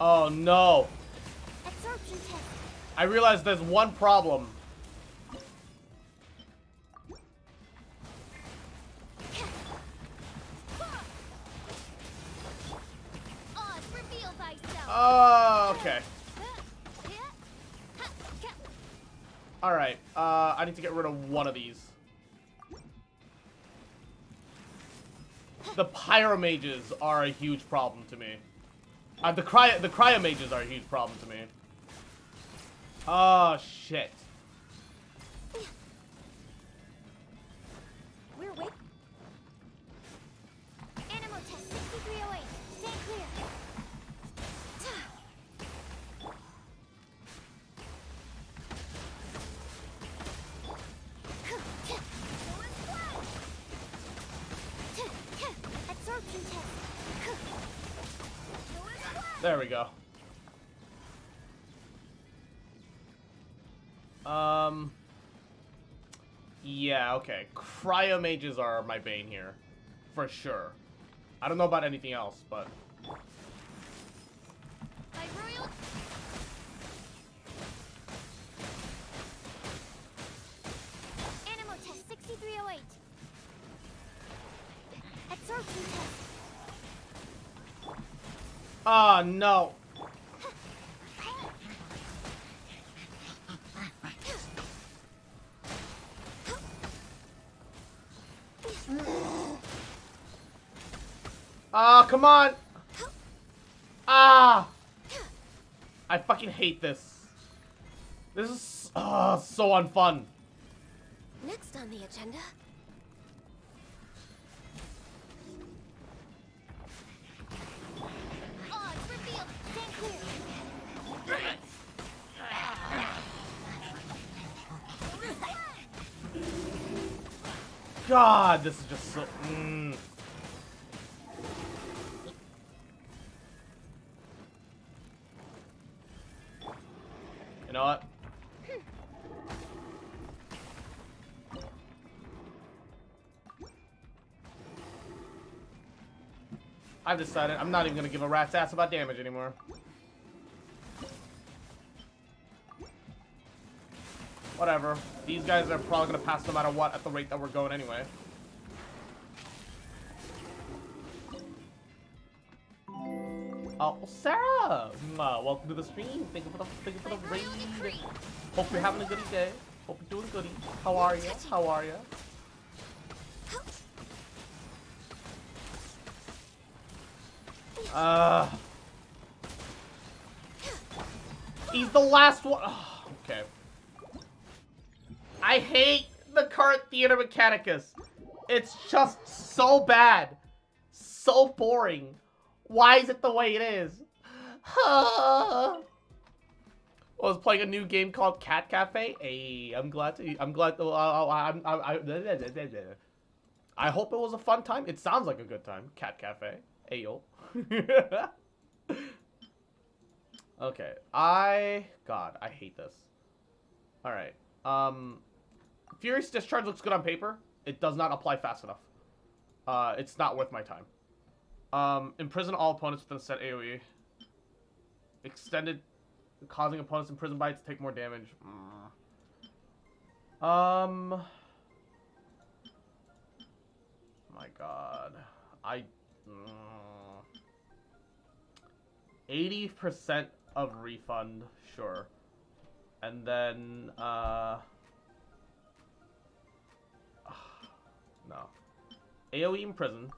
Oh no! I realize there's one problem. Odds reveal thyself. Oh, okay. Alright, uh, I need to get rid of one of these. The pyromages are a huge problem to me. Uh, the cryo the cryomages are a huge problem to me. Oh shit. Yeah, okay. Cryomages are my bane here. For sure. I don't know about anything else, but... By royal. Animal test 6308. Absorption test. Oh, no. Ah, come on. Ah. I fucking hate this. This is uh, so unfun. Next on the agenda. Odds revealed. Stand clear. God, this is just so. Mm. You know what? I've decided I'm not even gonna give a rat's ass about damage anymore. Whatever. These guys are probably gonna pass no matter what at the rate that we're going anyway. Oh, Sarah! Mm, uh, welcome to the stream. Thank you for the, thank you for the raid. Hope you're having a good day. Hope you're doing goody. How are you? How are you? Uh. He's the last one. Oh, okay. I hate the current Theater Mechanicus. It's just so bad. So boring. Why is it the way it is? I was playing a new game called Cat Cafe. Hey, I'm glad to. I'm glad to. Uh, I'm, I, I, I hope it was a fun time. It sounds like a good time. Cat Cafe. Ayo. <laughs> okay. I. God, I hate this. Alright. Um. Furious Discharge looks good on paper. It does not apply fast enough. Uh, it's not worth my time. Um, imprison all opponents within a set AoE. Extended, causing opponents imprisoned by it to take more damage. Mm. Um. My God, I. Eighty percent of refund, sure, and then uh. <sighs> No. AoE in prison.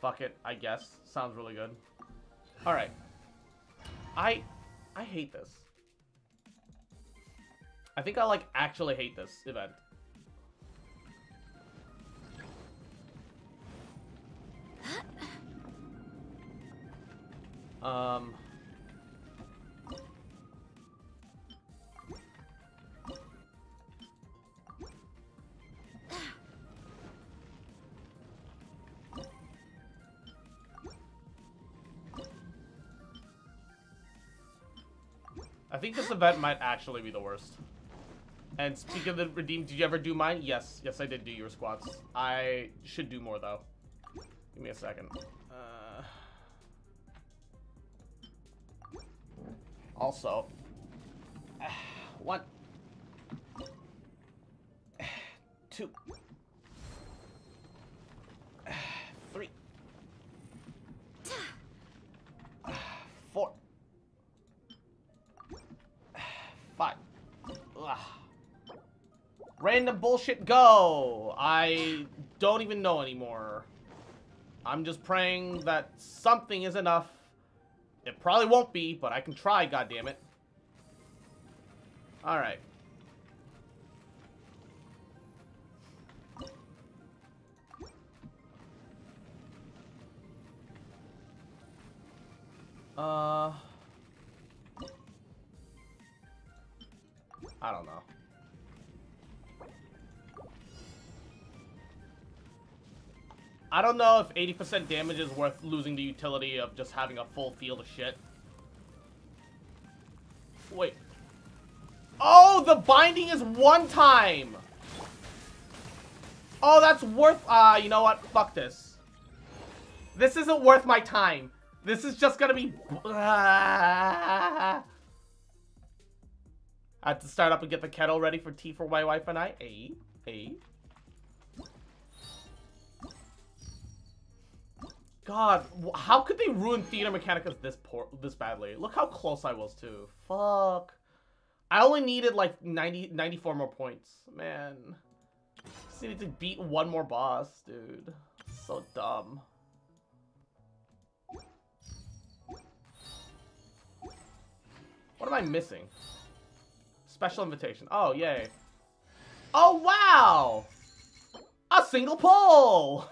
Fuck it, I guess. Sounds really good. Alright. I... I hate this. I think I, like, actually hate this event. Um... I think this event might actually be the worst. And speaking of the redeem, did you ever do mine? Yes, yes, I did do your squats. I should do more though. Give me a second. Uh, also, one, two, three, four. Random bullshit go! I don't even know anymore. I'm just praying that something is enough. It probably won't be, but I can try, goddammit. Alright. Uh... I don't know. I don't know if 80% damage is worth losing the utility of just having a full field of shit. Wait. Oh, the binding is one time! Oh, that's worth- uh, you know what? Fuck this. This isn't worth my time. This is just gonna be- <laughs> I have to start up and get the kettle ready for tea for my wife and I. Hey, hey. God, how could they ruin Theater Mechanicus this poor, this badly? Look how close I was too. Fuck. I only needed like 90, 94 more points. Man. Just needed to beat one more boss, dude. So dumb. What am I missing? Special invitation. Oh, yay. Oh, wow! A single pull!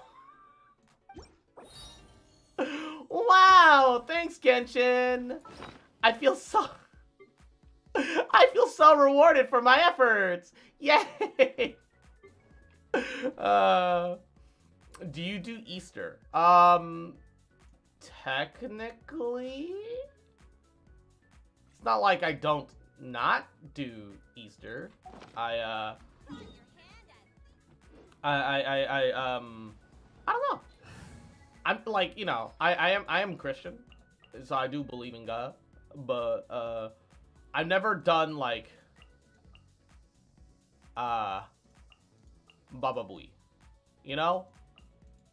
Wow! Thanks, Genshin! I feel so... <laughs> I feel so rewarded for my efforts! Yay! <laughs> uh, do you do Easter? Um, technically, it's not like I don't not do Easter. I uh, I I I, I um, I don't know. I'm like you know I I am I am Christian, so I do believe in God, but uh, I've never done like uh Baba Booey. You know?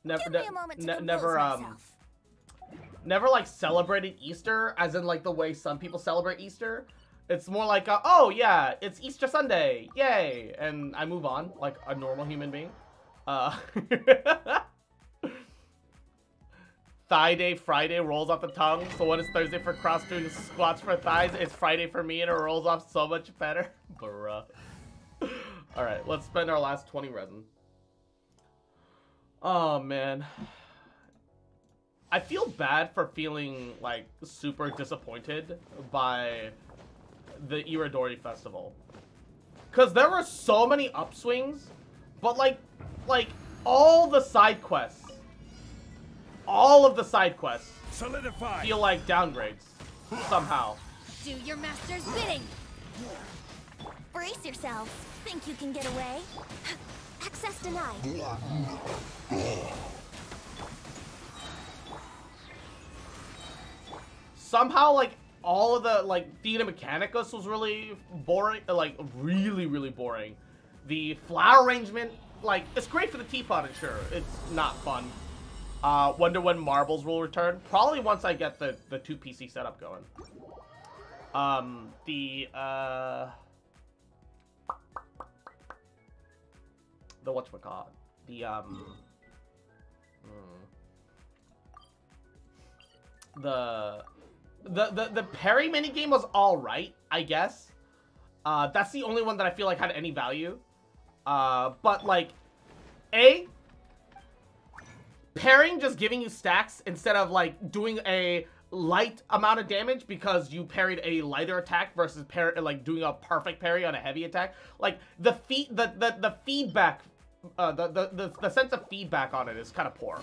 Never Give me a moment to ne- never um myself. never like celebrated Easter as in like the way some people celebrate Easter. It's more like a, oh yeah, it's Easter Sunday. Yay. And I move on like a normal human being. Uh <laughs> Thigh day, Friday rolls off the tongue. So when it's Thursday for cross doing squats for thighs, it's Friday for me and it rolls off so much better. <laughs> Bruh. Alright, let's spend our last 20 resin. Oh man. I feel bad for feeling like super disappointed by the Irodori festival. Cause there were so many upswings, but like like all the side quests. All of the side quests Solidify. feel like downgrades somehow. Do your master's bidding. Brace yourselves. Think you can get away? <laughs> Access denied. somehow like all of the like Theater Mechanicus was really boring, like really really boring. The flower arrangement, like it's great for the teapot, and sure, it's not fun. Uh, wonder when marbles will return. Probably once I get the the two PC setup going. Um, the uh, the whatchamacallit, the um. hmm. The the the the parry minigame was all right, I guess. Uh, that's the only one that I feel like had any value. Uh, but like, a parrying just giving you stacks instead of like doing a light amount of damage because you parried a lighter attack versus par- like doing a perfect parry on a heavy attack. Like the feed the the the feedback, uh, the the the, the sense of feedback on it is kind of poor.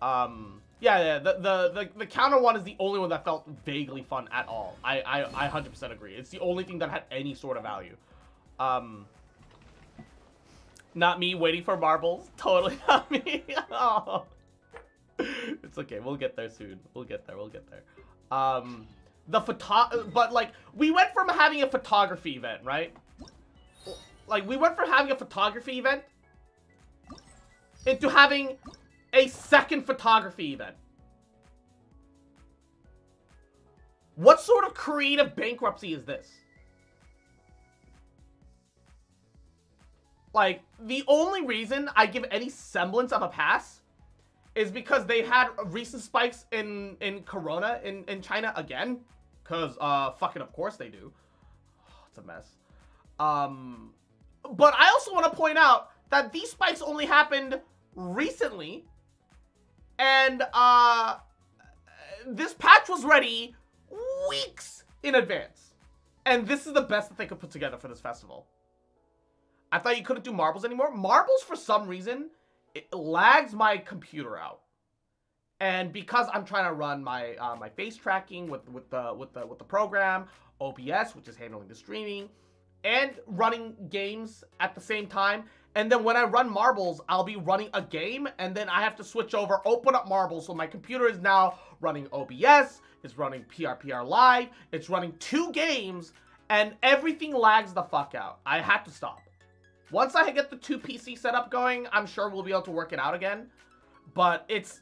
Um, yeah, yeah. The, the the the counter one is the only one that felt vaguely fun at all. I I I 100% agree. It's the only thing that had any sort of value. Um, not me waiting for marbles. <laughs> Totally not me. oh. <laughs> It's okay. We'll get there soon. We'll get there. We'll get there. Um, the photo, but like we went from having a photography event, right? Like we went from having a photography event into having a second photography event. What sort of creative bankruptcy is this? Like, the only reason I give any semblance of a pass is because they had recent spikes in, in Corona in, in China again. Because, uh, fucking of course they do. <sighs> it's a mess. Um, but I also want to point out that these spikes only happened recently. And, uh, this patch was ready weeks in advance. And this is the best that they could put together for this festival. I thought you couldn't do marbles anymore. Marbles, for some reason, it lags my computer out. And because I'm trying to run my uh, my face tracking with with the with the with the program, OBS, which is handling the streaming, and running games at the same time. And then when I run marbles, I'll be running a game, and then I have to switch over, open up marbles. So my computer is now running OBS, it's running PRPR Live, it's running two games, and everything lags the fuck out. I had to stop. Once I get the two PC setup going, I'm sure we'll be able to work it out again. But it's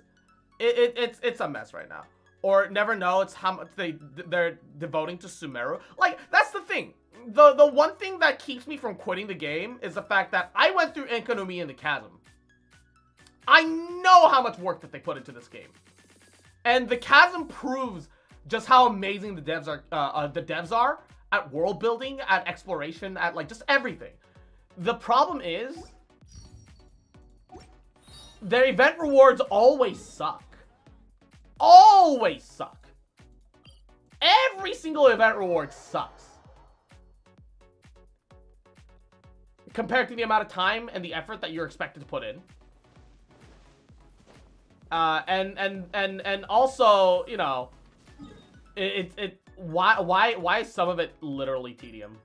it, it it's it's a mess right now. Or never know it's how much they they're devoting to Sumeru. Like that's the thing. The the one thing that keeps me from quitting the game is the fact that I went through Enkonomi and the Chasm. I know how much work that they put into this game. And the Chasm proves just how amazing the devs are uh, uh, the devs are at world building, at exploration, at like just everything. The problem is, their event rewards always suck. Always suck. Every single event reward sucks. compared to the amount of time and the effort that you're expected to put in. Uh, and and and and also, you know, it it, it why why why is some of it literally tedium?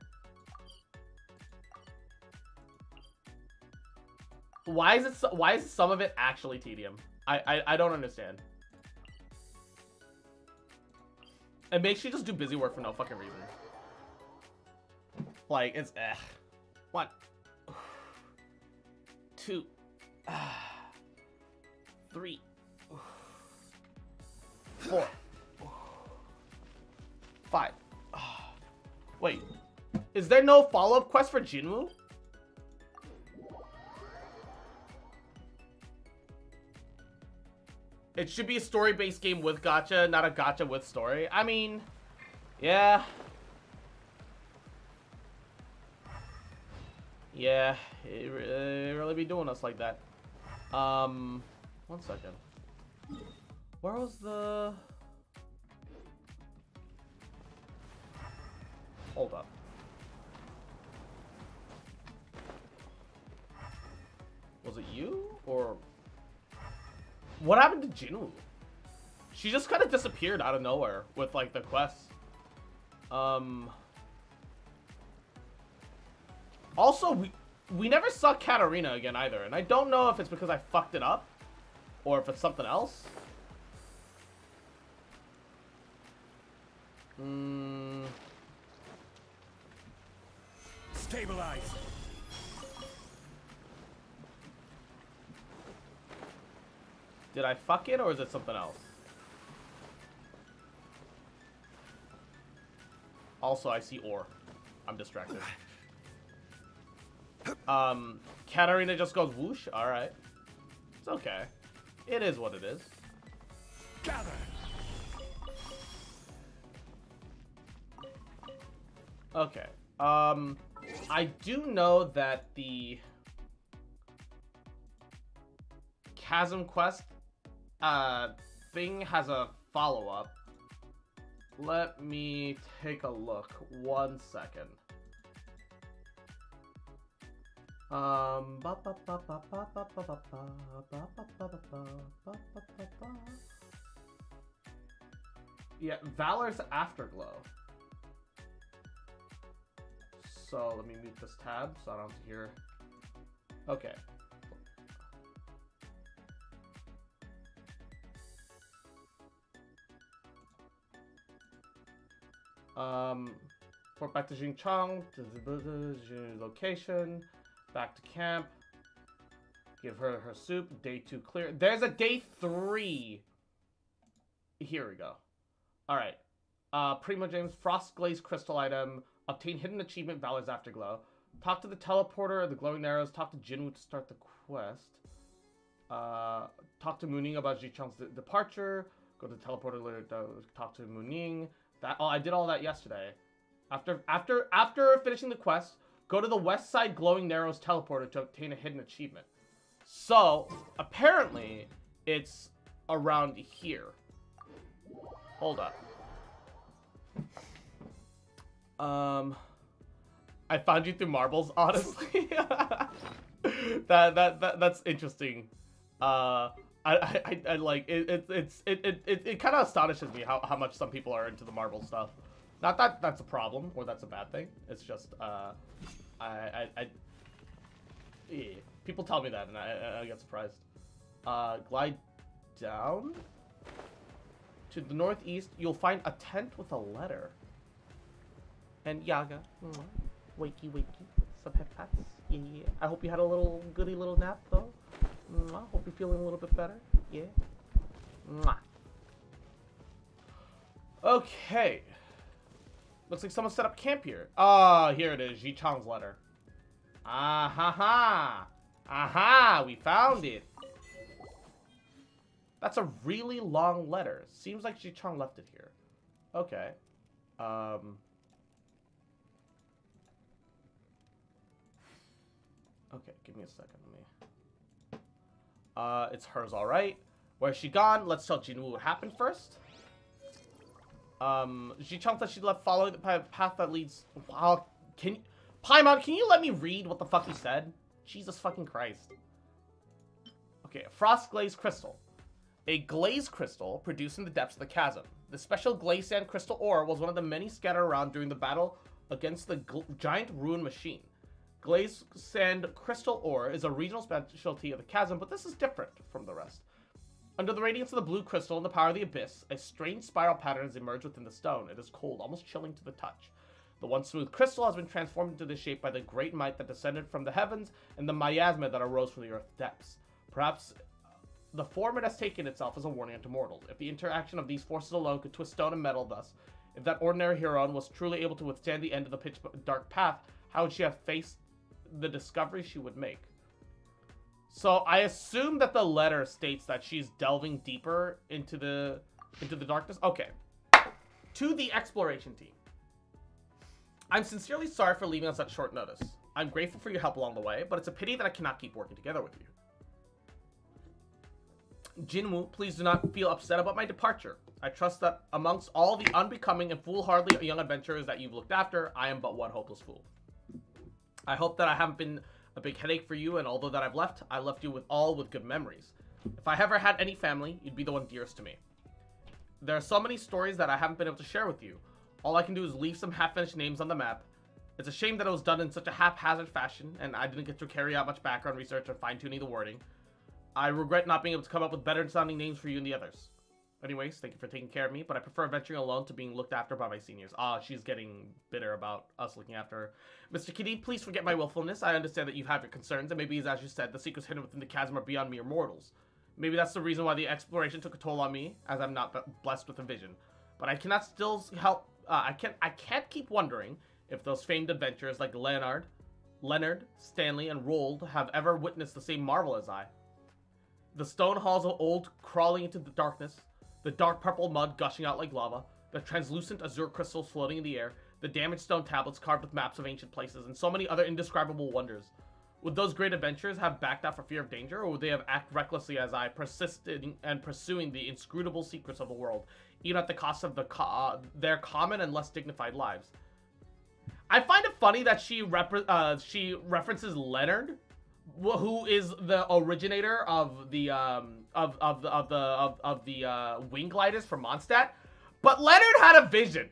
Why is it so- why is some of it actually tedium? I I, I don't understand. It makes you just do busy work for no fucking reason. Like it's eh. One, two, <sighs> three, four, five. <sighs> Wait, is there no follow-up quest for Jinwoo? It should be a story-based game with gacha, not a gacha with story. I mean, yeah. Yeah, it, it really be doing us like that. Um, one second. Where was the... Hold up. Was it you? Or... What happened to Jinwoo? She just kind of disappeared out of nowhere with, like, the quests. Um... Also, we, we never saw Katarina again either, and I don't know if it's because I fucked it up, or if it's something else. Hmm... Stabilize. Did I fuck it, or is it something else? Also, I see ore. I'm distracted. Um, Katarina just goes whoosh. All right, it's okay. It is what it is. Gather. Okay. Um, I do know that the Chasm Quest uh, Bing has a follow-up. Let me take a look. One second. Um, yeah, Valor's Afterglow. So let me mute this tab so I don't have to hear. Okay. Um, back to Xinchang, to location, back to camp. Give her her soup. Day two clear. There's a day three. Here we go. All right. Uh, Primogems, Frost Glaze Crystal item. Obtain hidden achievement, Valor's Afterglow. Talk to the teleporter, of the Glowing Narrows. Talk to Jinwu to start the quest. Uh, talk to Muning about Zhiqiong's de- departure. Go to the teleporter later. Talk to Muning. That oh, I did all that yesterday. After after after finishing the quest, go to the West Side Glowing Narrows teleporter to obtain a hidden achievement. So apparently, it's around here. Hold up. Um, I found you through marbles, honestly. <laughs> that, that that that's interesting. Uh, I I, I, like it. It it's it it it, it kind of astonishes me how how much some people are into the marble stuff. Not that that's a problem or that's a bad thing. It's just uh, I I, I yeah, people tell me that and I I, get surprised. Uh, glide down to the northeast. You'll find a tent with a letter. And Yaga, mwah, wakey wakey, some. Yeah, yeah. I hope you had a little goody little nap though. Mwah. Hope you're feeling a little bit better. Yeah. Mwah. Okay. Looks like someone set up camp here. Ah, here it is. Zhiqiong's letter. Ah ha ha. Aha, we found it. That's a really long letter. Seems like Zhiqiong left it here. Okay. Um. Okay, give me a second. Uh, it's hers, all right. Where's she gone? Let's tell Jinwu what happened first. Um, Zhiqiong said she left following the pa- path that leads. Wow, can Paimon, can you let me read what the fuck you said? Jesus fucking Christ. Okay, Frost Glaze Crystal. A glaze crystal produced in the depths of the chasm. The special glaze sand crystal ore was one of the many scattered around during the battle against the giant ruin machine. Glaze sand crystal ore is a regional specialty of the chasm, but this is different from the rest. Under the radiance of the blue crystal and the power of the abyss, a strange spiral pattern has emerged within the stone. It is cold, almost chilling to the touch. The once smooth crystal has been transformed into this shape by the great might that descended from the heavens and the miasma that arose from the earth's depths. Perhaps the form it has taken itself is a warning unto mortals. If the interaction of these forces alone could twist stone and metal thus, if that ordinary heroine was truly able to withstand the end of the pitch dark path, how would she have faced the discovery she would make? So I assume that the letter states that she's delving deeper into the into the darkness. Okay. To the exploration team. I'm sincerely sorry for leaving on such short notice. I'm grateful for your help along the way, but it's a pity that I cannot keep working together with you. Jinwu, please do not feel upset about my departure. I trust that amongst all the unbecoming and foolhardy young adventurers that you've looked after, I am but one hopeless fool. I hope that I haven't been a big headache for you, and although that I've left, I left you with all with good memories. If I ever had any family, you'd be the one dearest to me. There are so many stories that I haven't been able to share with you. All I can do is leave some half-finished names on the map. It's a shame that it was done in such a haphazard fashion, and I didn't get to carry out much background research or fine-tuning the wording. I regret not being able to come up with better sounding names for you and the others. Anyways, thank you for taking care of me, but I prefer venturing alone to being looked after by my seniors. Ah, she's getting bitter about us looking after her. Mr. Kitty, please forget my willfulness. I understand that you have your concerns, and maybe, as you said, the secrets hidden within the chasm are beyond mere mortals. Maybe that's the reason why the exploration took a toll on me, as I'm not blessed with a vision. But I cannot still help. Uh, I can't. I can't keep wondering if those famed adventurers like Leonard, Leonard, Stanley, and Roald have ever witnessed the same marvel as I. The stone halls of old crawling into the darkness, the dark purple mud gushing out like lava, the translucent azure crystals floating in the air, the damaged stone tablets carved with maps of ancient places, and so many other indescribable wonders. Would those great adventurers have backed out for fear of danger, or would they have acted recklessly as I persisted and pursuing the inscrutable secrets of the world, even at the cost of the co uh, their common and less dignified lives? I find it funny that she uh, she references Leonard who is the originator of the um of of the of the of, of the uh, wing gliders from Mondstadt, but Leonard had a vision.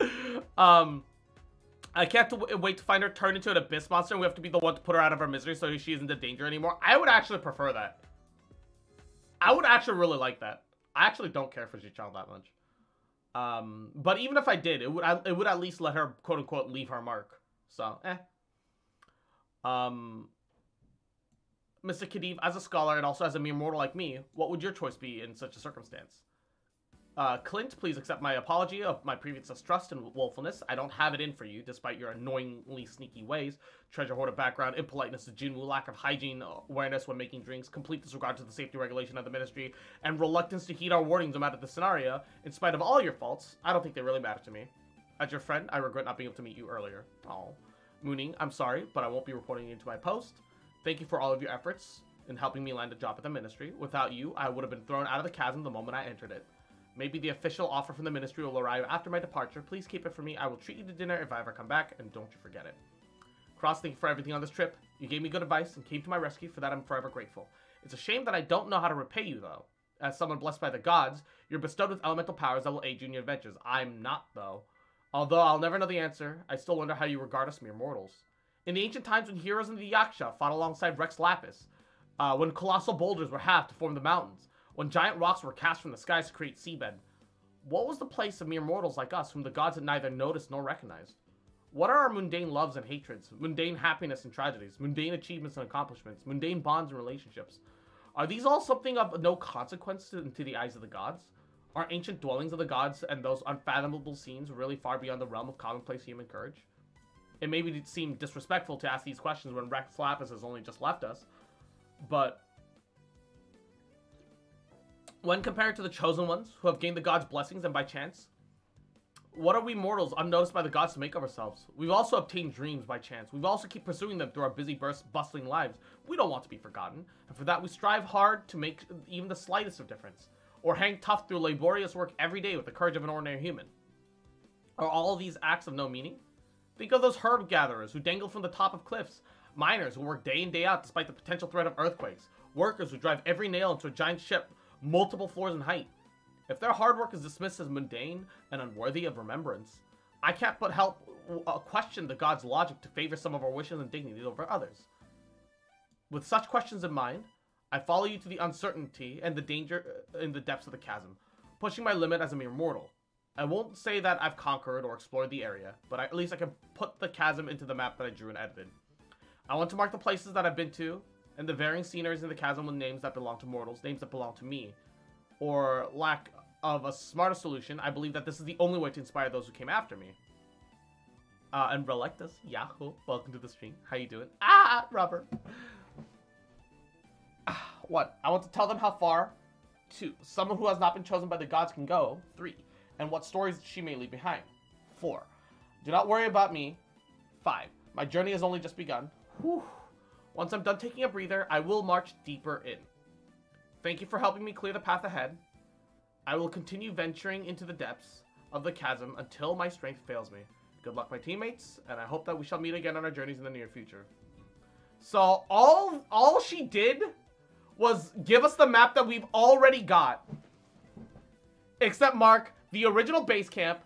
<laughs> um, I can't wait to find her turn into an abyss monster. and We have to be the one to put her out of her misery so she isn't in danger anymore. I would actually prefer that. I would actually really like that. I actually don't care for Zhiqiong that much. Um, but even if I did, it would it would at least let her quote unquote leave her mark. So, eh. Um, Mr. Khedive, as a scholar and also as a mere mortal like me, what would your choice be in such a circumstance? Uh, Clint, please accept my apology of my previous distrust and woefulness. I don't have it in for you, despite your annoyingly sneaky ways, treasure hoarder background, impoliteness to Jinwu, lack of hygiene awareness when making drinks, complete disregard to the safety regulation of the ministry, and reluctance to heed our warnings no matter the scenario. In spite of all your faults, I don't think they really matter to me. As your friend, I regret not being able to meet you earlier. Oh. Muning, I'm sorry, but I won't be reporting you into my post. Thank you for all of your efforts in helping me land a job at the ministry. Without you, I would have been thrown out of the chasm the moment I entered it. Maybe the official offer from the ministry will arrive after my departure. Please keep it for me. I will treat you to dinner if I ever come back, and don't you forget it. Cross, thank you for everything on this trip. You gave me good advice and came to my rescue. For that, I'm forever grateful. It's a shame that I don't know how to repay you, though. As someone blessed by the gods, you're bestowed with elemental powers that will aid you in your adventures. I'm not, though. Although I'll never know the answer, I still wonder how you regard us mere mortals. In the ancient times when heroes in the Yaksha fought alongside Rex Lapis, uh, when colossal boulders were halved to form the mountains, when giant rocks were cast from the skies to create seabed, what was the place of mere mortals like us whom the gods had neither noticed nor recognized? What are our mundane loves and hatreds, mundane happiness and tragedies, mundane achievements and accomplishments, mundane bonds and relationships? Are these all something of no consequence to, to the eyes of the gods? Are ancient dwellings of the gods and those unfathomable scenes really far beyond the realm of commonplace human courage? It maybe seem disrespectful to ask these questions when Rex Lapis has only just left us, but when compared to the chosen ones who have gained the gods' blessings and by chance, what are we mortals unnoticed by the gods to make of ourselves? We've also obtained dreams by chance. We've also keep pursuing them through our busy, burst, bustling lives. We don't want to be forgotten, and for that we strive hard to make even the slightest of difference, or hang tough through laborious work every day with the courage of an ordinary human. Are all these acts of no meaning? Think of those herb gatherers who dangle from the top of cliffs, miners who work day in day out despite the potential threat of earthquakes, workers who drive every nail into a giant ship multiple floors in height. If their hard work is dismissed as mundane and unworthy of remembrance, I can't but help uh, question the gods' logic to favor some of our wishes and dignities over others. With such questions in mind, I follow you to the uncertainty and the danger uh, in the depths of the chasm, pushing my limit as a mere mortal. I won't say that I've conquered or explored the area, but I, at least I can put the chasm into the map that I drew and edited. I want to mark the places that I've been to, and the varying sceneries in the chasm with names that belong to mortals, names that belong to me. Or lack of a smarter solution, I believe that this is the only way to inspire those who came after me. Uh, and Relectus, Yahoo, welcome to the stream. How you doing? Ah, Robert. Ah, what? I want to tell them how far, two, someone who has not been chosen by the gods can go, three, and what stories she may leave behind. 4. Do not worry about me. 5. My journey has only just begun. Whew. Once I'm done taking a breather, I will march deeper in. Thank you for helping me clear the path ahead. I will continue venturing into the depths of the chasm until my strength fails me. Good luck, my teammates, and I hope that we shall meet again on our journeys in the near future. So all all she did was give us the map that we've already got. Except Mark, the original base camp,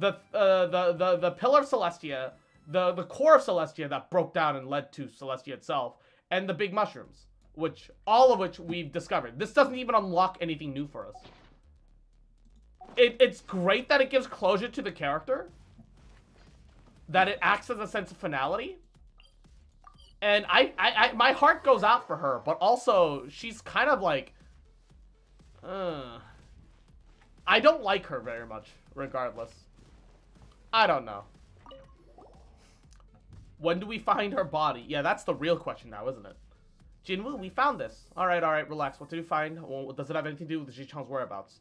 the uh, the the the pillar of Celestia, the the core of Celestia that broke down and led to Celestia itself, and the big mushrooms, which all of which we've discovered. This doesn't even unlock anything new for us. It, it's great that it gives closure to the character, that it acts as a sense of finality, and I, I, I my heart goes out for her, but also she's kind of like, uh. I don't like her very much, regardless. I don't know. When do we find her body? Yeah, that's the real question now, isn't it? Jinwu, we found this. Alright, alright, relax. What did you find? Well, does it have anything to do with Zhiqiong's whereabouts?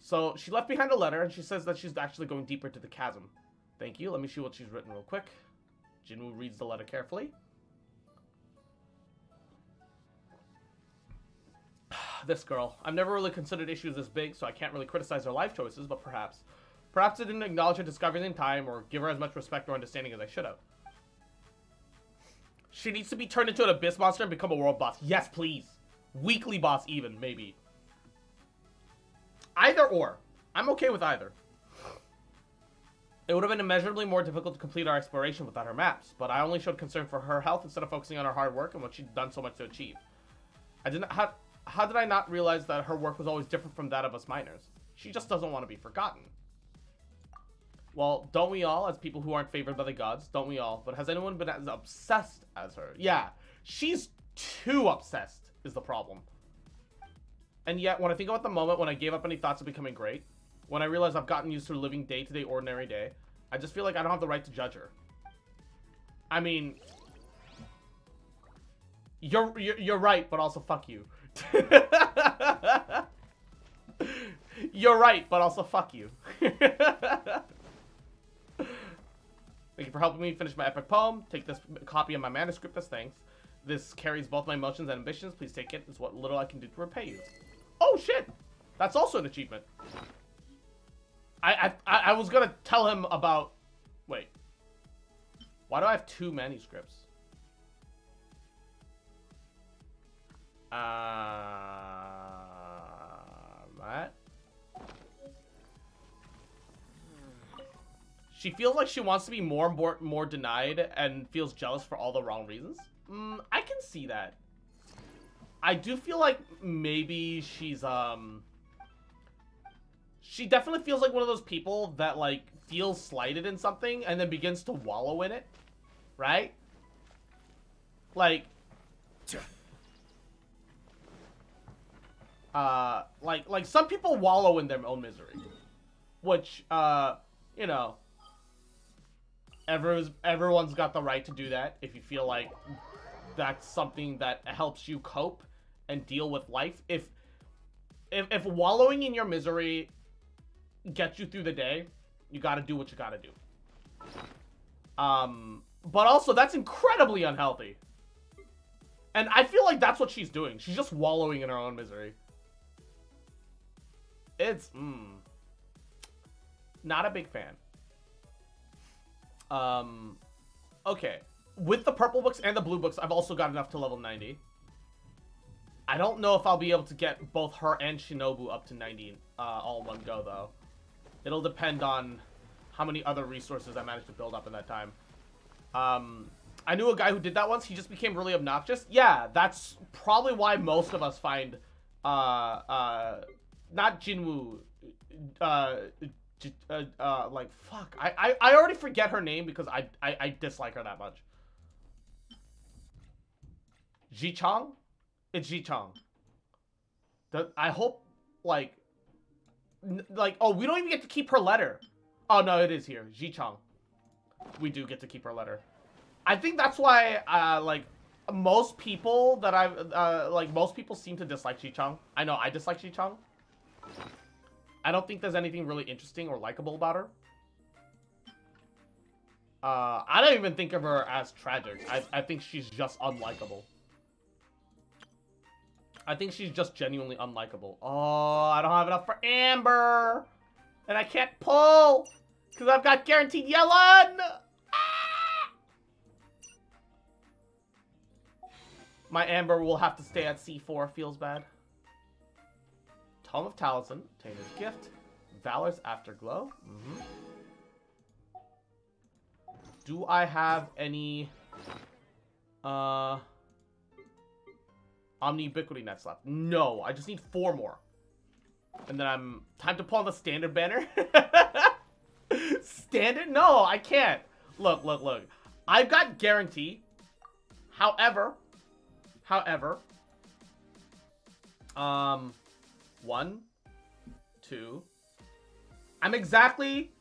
So, she left behind a letter, and she says that she's actually going deeper to the chasm. Thank you. Let me see what she's written real quick. Jinwu reads the letter carefully. This girl. I've never really considered issues this big, so I can't really criticize her life choices, but perhaps. Perhaps I didn't acknowledge her discoveries in time or give her as much respect or understanding as I should have. She needs to be turned into an abyss monster and become a world boss. Yes, please. Weekly boss even, maybe. Either or. I'm okay with either. It would have been immeasurably more difficult to complete our exploration without her maps, but I only showed concern for her health instead of focusing on her hard work and what she'd done so much to achieve. I didn't have how did I not realize that her work was always different from that of us miners? She just doesn't want to be forgotten. Well, don't we all, as people who aren't favored by the gods? Don't we all? But has anyone been as obsessed as her? Yeah, she's too obsessed is the problem. And yet, when I think about the moment when I gave up any thoughts of becoming great, when I realize I've gotten used to living day-to-day -day ordinary day, I just feel like I don't have the right to judge her. I mean, you're, you're, you're right, but also fuck you. <laughs> You're right, but also fuck you. <laughs> Thank you for helping me finish my epic poem. Take this copy of my manuscript as thanks. This carries both my emotions and ambitions. Please take it. It's what little I can do to repay you. Oh, shit! That's also an achievement. I, I, I was gonna tell him about... Wait. Why do I have two manuscripts? Uh? She feels like she wants to be more more more denied and feels jealous for all the wrong reasons. Mm, I can see that. I do feel like maybe she's um she definitely feels like one of those people that like feels slighted in something and then begins to wallow in it. Right? Like uh, like like some people wallow in their own misery, which uh, you know, everyone's everyone's got the right to do that if you feel like that's something that helps you cope and deal with life. If if if wallowing in your misery gets you through the day, you got to do what you got to do. Um, but also that's incredibly unhealthy. And I feel like that's what she's doing. She's just wallowing in her own misery. It's, mm, not a big fan. Um, okay. With the purple books and the blue books, I've also got enough to level 90. I don't know if I'll be able to get both her and Shinobu up to 90 uh, all in one go, though. It'll depend on how many other resources I manage to build up in that time. Um, I knew a guy who did that once. He just became really obnoxious. Yeah, that's probably why most of us find, uh, uh, not Jinwu, uh, uh, uh, like, fuck. I, I, I already forget her name because I, I, I dislike her that much. Zhiqiong? It's Zhiqiong. The, I hope, like, like, oh, we don't even get to keep her letter. Oh, no, it is here. Zhiqiong. We do get to keep her letter. I think that's why, uh, like, most people that I've, uh, like, most people seem to dislike Zhiqiong. I know I dislike Zhiqiong. I don't think there's anything really interesting or likable about her. Uh, I don't even think of her as tragic. I, I think she's just unlikable. I think she's just genuinely unlikable. Oh, I don't have enough for Amber. And I can't pull. Because I've got guaranteed Yelan. Ah! My Amber will have to stay at C4. Feels bad. Tome of Talisman. Obtainer's Gift. Valor's Afterglow. Mm -hmm. Do I have any... Uh... Omniubiquity nets left? No, I just need four more. And then I'm... Time to pull on the standard banner? <laughs> standard? No, I can't. Look, look, look. I've got guarantee. However... However... Um... One... Two... I'm exactly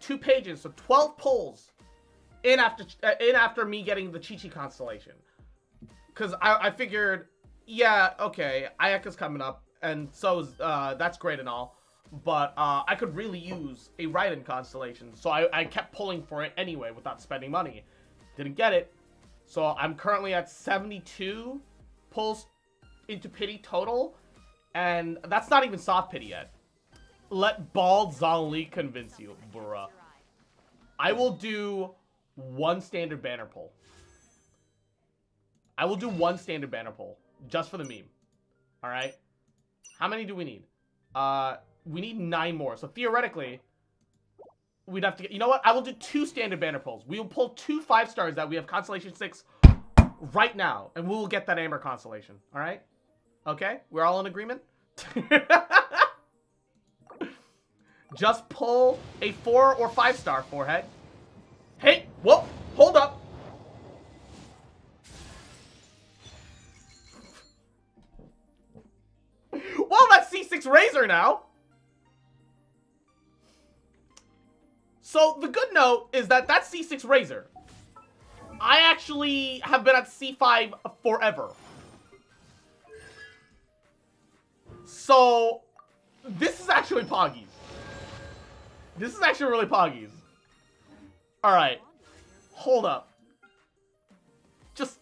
two pages, so 12 pulls in after uh, in after me getting the Qiqi constellation. Because I, I figured yeah, okay, Ayaka's coming up, and so is, uh, that's great and all, but, uh, I could really use a Raiden constellation, so I, I kept pulling for it anyway without spending money. Didn't get it, so I'm currently at 72 pulls into pity total, and that's not even soft pity yet. Let bald Zhongli convince you, bruh. I will do one standard banner pull. I will do one standard banner pull just for the meme. All right. How many do we need? Uh, we need nine more. So theoretically, we'd have to get. You know what? I will do two standard banner pulls. We will pull two five stars that we have constellation six right now, and we will get that Amber constellation. All right. Okay. We're all in agreement. <laughs> Just pull a four or five star forehead. Hey, whoa, hold up. <laughs> Well, that's C6 Razor now. So the good note is that that's C6 Razor. I actually have been at C5 forever. So this is actually Poggies. This is actually really Poggies. Alright. Hold up. Just,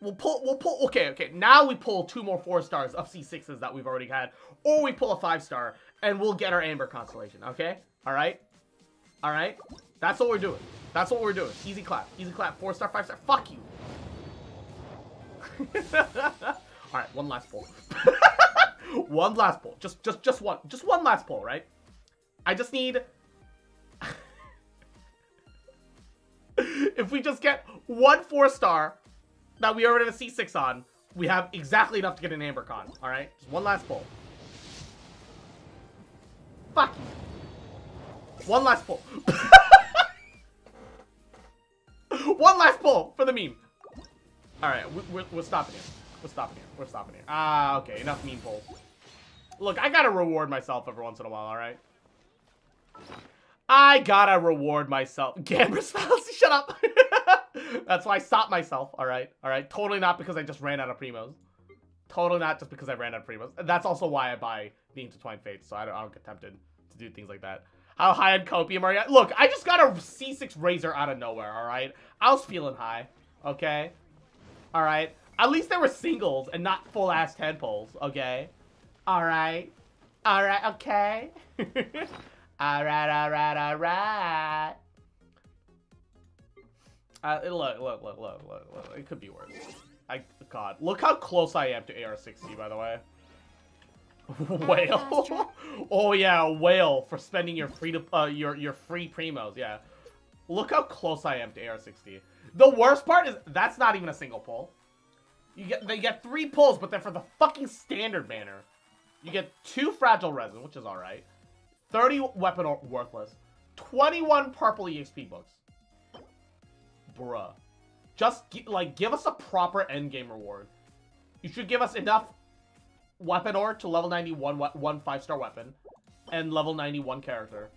we'll pull, we'll pull, okay, okay. Now we pull two more four stars of C6s that we've already had. Or we pull a five star and we'll get our Amber Constellation, okay? Alright? Alright? That's what we're doing. That's what we're doing. Easy clap. Easy clap. Four star, five star. Fuck you. <laughs> Alright, one last pull. <laughs> one last pull. Just, just, just one. Just one last pull, right? I just need... <laughs> if we just get one four star that we already have a C6 on, we have exactly enough to get an Amber Con. Alright? Just one last pull. Fuck you. One last pull. <laughs> one last pull for the meme. Alright, we're, we're stopping here. We're stopping here. We're stopping here. Ah, okay. Enough meme pulls. Look, I gotta reward myself every once in a while, alright? I gotta reward myself. <laughs> Gamber's <laughs> fallacy, shut up! <laughs> That's why I stopped myself, alright? Alright, totally not because I just ran out of primos. Totally not just because I ran out of primos. That's also why I buy the Intertwined Fates, so I don't, I don't get tempted to do things like that. How high on copium are you? Look, I just got a C6 Razor out of nowhere, alright? I was feeling high, okay? Alright? At least there were singles and not full-ass 10 pulls, okay? Alright? Alright, okay? <laughs> alright, alright, alright. Uh, look, look, look, look, look, look. It could be worse. I, God, look how close I am to AR-60, by the way. <laughs> whale. <laughs> oh yeah, whale for spending your free to, uh, your your free primos. Yeah. Look how close I am to AR-60. The worst part is that's not even a single pull. You get they get three pulls, but they're for the fucking standard banner. You get two fragile resin, which is all right. 30 weapon or worthless. 21 purple EXP books. Bruh. Just, like, give us a proper endgame reward. You should give us enough weapon ore to level 91 one five-star weapon and level 91 character.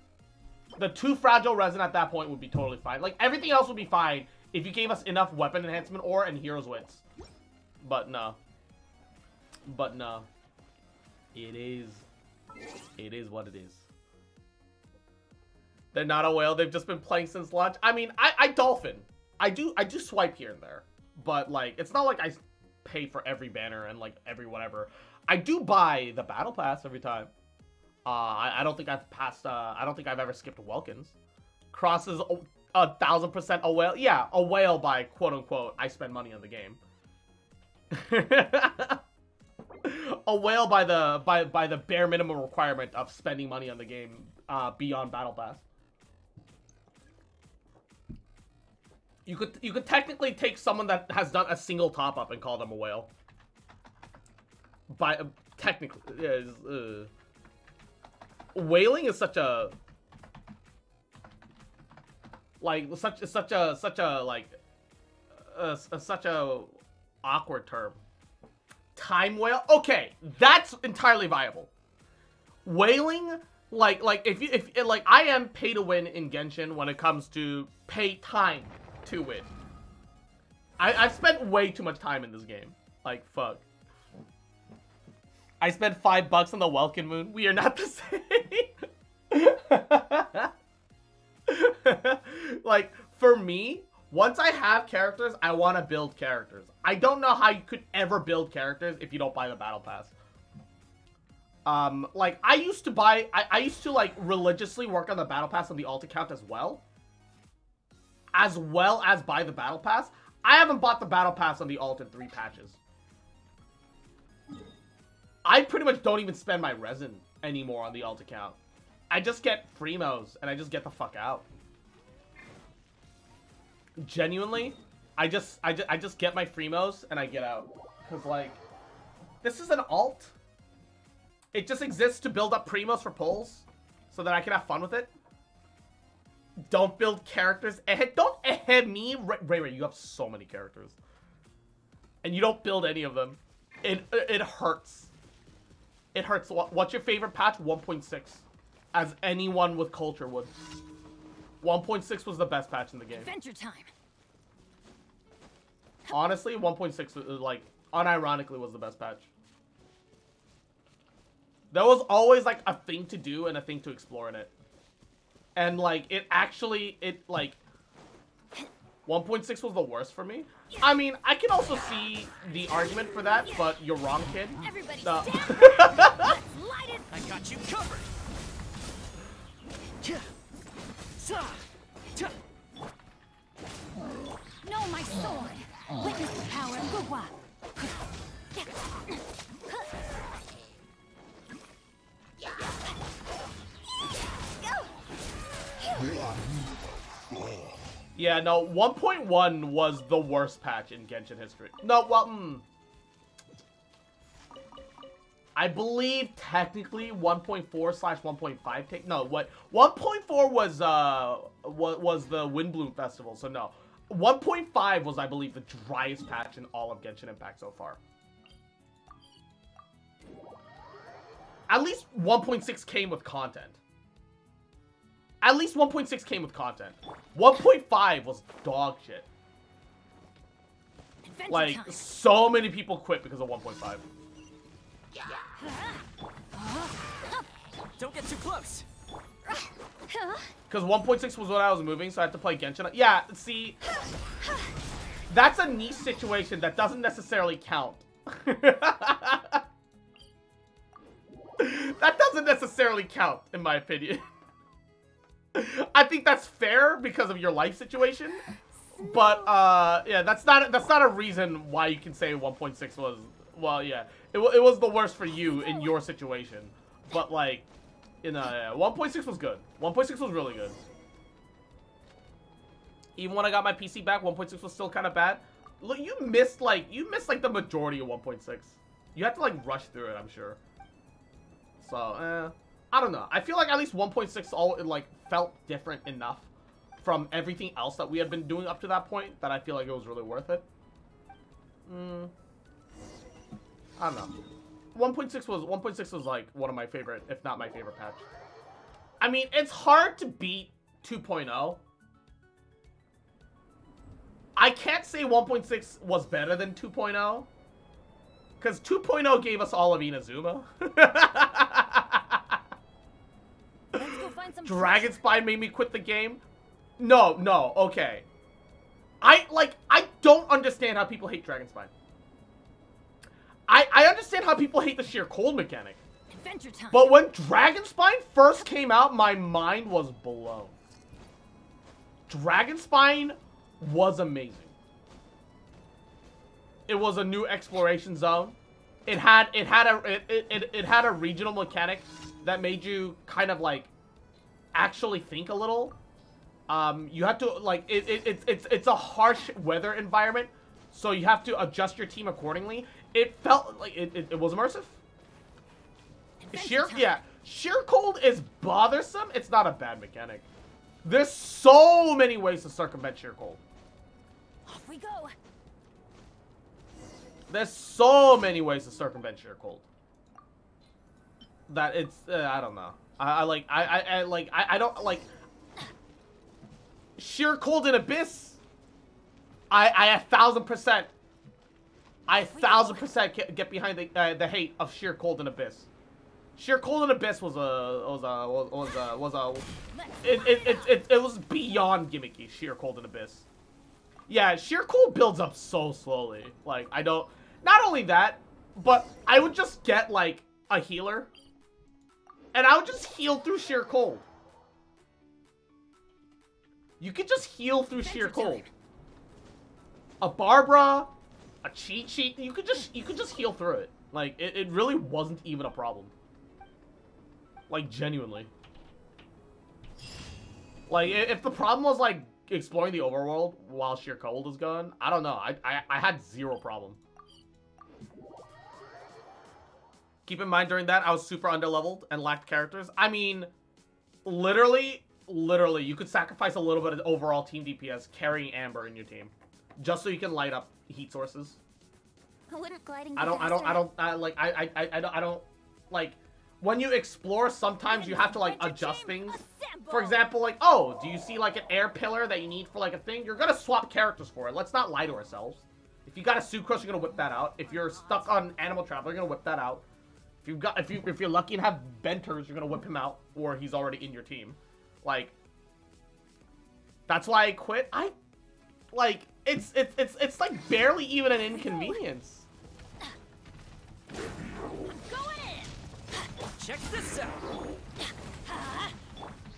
The two fragile resin at that point would be totally fine. Like, everything else would be fine if you gave us enough weapon enhancement ore and hero's wits. But no. But no. It is. It is what it is. They're not a whale. They've just been playing since launch. I mean, I, I dolphin. I do I do swipe here and there, but like it's not like I pay for every banner and like every whatever. I do buy the battle pass every time. Uh, I, I don't think I've passed. Uh, I don't think I've ever skipped Welkins. Crosses a, a thousand percent a whale. Yeah, a whale by quote unquote. I spend money on the game. <laughs> a whale by the by by the bare minimum requirement of spending money on the game uh, beyond battle pass. You could you could technically take someone that has done a single top up and call them a whale. By uh, technically, yeah, uh, whaling is such a like such such a such a like uh, such a awkward term. Time whale. Okay, that's entirely viable. Whaling, like like if you if like I am pay to win in Genshin when it comes to pay time to win. I I've spent way too much time in this game. Like fuck. I spent five bucks on the Welkin Moon. We are not the <laughs> same. <laughs> like for me, once I have characters, I want to build characters. I don't know how you could ever build characters if you don't buy the battle pass. Um, like I used to buy, I, I used to like religiously work on the battle pass on the alt account as well, as well as buy the battle pass. I haven't bought the battle pass on the alt in three patches. I pretty much don't even spend my resin anymore on the alt account. I just get primos and I just get the fuck out. Genuinely, I just I just I just get my primos and I get out. Cause like this is an alt. It just exists to build up Primos for pulls so that I can have fun with it. Don't build characters. Ahead, don't ahead me. Ray, Ray, Ray, you have so many characters. And you don't build any of them. It, it hurts. It hurts. What's your favorite patch? 1.6. As anyone with culture would. 1.6 was the best patch in the game. Adventure time. Honestly, 1.6 uh, uh, like unironically was the best patch. There was always like a thing to do and a thing to explore in it. And like it actually it like 1.6 was the worst for me. I mean, I can also see the argument for that, but you're wrong, kid. Everybody No. stand. Let's light it. I got you covered. Know my sword. Witness the power of Gugwa. Yeah, no, 1.1 was the worst patch in Genshin history. No, well, mm, I believe technically 1.4 slash 1.5 take. No, what 1.4 was uh was, was the Windbloom Festival. So no, 1.5 was I believe the driest patch in all of Genshin Impact so far. At least 1.6 came with content. At least 1.6 came with content. 1.5 was dog shit. Adventure Like, time. so many people quit because of 1.5. Don't get too close. Because 1.6 was when I was moving, so I had to play Genshin. Yeah, see, that's a niche situation that doesn't necessarily count. <laughs> that doesn't necessarily count, in my opinion. <laughs> I think that's fair because of your life situation, But uh, yeah, that's not that's not a reason why you can say 1.6 was well, yeah, it, it was the worst for you in your situation. But like, in uh, 1.6 was good. 1.6 was really good. Even when I got my PC back, 1.6 was still kind of bad. Look, you missed like you missed like the majority of 1.6. You had to like rush through it, I'm sure. So, eh, I don't know. I feel like at least 1.6 all it, like felt different enough from everything else that we had been doing up to that point that I feel like it was really worth it. Mm. I don't know. 1.6 was 1.6 was like one of my favorite, if not my favorite patch. I mean, it's hard to beat 2.0. I can't say 1.6 was better than 2.0. Because 2.0 gave us all of Inazuma. Let's go find some Dragon Spine made me quit the game. No, no, okay. I, like, I don't understand how people hate Dragon Spine. I, I understand how people hate the sheer cold mechanic. adventure time. But when Dragon Spine first came out, my mind was blown. Dragon Spine was amazing. It was a new exploration zone. It had it had a it, it, it, it had a regional mechanic that made you kind of like actually think a little. Um, you have to like it, it, it it's it's a harsh weather environment, so you have to adjust your team accordingly. It felt like it, it, it was immersive. Sheer, yeah, sheer cold is bothersome. It's not a bad mechanic. There's so many ways to circumvent sheer cold. Off we go. There's so many ways to circumvent sheer cold. That it's, uh, I don't know. I, I like, I, I, I like, I, I don't like. Sheer cold in abyss. I, I a thousand percent. I thousand percent get get behind the uh, the hate of sheer cold and abyss. Sheer cold and abyss was a was a was a was a it it, it, it, it was beyond gimmicky. Sheer cold and abyss. Yeah, sheer cold builds up so slowly. Like I don't. Not only that, but I would just get like a healer, and I would just heal through sheer cold. You could just heal through sheer cold. A Barbara, a cheat sheet. You could just you could just heal through it. Like it, it really wasn't even a problem. Like genuinely. Like if the problem was like exploring the overworld while sheer cold is gone, I don't know. I I, I had zero problem. Keep in mind during that I was super underleveled and lacked characters. I mean, literally, literally, you could sacrifice a little bit of overall team DPS carrying Amber in your team, just so you can light up heat sources. I Wouldn't gliding I don't, I don't, I don't, I, like, I, I, I, I don't, I don't, like, when you explore, sometimes you have to, like, adjust things. For example, like, oh, do you see, like, an air pillar that you need for, like, a thing? You're gonna swap characters for it. Let's not lie to ourselves. If you got a Sucrose, you're gonna whip that out. If you're stuck on Anemo Traveler, you're gonna whip that out. If you've got, if you, if you're lucky and have Benters, you're gonna whip him out, or he's already in your team. Like, that's why I quit. I, like, it's, it's, it's, it's like barely even an inconvenience. Check this out.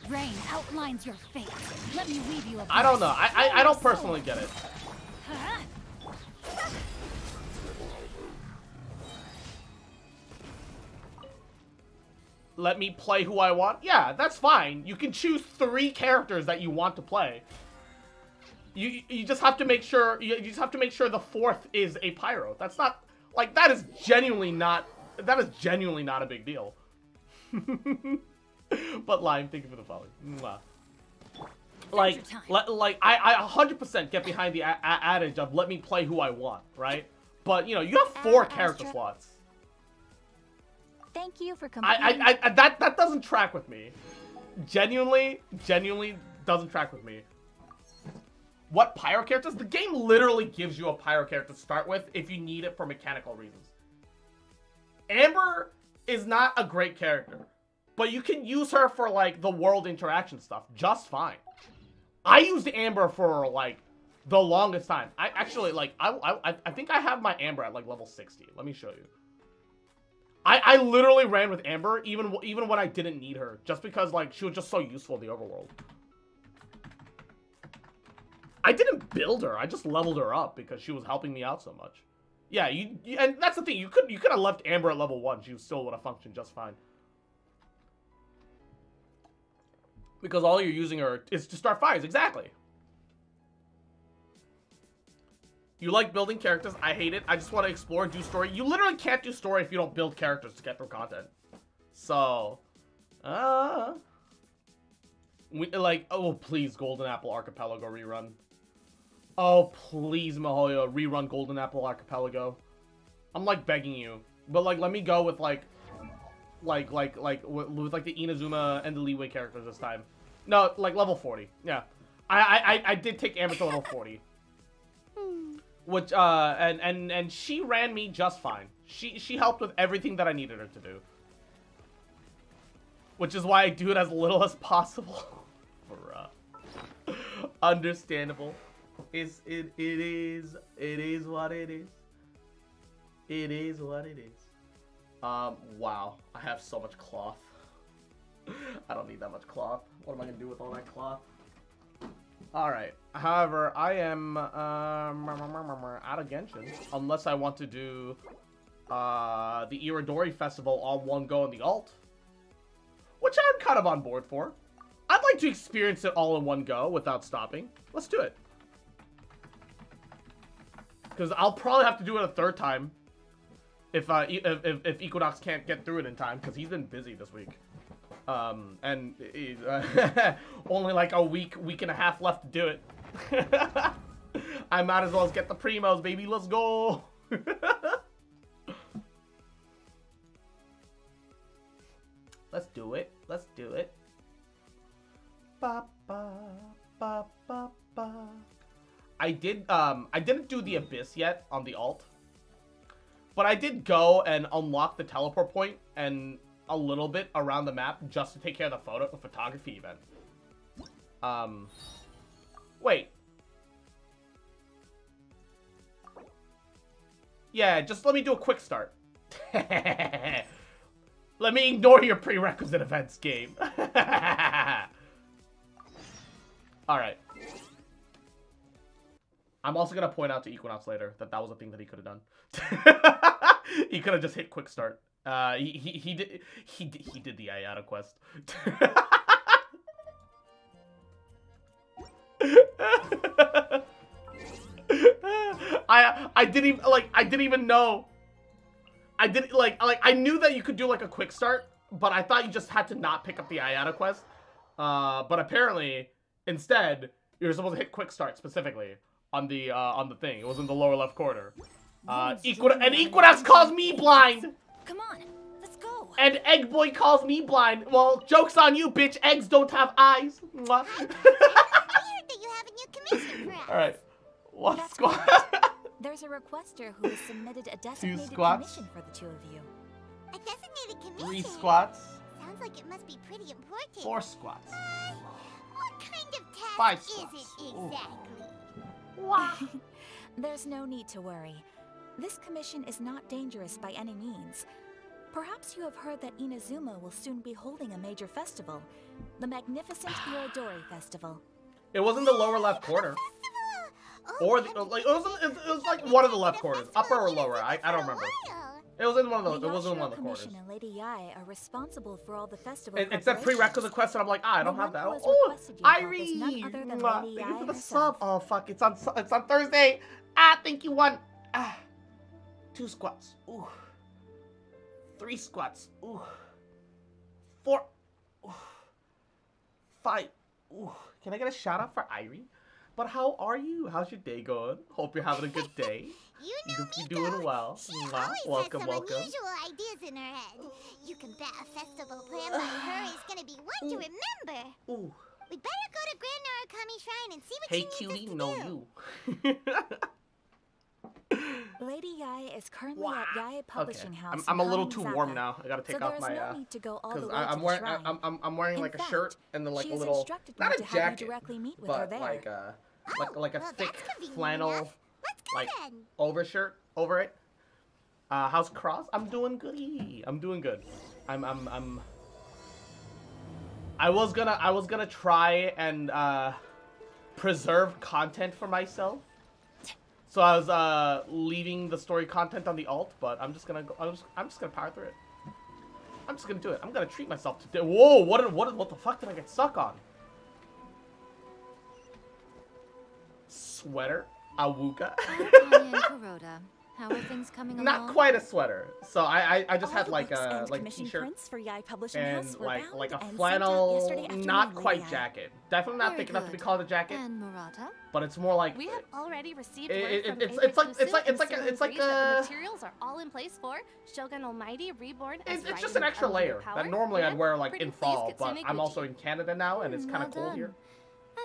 Rain outlines your fate. Let me weave you a I don't know. I, I, I don't personally get it. Let me play who I want? Yeah, that's fine. You can choose three characters that you want to play. You you just have to make sure you, you just have to make sure the fourth is a pyro. That's not like that is genuinely not that is genuinely not a big deal. <laughs> but lime, thank you for the follow. Mwah. Like, like I, I 100% get behind the a- a- adage of let me play who I want, right? But you know, you have four character slots. Thank you for coming. I, I, I, that, that doesn't track with me. Genuinely, genuinely doesn't track with me. What pyro characters? The game literally gives you a pyro character to start with if you need it for mechanical reasons. Amber is not a great character, but you can use her for like the world interaction stuff just fine. I used Amber for like the longest time. I actually like I I I think I have my Amber at like level 60. Let me show you. I, I literally ran with Amber even even when I didn't need her, just because like she was just so useful in the overworld. I didn't build her. I just leveled her up because she was helping me out so much. Yeah, you, you and that's the thing. You could you could have left Amber at level one. She still would have functioned just fine. Because all you're using her is to start fires. Exactly. You like building characters. I hate it. I just want to explore and do story. You literally can't do story if you don't build characters to get through content. So, uh, we, like, oh, please, Golden Apple Archipelago rerun. Oh, please, miHoYo, rerun Golden Apple Archipelago. I'm, like, begging you. But, like, let me go with, like, like, like, like, with, with like, the Inazuma and the Liyue characters this time. No, like, level 40. Yeah. I, I, I did take Amber to level 40. <laughs> Which, uh, and, and, and she ran me just fine. She, she helped with everything that I needed her to do. Which is why I do it as little as possible. <laughs> Bruh. Understandable. It's, it, it is, it is what it is. It is what it is. Um, wow. I have so much cloth. <laughs> I don't need that much cloth. What am I gonna do with all that cloth? Alright. However, I am um, out of Genshin. Unless I want to do uh, the Irodori Festival on one go in the alt. Which I'm kind of on board for. I'd like to experience it all in one go without stopping. Let's do it. Because I'll probably have to do it a third time. If, uh, if, if, Equinox can't get through it in time. Because he's been busy this week. Um, and uh, <laughs> only like a week, week and a half left to do it. <laughs> I might as well get the primos, baby. Let's go. <laughs> Let's do it. Let's do it. Ba, ba, ba. I did, um, I didn't do the Abyss yet on the alt. But I did go and unlock the teleport point and a little bit around the map just to take care of the photo photography event. Um, wait. Yeah, just let me do a quick start. <laughs> let me ignore your prerequisite events game. <laughs> Alright. I'm also to point out to Equinox later that that was a thing that he could have done. <laughs> he could have just hit quick start. Uh, he, he, he did he he did the Ayada quest. <laughs> I I didn't even like I didn't even know. I didn't like like I knew that you could do like a quick start, but I thought you just had to not pick up the Ayada quest. Uh, but apparently instead you're supposed to hit quick start specifically on the uh, on the thing. It was in the lower left corner. Uh, Equin and Equinox calls me blind. Come on, let's go. And Egg Boy calls me blind. Well, joke's on you, bitch. Eggs don't have eyes. Mwah. I heard that you have a new commission for us. <laughs> All right. One That's squad. There's a requester who has submitted a designated squats. commission for the two of you. A designated commission. Three squats. Sounds like it must be pretty important. Four squats. Uh, what kind of task Five is squats. it Ooh. <laughs> There's no need to worry. This commission is not dangerous by any means. Perhaps you have heard that Inazuma will soon be holding a major festival, the magnificent <sighs> Irodori Festival. It was in the lower left corner. Oh, Or the, like, it was, it was like one of the left corners. Upper or lower. I, I don't remember. Uh, It was in one of those. it was in Yashiro one of the corners. And Lady Yae are responsible for all the festival It, it said prerequisite quest, and I'm like, ah, I don't have that. one who has Oh, requested your help is Irene! none other than Mwah. Lady Thank you for the sub. Oh, fuck, it's on, it's on Thursday. Ah, thank you, one. Ah, two squats. Ooh. Three squats. Ooh. Four. Ooh. Five. Ooh. Can I get a shout out for Irene? But how are you? How's your day going? Hope you're having a good day. <laughs> You You know look- you're Miko. doing well. She Mwah. always Welcome, has some welcome. unusual ideas in her head. You can bet a festival planned by her <sighs> is gonna be one to remember. Ooh. We'd better go to Grand Narukami Shrine and see what Hey, she needs cutie, us to no do. you. <laughs> Lady Yae is currently Wow. at Yae Publishing Okay. House. I'm, I'm a little too Hanamizaka, warm now. I gotta take so off there is my no uh, need to go all the way I'm to wearing the I, shrine. I'm I'm I'm wearing In like a fact, shirt and then like she a little instructed not to a have you jacket, directly meet with her but there. like a like Oh, like a well, thick flannel enough. Let's go like then. overshirt over it. Uh, how's Cross? I'm doing goody. I'm doing good. I'm I'm I'm. I was gonna I was gonna try and uh, preserve content for myself. So I was uh, leaving the story content on the alt, but I'm just gonna go. I'm just, I'm just gonna power through it. I'm just gonna do it. I'm gonna treat myself to. Whoa! What? did- What? What the fuck did I get stuck on? Sweater, Awuka. Tanya and Kuroda, how are things coming along? Not quite a sweater. So I I, I just All had like a like commission t-shirt prints for Yae Publishing and House like like a and sent out flannel, not quite Lady jacket. Definitely not Very thick enough to be called a jacket, And Murata? but it's more like We have already received It- word it- from it's- it's like- it's like- it's like a- it's like a- the materials are all in place for Shogun Almighty Reborn It's, it's just an extra layer power, that normally I'd wear like in fall, but I'm also in Canada now and it's kind of well cold here.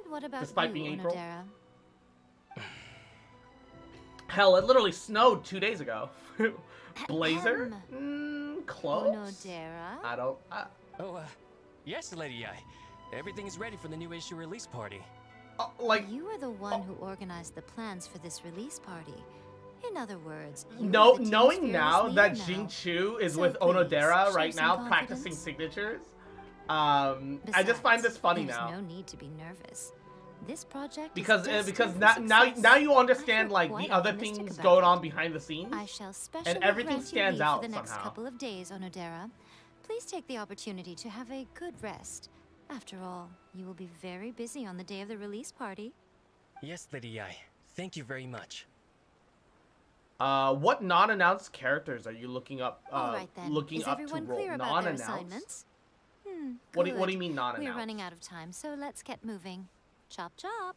And what about Despite you, being April. Onodera? Hell, it literally snowed two days ago. <laughs> Blazer? Ahem. Mm, close. Onodera? I don't. I, Oh, uh, yes, Lady Yae. Everything is ready for the new issue release party. uh, like You are the one who organized the plans for this release party. In other words, no, knowing now that now. Jing Chu is So with Onodera right some now practicing signatures. Um, I just find this funny there's now no need to be nervous. This project because uh, because now now now you understand like the other things going on behind the scenes. I shall specially everything stands out for the next somehow. couple of days, Onodera. Please take the opportunity to have a good rest. After all, you will be very busy on the day of the release party. Yes, Lady Yae. Thank you very much. Uh, what non-announced characters are you looking up? Uh, All right then. Looking is up to everyone roll clear about non-announced. assignments? Hmm. What do you- what do you mean non-announced? We're running out of time, so let's get moving. Chop chop.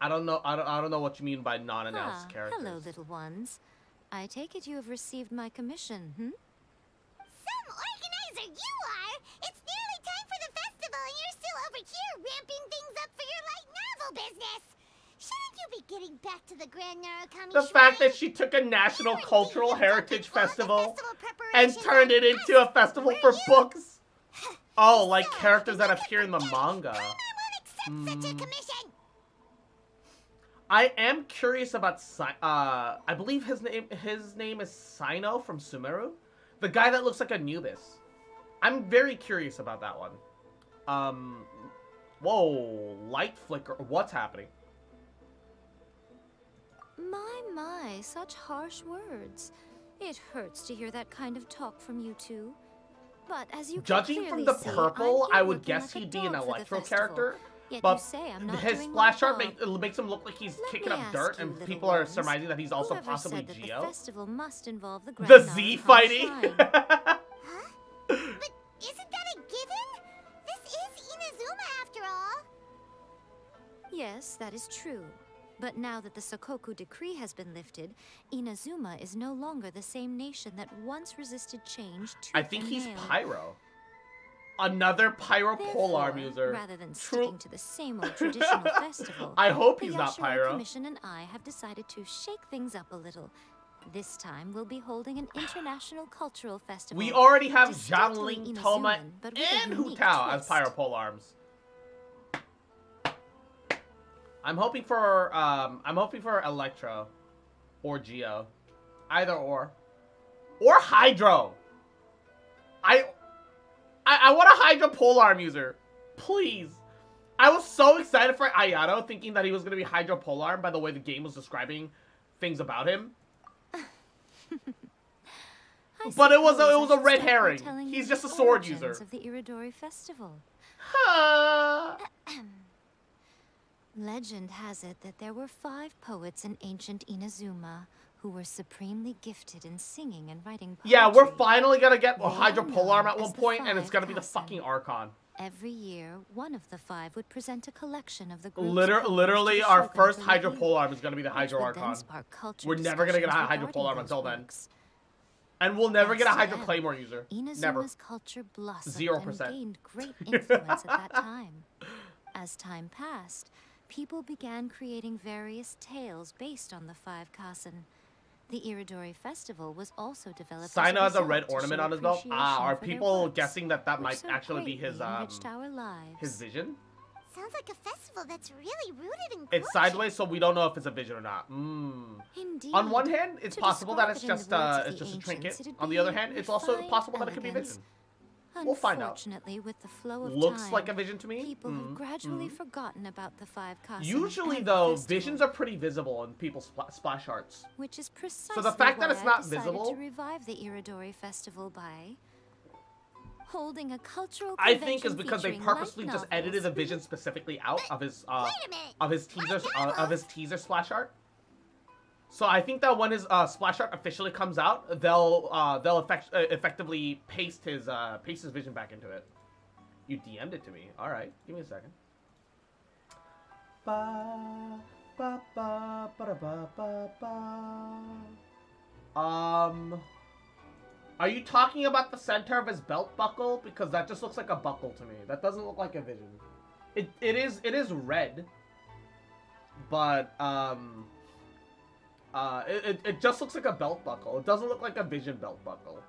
I don't know. I don't. I don't know what you mean by non-announced Ah, characters. hello, little ones. I take it you have received my commission, hmm? Some organizer you are! It's nearly time for the festival and you're still over here ramping things up for your light novel business! Shouldn't you be getting back to the Grand Narukami The fact Shrine? that she took a national cultural heritage festival and turned it into a festival for you? books. <sighs> Oh, like characters that appear in the manga. Paimon won't accept such a commission! I am curious about Si- uh I believe his name his name is Cyno from Sumeru. The guy that looks like Anubis. I'm very curious about that one. Um Whoa, light flicker. What's happening? My, my, such harsh words. It hurts to hear that kind of talk from you two. But as you can Judging from the purple, here I would guess like he'd be an dog for the electro character. Yet But you say I'm not his splash art make, makes him look like he's Let kicking up dirt, and people are surmising that he's also possibly Geo. The festival must involve the <laughs> The Z fighting. <laughs> Huh? But isn't that a given? This is Inazuma after all! Yes, that is true. But now that the Sakoku decree has been lifted, Inazuma is no longer the same nation that once resisted change tooth I think he's nail. Pyro. Another Pyro Polar Therefore, user. Rather than True- sticking to the same old traditional <laughs> festival, I hope the he's not Yashiro Pyro. Commission and I have decided to shake things up a little. This time, we'll be holding an international cultural festival. We already have distinctly Xiangling, Thoma, Inazuman, but with a and unique Hu Tao as. Pyro Pole Arms. I'm hoping for um I'm hoping for Electro or Geo. Either or. Or Hydro. I I, I want a Hydro Pole Arm user. Please. I was so excited for Ayato thinking that he was gonna be Hydro Pole Arm by the way the game was describing things about him. <laughs> But it was a- it was a red herring. He's just a sword user. Of the Irodori Festival. <clears throat> <clears throat> Legend has it that there were five poets in ancient Inazuma who were supremely gifted in singing and writing poetry. Yeah, we're finally gonna get a They are Hydro Pole Arm at one point, and it's gonna be the fucking Archon. Every year, one of the five would present a collection of the Liter- literally, our first to Hydro review, Pole Arm is gonna be the Hydro Archon. We're never gonna get a discussions Hydro Pole Arm regarding until then. And we'll never get a Hydro Claymore user. Never. Inazuma's culture blossomed Zero and gained great influence at that <laughs> time. As time passed, people began creating various tales based on the five Kasen. The Irodori Festival was also developed. as Cyno has a red ornament on his belt. Ah, are people works, guessing that that might so actually be his um our lives. his vision? Sounds like a festival that's really rooted in It's sideways, so we don't know if it's a vision or not. Mm. Indeed. On one hand, it's possible that it's it in the just uh, it's just a trinket. On the other hand, it's also refined possible that it could be a vision. We'll find out. Unfortunately, with the flow of Looks time, like a vision to me. people Mhm, have gradually mhm. forgotten about the five costumes. Usually, though, festival, visions are pretty visible in people's spla- splash arts. which is precisely the fact that it's not decided visible- to revive the Irodori Festival by holding a cultural I think is because they purposely just edited the vision specifically out of his uh, Wait a minute. of his teaser uh, of his teaser splash art. So I think that when his uh, splash art officially comes out, they'll uh, they'll effect- uh, effectively paste his uh, paste his vision back into it. You DM'd it to me. All right, give me a second. Ba, ba, ba, ba, ba, ba, ba. Um, are you talking about the center of his belt buckle? Because that just looks like a buckle to me. That doesn't look like a vision. It it is it is red, but um, uh, it, it, it just looks like a belt buckle. It doesn't look like a vision belt buckle.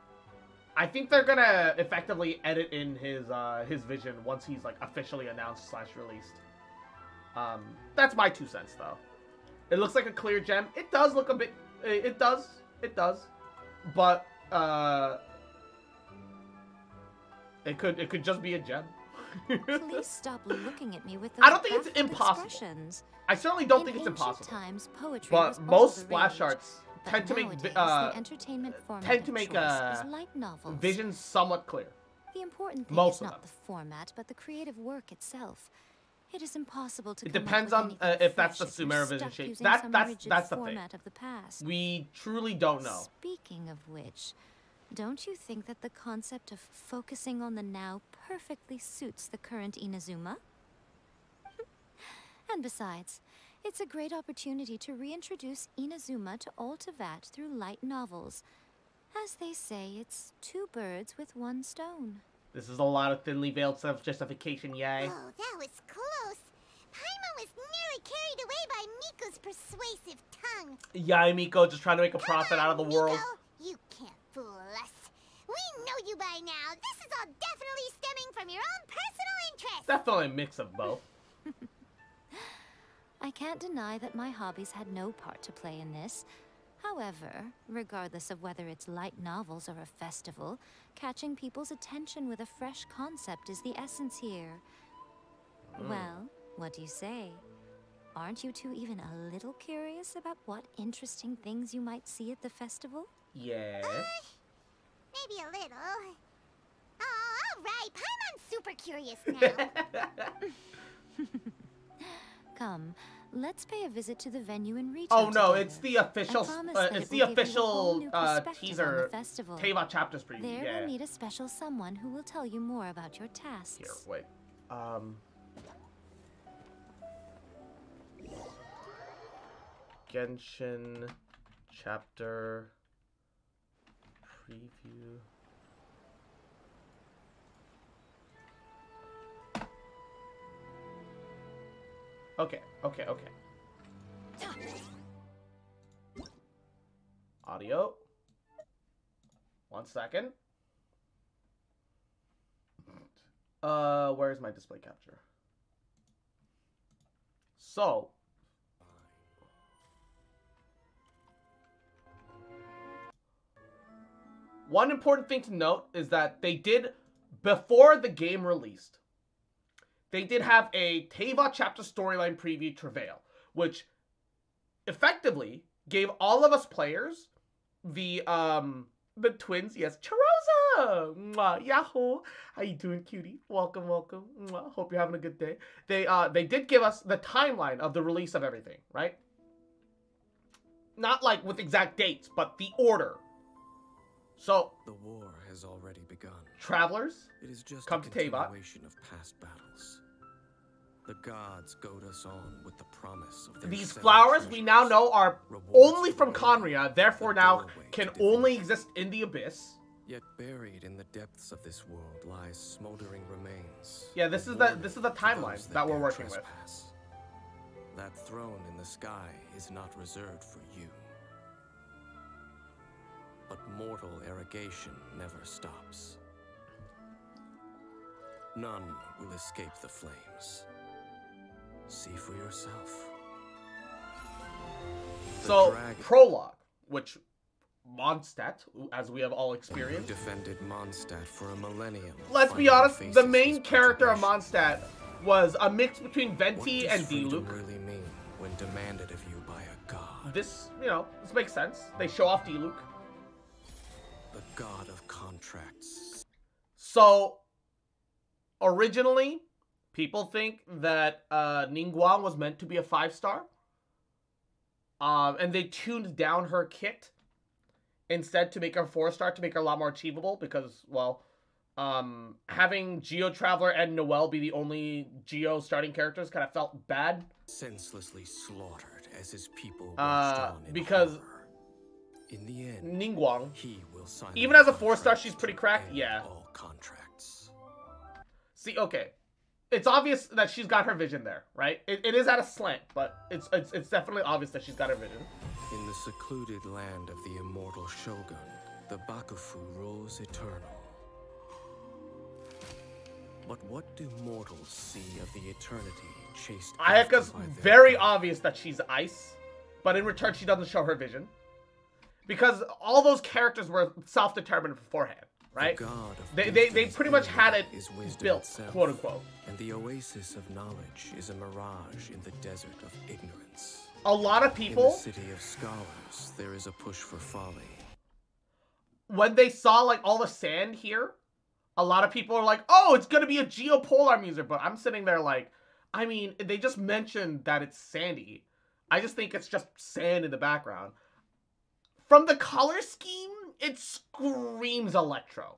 I think they're gonna effectively edit in his uh his vision once he's like officially announced slash released. Um, that's my two cents though. It looks like a clear gem. It does look a bit. It, does. It does. But uh, it could it could just be a gem. Please <laughs> stop looking at me with those I don't think it's impossible. I certainly don't In think it's impossible. Times, poetry But most splash arts tend to make uh, entertainment tend to make uh, is light novels. visions somewhat clear. The important thing most is of not them. the format, but the creative work itself. It is impossible to. It depends on, uh, if that's the vision stuck shape. That- that's- that's the thing. of the past. We truly don't know. Speaking of which, don't you think that the concept of focusing on the now perfectly suits the current Inazuma? <laughs> and besides, it's a great opportunity to reintroduce Inazuma to Ultivat through light novels. As they say, it's two birds with one stone. This is a lot of thinly veiled self-justification, yay. Oh, that was close. Paimon was nearly carried away by Miko's persuasive tongue. Yay, Miko, just trying to make a profit Come out of the on, world. You can't fool us. We know you by now. This is all definitely stemming from your own personal interest. Definitely a mix of both. I can't deny that my hobbies had no part to play in this. However, regardless of whether it's light novels or a festival, catching people's attention with a fresh concept is the essence here. Mm. Well, what do you say? Aren't you two even a little curious about what interesting things you might see at the festival? Yes. Maybe a little. Oh, all right. Paimon's super curious now. <laughs> Come, let's pay a visit to the venue and reach oh no, together. it's the official. I promise Uh, it's the will give you a whole official uh, perspective the teaser. festival. Teyvat chapters preview. There yeah. we'll meet a special someone who will tell you more about your tasks. Here, wait. Um. Genshin chapter preview. Okay, okay, okay. Audio. One second. Uh, where's my display capture? So, one important thing to note is that they did, before the game released, they did have a Teyvat chapter storyline preview Travail, which effectively gave all of us players the um the twins, yes, Charosa! Mwah, Yahoo! How you doing, cutie? Welcome, welcome. Mwah, hope you're having a good day. They uh they did give us the timeline of the release of everything, right? Not like with exact dates, but the order. So, The war has already begun. travelers, It is just Come a to Teyvat. of past battles. The gods goad us on with the promise of these flowers we now know are only from Khaenri'ah, therefore the now can only exist in the abyss. Yet buried in the depths of this world lies smoldering remains. Yeah, this is the- this is the timeline those that we're working with. That throne in the sky is not reserved for. But mortal irrigation never stops. None will escape the flames. See for yourself. The So, prologue, which Mondstadt, as we have all experienced. defended Mondstadt for a millennium. Let's be honest, the main character of. Mondstadt was a mix between Venti and Diluc. really mean when demanded of you by a god? This, you know, this makes sense. They show off Diluc. The god of contracts. So, originally, people think that uh, Ningguang was meant to be a five star. Um, and they tuned down her kit instead to make her four star to make her a lot more achievable because, well, um, having Geo Traveler and Noelle be the only Geo starting characters kind of felt bad. Senselessly slaughtered as his people Uh, because horror. In the end, Ningguang, he will sign even as a four star, she's pretty cracked. Yeah. All contracts. See, okay. It's obvious that she's got her vision there, right? It, it is at a slant, but it's, it's it's definitely obvious that she's got her vision. In the secluded land of the immortal Shogun, the Bakufu rules eternal. But what do mortals see of the eternity chased Ayaka's very obvious that she's ice, but in return she doesn't show her vision. Because all those characters were self-determined beforehand, right? The They, they, they pretty much had it built, itself, quote unquote. And the oasis of knowledge is a mirage in the desert of ignorance. A lot of people. In the city of scholars, there is a push for folly. when they saw like all the sand here, a lot of people are like, "Oh, it's gonna be a geopolar music." But I'm sitting there like, I mean, they just mentioned that it's sandy. I just think it's just sand in the background. From the color scheme, it screams electro.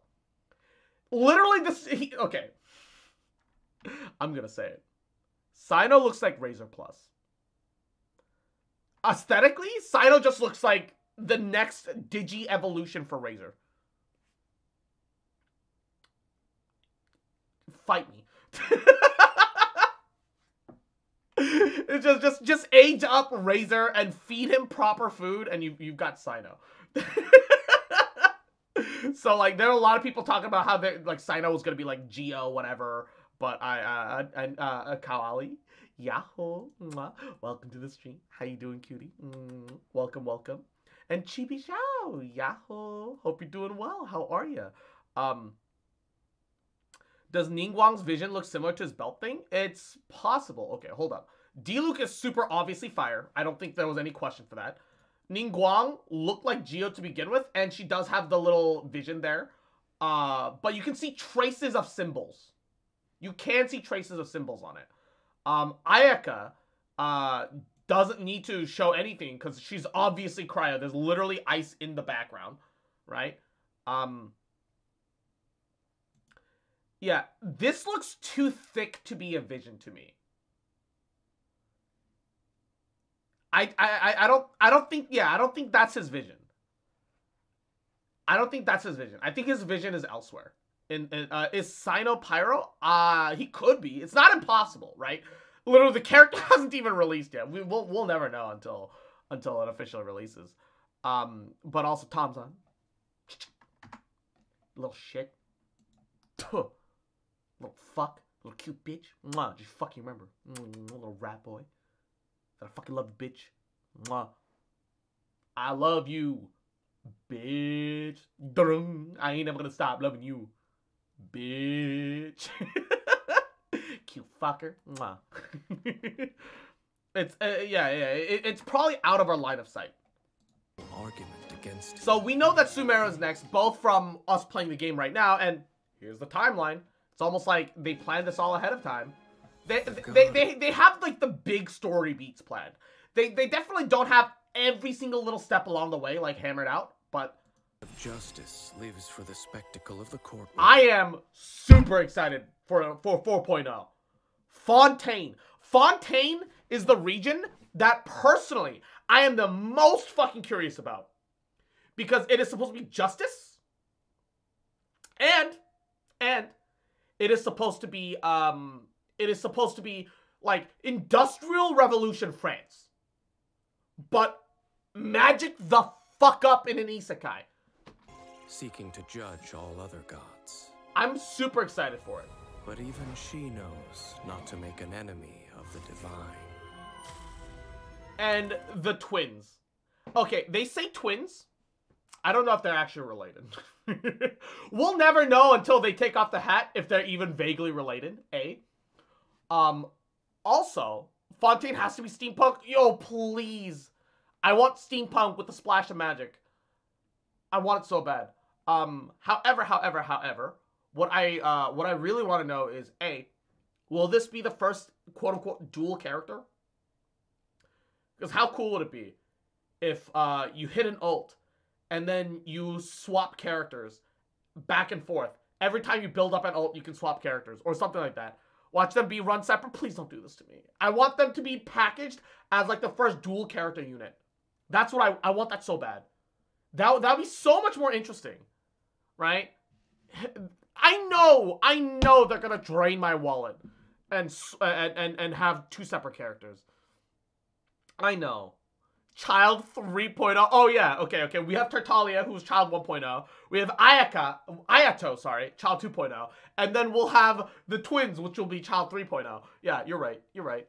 Literally, this. He, okay, I'm gonna say it. Cyno looks like Razor Plus. Aesthetically, Cyno just looks like the next Digi evolution for Razor. Fight me. <laughs> <laughs> Just just just age up Razor and feed him proper food and you you've got Cyno. <laughs> so like there are a lot of people talking about how they like Cyno was gonna be like Geo whatever, but I uh and uh Kawali. Yahoo! Mwah. Welcome to the stream. How you doing, cutie? Mm, welcome, welcome. And Chibi Xiao, Yahoo! Hope you're doing well. How are you? Um, does Ningguang's vision look similar to his belt thing? It's possible. Okay, hold up. Diluc is super obviously fire. I don't think there was any question for that. Ningguang looked like Geo to begin with, and she does have the little vision there. Uh, but you can see traces of symbols. You can see traces of symbols on it. Um, Ayaka uh, doesn't need to show anything because she's obviously cryo. There's literally ice in the background, right? Um, yeah, this looks too thick to be a vision to me. I, I I- don't I don't think yeah I don't think that's his vision. I don't think that's his vision. I think his vision is elsewhere. In, in uh, is Cyno Pyro? Uh he could be. It's not impossible, right? Literally, the character <laughs> hasn't even released yet. We will we'll never know until until it officially releases. Um, but also Tom's on. Little shit. Little fuck. Little cute bitch. Mwah. Just fucking remember. Mm, little rat boy. That I fucking love bitch. Mwah. I love you, bitch. Dun. I ain't never gonna stop loving you, bitch. <laughs> Cute fucker. Mwah. <laughs> it's uh, yeah, yeah. It, it's probably out of our line of sight. Argument against So we know that Sumeru's next, both from us playing the game right now, and here's the timeline. It's almost like they planned this all ahead of time. They oh, they, they, they have like the big story beats planned. They they definitely don't have every single little step along the way like hammered out, but justice lives for the spectacle of the court. I am super excited for for 4.0. Fontaine. Fontaine is the region that personally I am the most fucking curious about. Because it is supposed to be justice. And and it is supposed to be um it is supposed to be like industrial revolution France. But magic the fuck up in an isekai. seeking to judge all other gods. I'm super excited for it. But even she knows not to make an enemy of the divine. and the twins. Okay, they say twins, I don't know if they're actually related. <laughs> we'll never know until they take off the hat if they're even vaguely related. A. Um. Also, Fontaine has to be steampunk. Yo, please. I want steampunk with a splash of magic. I want it so bad. Um. However, however, however, what I uh what I really want to know is a. Will this be the first quote unquote dual character? Because how cool would it be if uh, you hit an ult and then you swap characters back and forth? Every time you build up an ult, you can swap characters or something like that. Watch them be run separate. Please don't do this to me. I want them to be packaged as like the first dual character unit. That's what I, I want that so bad. That that would be so much more interesting, right? I know, I know they're gonna drain my wallet and and, and have two separate characters. I know. Child 3.0. Oh, yeah. Okay, okay. We have Tartaglia, who's Child 1.0. We have Ayaka, Ayato, sorry, Child 2.0. And then we'll have the twins, which will be Child 3.0. Yeah, you're right. You're right.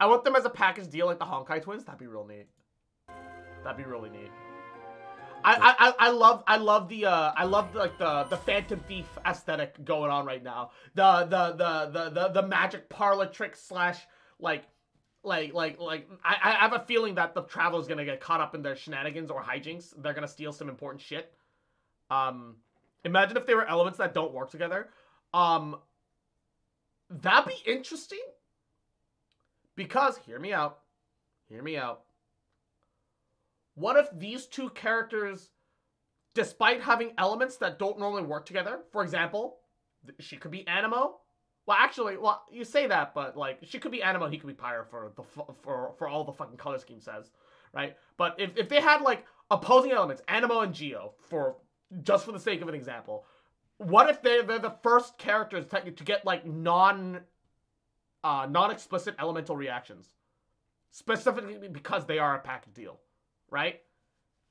I want them as a package deal like the Honkai twins. That'd be real neat. That'd be really neat. I, I, I love I love the uh I love like the the Phantom Thief aesthetic going on right now. The the the the the, the magic parlor trick slash like like like like I, I have a feeling that the traveler's gonna get caught up in their shenanigans or hijinks. They're gonna steal some important shit. Um, imagine if they were elements that don't work together. Um, that'd be interesting. Because hear me out, hear me out. What if these two characters, despite having elements that don't normally work together, for example, she could be Anemo, well, actually, well, you say that, but like she could be Anemo, he could be Pyre for the for for all the fucking color scheme says, right? But if if they had like opposing elements, Anemo and Geo, for just for the sake of an example, what if they they're the first characters to, to get like non uh non explicit elemental reactions, specifically because they are a package deal, right?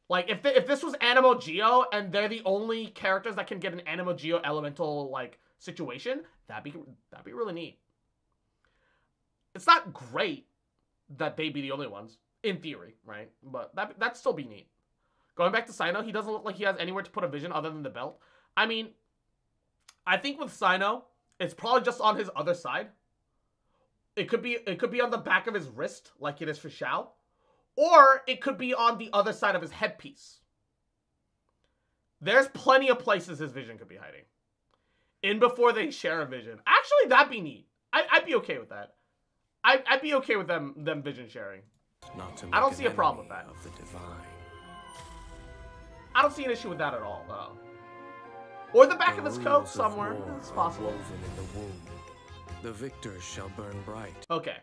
Like if they, if this was Anemo Geo and they're the only characters that can get an Anemo Geo elemental like situation, that'd be that'd be really neat. It's not great that they be the only ones in theory, right? But that that'd still be neat. Going back to Cyno, he doesn't look like he has anywhere to put a vision other than the belt. I mean, I think with Cyno, it's probably just on his other side. It could be it could be on the back of his wrist, like it is for Xiao, Or it could be on the other side of his headpiece. There's plenty of places his vision could be hiding in before they share a vision. Actually, that'd be neat. I, would be okay with that. I, I'd be okay with them them vision sharing. I don't see a problem with that. Of the divine. I don't see an issue with that at all, though. Or the back the of his coat somewhere. It's possible. In the, the victors shall burn bright. Okay.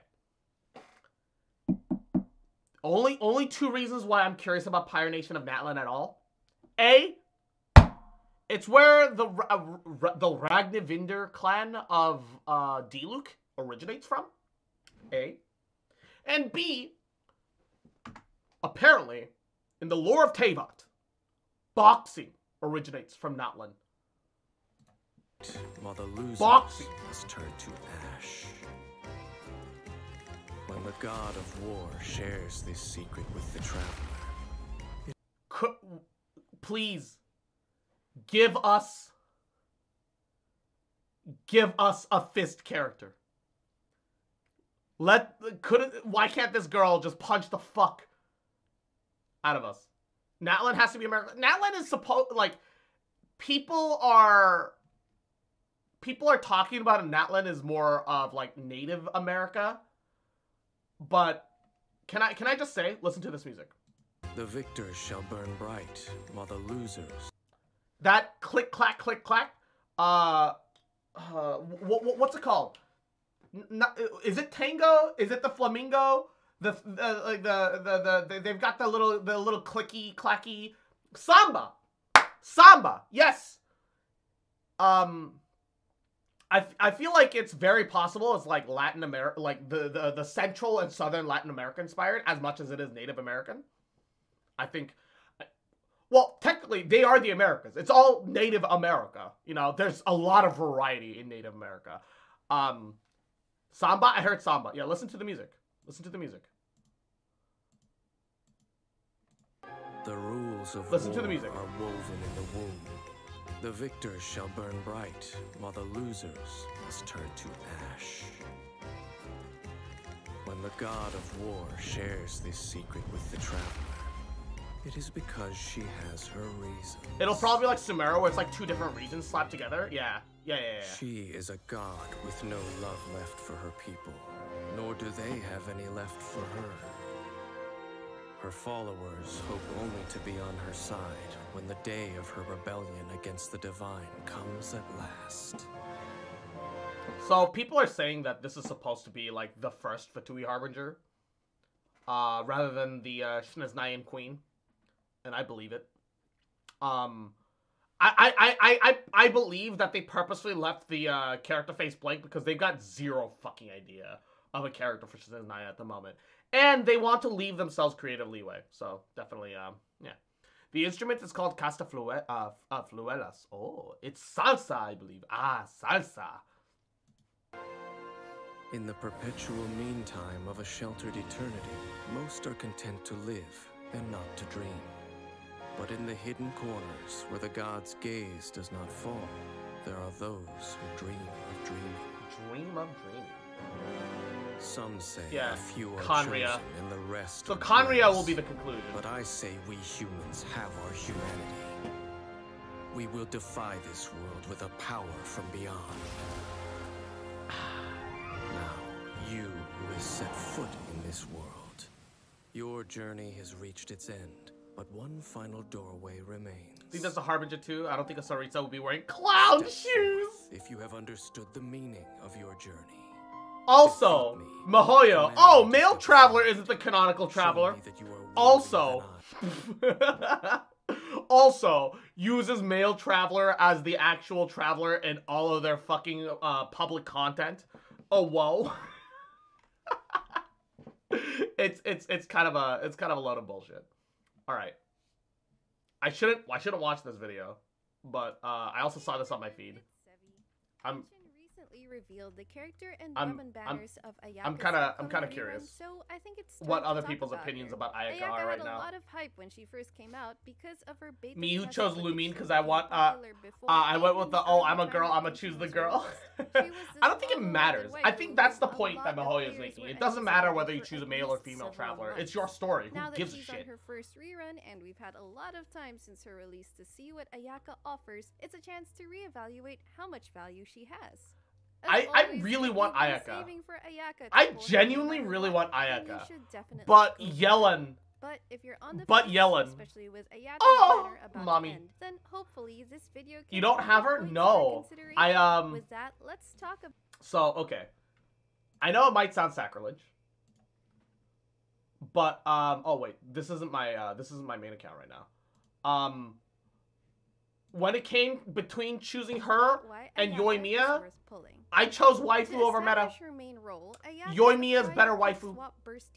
Only only two reasons why I'm curious about Pyre Nation of Natlan at all. A, it's where the uh, the Ragnvindr clan of uh, Diluc originates from. A. And B. Apparently, in the lore of Teyvat, boxing originates from Natlan. While the losers boxing. must turn to ash. When the god of war shares this secret with the traveler. Could, please Give us give us a fist character. Let couldn't why can't this girl just punch the fuck out of us? Natlan has to be American. Natlan is supposed like people are people are talking about Natlan is more of like Native America. But can I can I just say, listen to this music. The victors shall burn bright, while the losers that click clack click clack uh, uh what, what's it called? Not, is it tango? Is it the flamingo? The the, like the, the the they've got the little the little clicky clacky samba. Samba yes. Um I, I feel like it's very possible it's like Latin America like the, the the central and southern Latin America inspired as much as it is Native American. I think well, technically, they are the Americas. It's all Native America. You know, there's a lot of variety in Native America. Um, samba, I heard samba. Yeah, listen to the music. Listen to the music. The rules of Listen war to the music. are woven in the womb. The victors shall burn bright, while the losers must turn to ash. When the god of war shares this secret with the traveler, it is because she has her reasons. It'll probably be like Sumeru, where it's like two different regions slapped together. Yeah, yeah, yeah, yeah. She is a god with no love left for her people, nor do they have any left for her. Her followers hope only to be on her side when the day of her rebellion against the divine comes at last. So people are saying that this is supposed to be like the first Fatui Harbinger, uh, rather than the uh, Queen, and I believe it. Um, I I, I, I I believe that they purposely left the uh, character face blank because they've got zero fucking idea of a character for Snezhnaya at the moment, and they want to leave themselves creative leeway. So definitely, um, yeah. The instrument is called Casta Flue- uh, uh, Fluelas. Oh, it's salsa, I believe. Ah, salsa. In the perpetual meantime of a sheltered eternity, most are content to live and not to dream. But in the hidden corners where the god's gaze does not fall, there are those who dream of dreaming. Dream of dreaming. Some say Yeah, a few are Khaenri'ah. chosen and the rest So are Khaenri'ah will be the conclusion. But I say we humans have our humanity. We will defy this world with a power from beyond. <sighs> Now, you who has set foot in this world, your journey has reached its end, but one final doorway remains. I think that's a Harbinger too. I don't think a Tsaritsa will be wearing clown shoes. If you have understood the meaning of your journey, Also, miHoYo. Oh, male traveler isn't the canonical traveler. that you are Also, <laughs> also uses male traveler as the actual traveler in all of their fucking uh, public content. Oh whoa. <laughs> it's it's it's kind of a it's kind of a load of bullshit. All right. I shouldn't I shouldn't watch this video, but uh, I also saw this on my feed. I'm recently revealed the character and I'm- weapon I'm- banners of Ayaka. I'm kinda- I'm kinda curious So I think it's what other people's about opinions her. about Ayaka Ayaka are right had now. a lot of hype when she first came out because of her beta Me who chose Lumine because I want uh, uh I went with the oh I'm a girl I'm gonna choose the girl. <laughs> I don't think it matters. I think that's the point that miHoYo is making. It doesn't matter whether you choose a male or female traveler. It's your story. Who Now that gives a she's on her first rerun and we've had a lot of time since her release to see what Ayaka offers, it's a chance to reevaluate how much value she has. I- I really want Ayaka. for Ayaka I genuinely really want Ayaka. But go for it. Yelan. But if you're on the But fence, Yelan. especially with Ayaka's Oh, about mommy. end, then hopefully this video can You don't have her? No. I, um, With that, let's talk about So okay, I know it might sound sacrilege, but um oh wait this isn't my uh this isn't my main account right now. Um, when it came between choosing her why and Yoimiya, is worth pulling. I chose waifu over meta. her main role, Yoimiya's better waifu.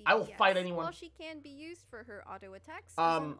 I will fight anyone. While she can be used for her auto attacks, Um,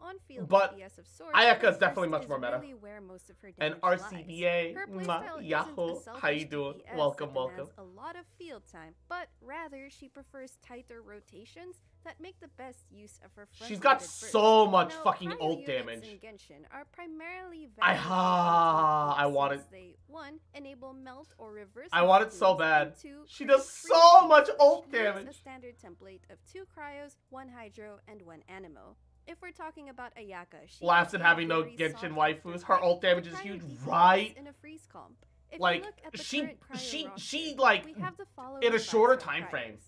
but DPS of sorts, Ayaka is definitely much more meta. really where most of her And. RCBA, Her mwah, playstyle isn't Yahoo, how you doing? Welcome, welcome. a lot of field time, but rather she prefers tighter rotations that make the best use of her She's got so much Now, fucking ult damage. in Genshin are primarily I ha- I want it. They one enable melt or reverse. I want it so bad. two, She does so much ult damage. A standard template of two cryos, one hydro, and one Anemo. If we're talking about Ayaka, she Laughs at having no Genshin waifus. Her ult damage is huge, right? In a freeze comp. If Like the she she she like we have the following in a shorter time frame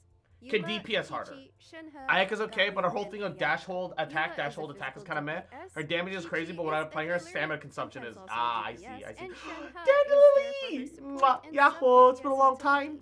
can DPS harder. Ayaka's okay, but her whole thing of dash hold attack, dash hold attack is kind of meh. Her damage is crazy, but when I'm playing her, stamina consumption is ah I see I see. and Shenhe is there for her Dandelion, support Mwah, and Yahoo! It's been a long time.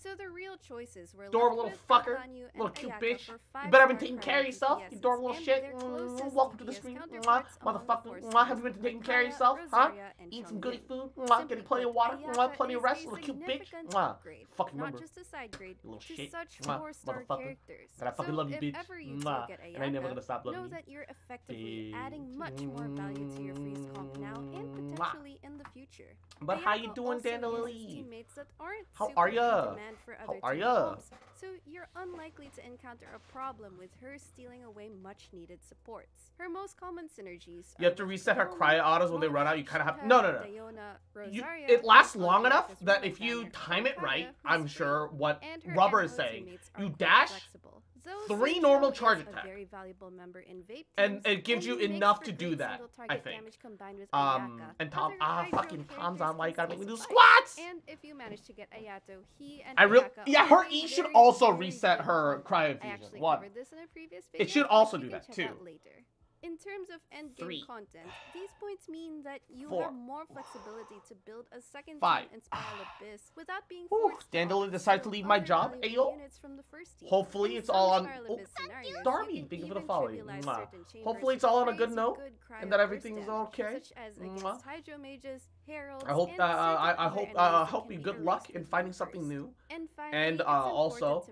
So the real choices were Adorable little fucker, little cute Ayaka bitch. You better have been taking care of yourself, you adorable little shit. Mm, welcome to the stream, Mwah, counterparts on the motherfucker. Mwah, have you been taking care of yourself, huh? Eat some goody food, mwah, getting plenty of water, mwah, plenty of rest, little cute bitch. Mwah. Fucking not remember. just a side grade, You little shit. such Mwah, motherfucker. characters. And I fucking love you, bitch. Mwah. And I ain't never gonna stop loving know you. that you're effectively adding much more value to your freeze comp now and potentially in the future. But how you doing, Dandelion? teammates that aren't How are ya? And for How are ya? so you're unlikely to encounter a problem with her stealing away much needed supports. Her most common synergies You have to reset her cryo autos when they run out. You kind of have no, no, no. Diona, You, it lasts long enough that if you time it right, I'm sure what Rubber is saying. You dash three normal charge attack. very valuable member in vape And it gives you enough to do that, I think. Um, and Tom, ah, fucking Tom's on mic, can gotta make me do squats! And if you manage to get Ayato, he and I real Ayaka yeah, her E should also reset her cryo I infusion. actually this in a previous It should also do that, too. Later. In terms of endgame Three. content, these points mean that you Four. have more flexibility to build a second Five. team in Spiral <sighs> Abyss without being forced Dandelion off decided to leave my job. Ayo. units from the first team. Hopefully it's all on- Spiral oh, Abyss scenarios, you Darby, thank you for the follow. trivialize Mwah. certain chambers Hopefully it's all on a good note, good and that everything's okay. Such as Mwah. against Hydro Mages, Heralds, I hope uh, I, I hope uh, hope you good luck in finding something new. And finally, And uh, also,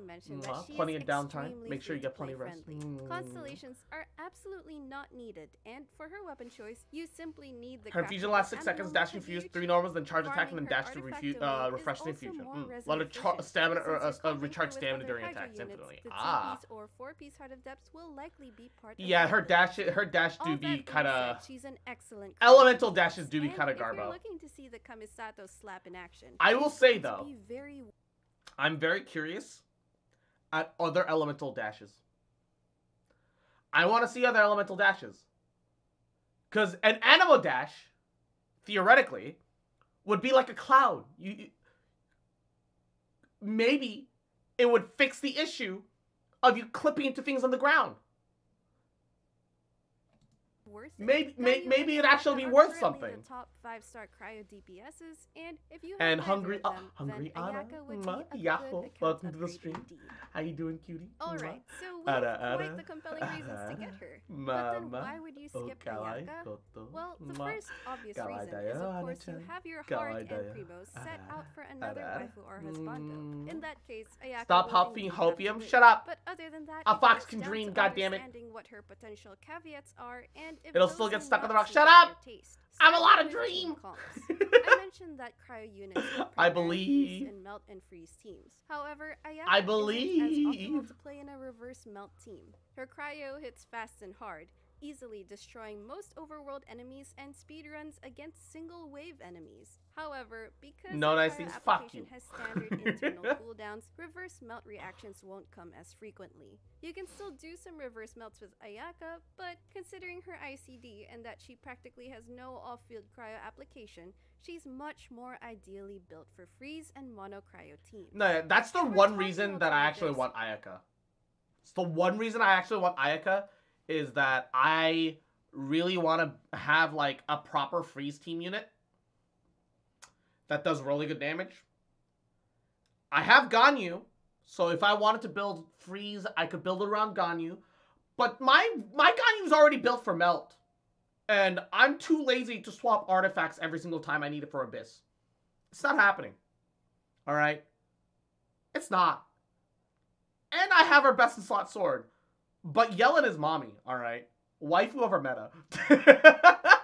plenty of downtime. Make sure you get plenty of rest. Mm. Constellations are absolutely not needed, and for her weapon choice, you simply need the Her infusion lasts six seconds, Anemo dash to three normals, then charge attack, and then dash to domain uh, refresh the more Mm. resin Let her char- stamina, or, you're uh, uh, recharge stamina during attacks infinitely. Ah. or four-piece Heart of Depths will likely be part Yeah, her dash, her dash do be kind of. she's an excellent Elemental dashes do be kind of garbo. Looking to see the Kamisato slap in action, I will say, though, very I'm very curious at other elemental dashes. I want to see other elemental dashes. Because an Anemo dash, theoretically, would be like a cloud. You, you- maybe it would fix the issue of you clipping into things on the ground. Worth it. Maybe- may- maybe it'd actually be worth something. The top five-star cryo DPSs, and if you And hungry, uh, them, hungry Anna, Ayaka would mwah, be a Yahoo, welcome to the stream. indeed. How you doing, cutie? All right, so we have quite the compelling reasons to get <laughs> her. But then why would you oh, skip kawaii Ayaka? Well, the first obvious reason is, of course, you have your heart and. Primos set out for another waifu or husbando. In Mm. that case, Ayaka Stop huffing indeed have to hopium. Shut up. But other than that, A fox can dream, goddammit. understanding what her potential caveats are and It'll still get stuck on the rock. Shut up! taste. I'm a lot of dream. <laughs> I mentioned that cryo units I believe. in melt and freeze teams. However, I as believe. optimal to play in a reverse melt team. Her cryo hits fast and hard, easily destroying most overworld enemies and speedruns against single wave enemies. However, because No the nice things, fuck application you. has standard internal <laughs> cooldowns, reverse melt reactions won't come as frequently. You can still do some reverse melts with Ayaka, but considering her ICD and that she practically has no off-field cryo application, she's much more ideally built for freeze and mono cryo teams. No, that's the one reason that I actually want Ayaka. It's the one reason I actually want Ayaka is that I really want to have like a proper freeze team unit that does really good damage. I have Ganyu, so if I wanted to build freeze, I could build around Ganyu. But my my Ganyu's already built for melt. And I'm too lazy to swap artifacts every single time I need it for Abyss. It's not happening. Alright? It's not. And I have our best in slot sword. But Yelan is mommy, alright? Waifu over meta. <laughs>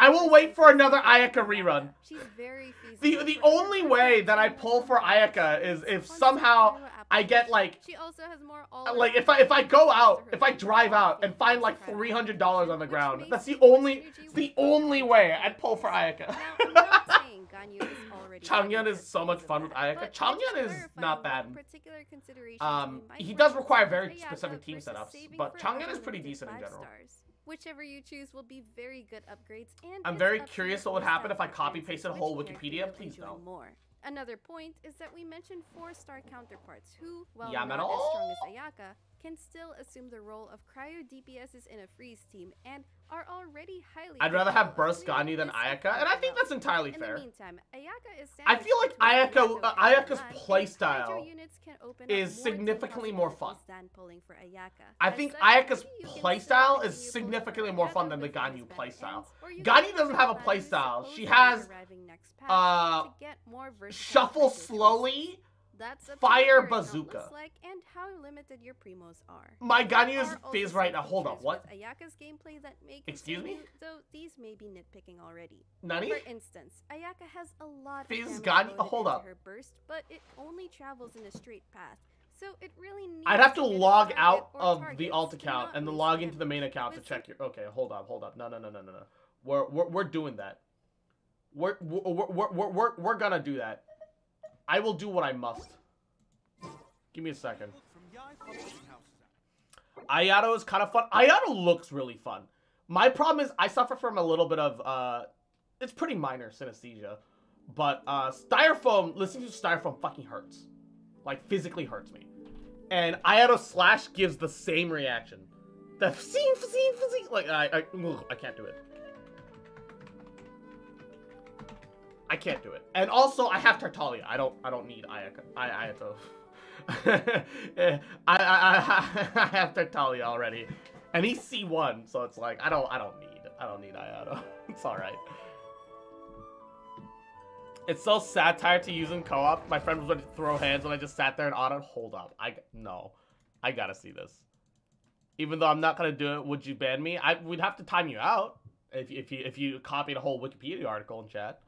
I will wait for another Ayaka rerun. She's very The feasible the only way that I pull for Ayaka is if somehow I get like she also has more like if I if I go out, if I drive out and find like three hundred dollars on the ground, that's the only the only way I'd pull for. Ayaka. <laughs> Now, I'm not saying Ganyu is already Chongyun is so much fun with Ayaka. but Chongyun is not what bad. particular considerations Um, he does require very Ayaka specific team setups, but for Chongyun is pretty decent in five general. stars. Whichever you choose will be very good upgrades and I'm very curious what would happen if I playstyle copy preferences pasted which whole character Wikipedia. you'll Please enjoy don't. More. Another point is that we mentioned four-star counterparts who, while Yeah, not man. as strong as Ayaka, can still assume the role of cryo DPSs in a freeze team and are already highly. I'd rather have clearing than Ayaka, and I think that's entirely fair. In the meantime, Ayaka is I feel like Ayaka- uh, Ayaka's playstyle Hydro units can open up is significantly more fun. than pulling for Ayaka. I think Ayaka's you can still playstyle is significantly more fun than the Ganyu playstyle. ends, or you Ganyu doesn't have a playstyle. She has arriving next patch uh to get more shuffle slowly, That's Fire to bazooka. looks like and how limited your primos are. My There Ganyu is are also phase right now. Hold on, what? Ayaka's gameplay that make Excuse me? Though these may be nitpicking already. Nani? For instance, Ayaka has a lot Phase of Ganyu- hold up. her burst, but it only travels in a straight path. So it really needs I'd have to its log out of the alt account and then log into the main account to check your. Okay, hold up, hold up. No, no, no, no, no, no. We're we're, we're doing that. We're, we're we're we're we're we're gonna do that. I will do what I must. Give me a second. Ayato is kind of fun. Ayato looks really fun. My problem is I suffer from a little bit of uh, it's pretty minor synesthesia, but uh, styrofoam. Listening to styrofoam fucking hurts, like physically hurts me. And Ayato Slash gives the same reaction. The scene, scene, scene, like I, I, ugh, I can't do it. I can't do it. And also, I have Tartaglia. I don't, I don't need Ayaka, I, Ayato. <laughs> I, I, I, <laughs> I have Tartaglia already, and he's C1, so it's like I don't, I don't need, I don't need Ayato. <laughs> it's all right. It's so satire to use in co-op. My friend was ready to throw hands, and I just sat there and autoed. Hold up, I no, I gotta see this. Even though I'm not gonna do it, would you ban me? I we'd have to time you out if if you if you copied a whole Wikipedia article in chat.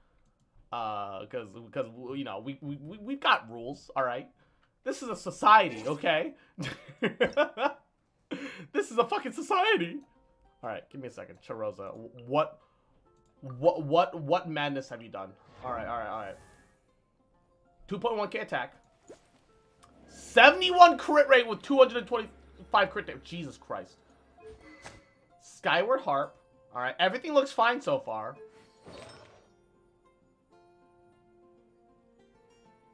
Uh, because because you know we we we- we've got rules. All right, this is a society, <laughs> okay? <laughs> this is a fucking society. All right, give me a second, Charoza. What what what what madness have you done? All right, all right, all right. 2.1k attack. 71 crit rate with 225 crit damage. Jesus Christ. Skyward Harp. All right, everything looks fine so far.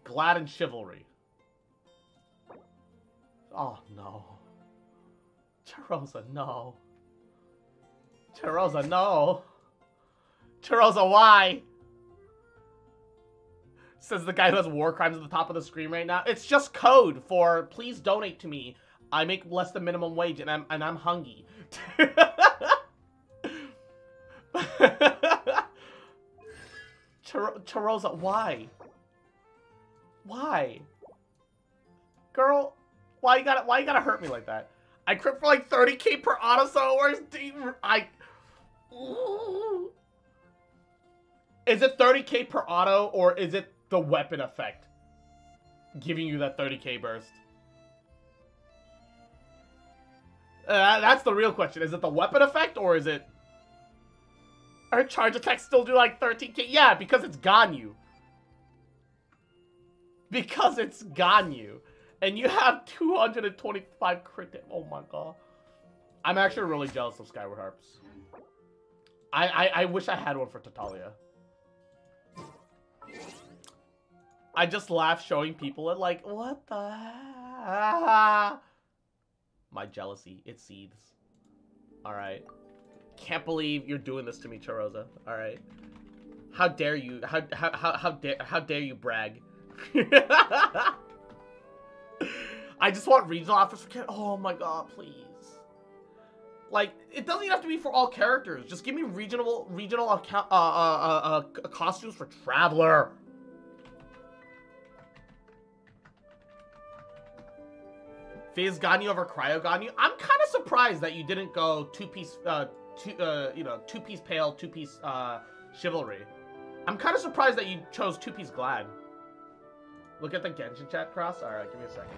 Glad and Chivalry. Oh, no. Charosa, no. Charosa, no. Charosa, why? Says the guy who has war crimes at the top of the screen right now. It's just code for please donate to me. I make less than minimum wage and I'm and I'm hungry. <laughs> Char- Charosa, why? Why? Girl, why you gotta why you gotta hurt me like that? I crit for like 30k per auto so where's I. Is it 30k per auto or is it the weapon effect giving you that 30k burst? Uh, that's the real question. Is it the weapon effect or is it her charge attacks still do like 13k? Yeah, because it's Ganyu. Because it's Ganyu. And you have 225 crit Oh my god. I'm actually really jealous of Skyward Harps. I, I, I wish I had one for Tartaglia. I just laugh showing people it like, what the? My jealousy, it seethes. Alright. Can't believe you're doing this to me, Charosa. Alright. How dare you? How, how, how, how dare how dare you brag? <laughs> I just want regional outfits for Oh my god, please. Like, it doesn't even have to be for all characters. Just give me regional regional account, uh, uh, uh, uh, costumes for Traveler. Phase Ganyu over Cryo Ganyu. I'm kind of surprised that you didn't go two piece, uh, two, uh, you know, two piece Pale, two piece, uh, Chivalry. I'm kind of surprised that you chose two piece Glad. Look at the Genshin chat cross. All right, give me a second.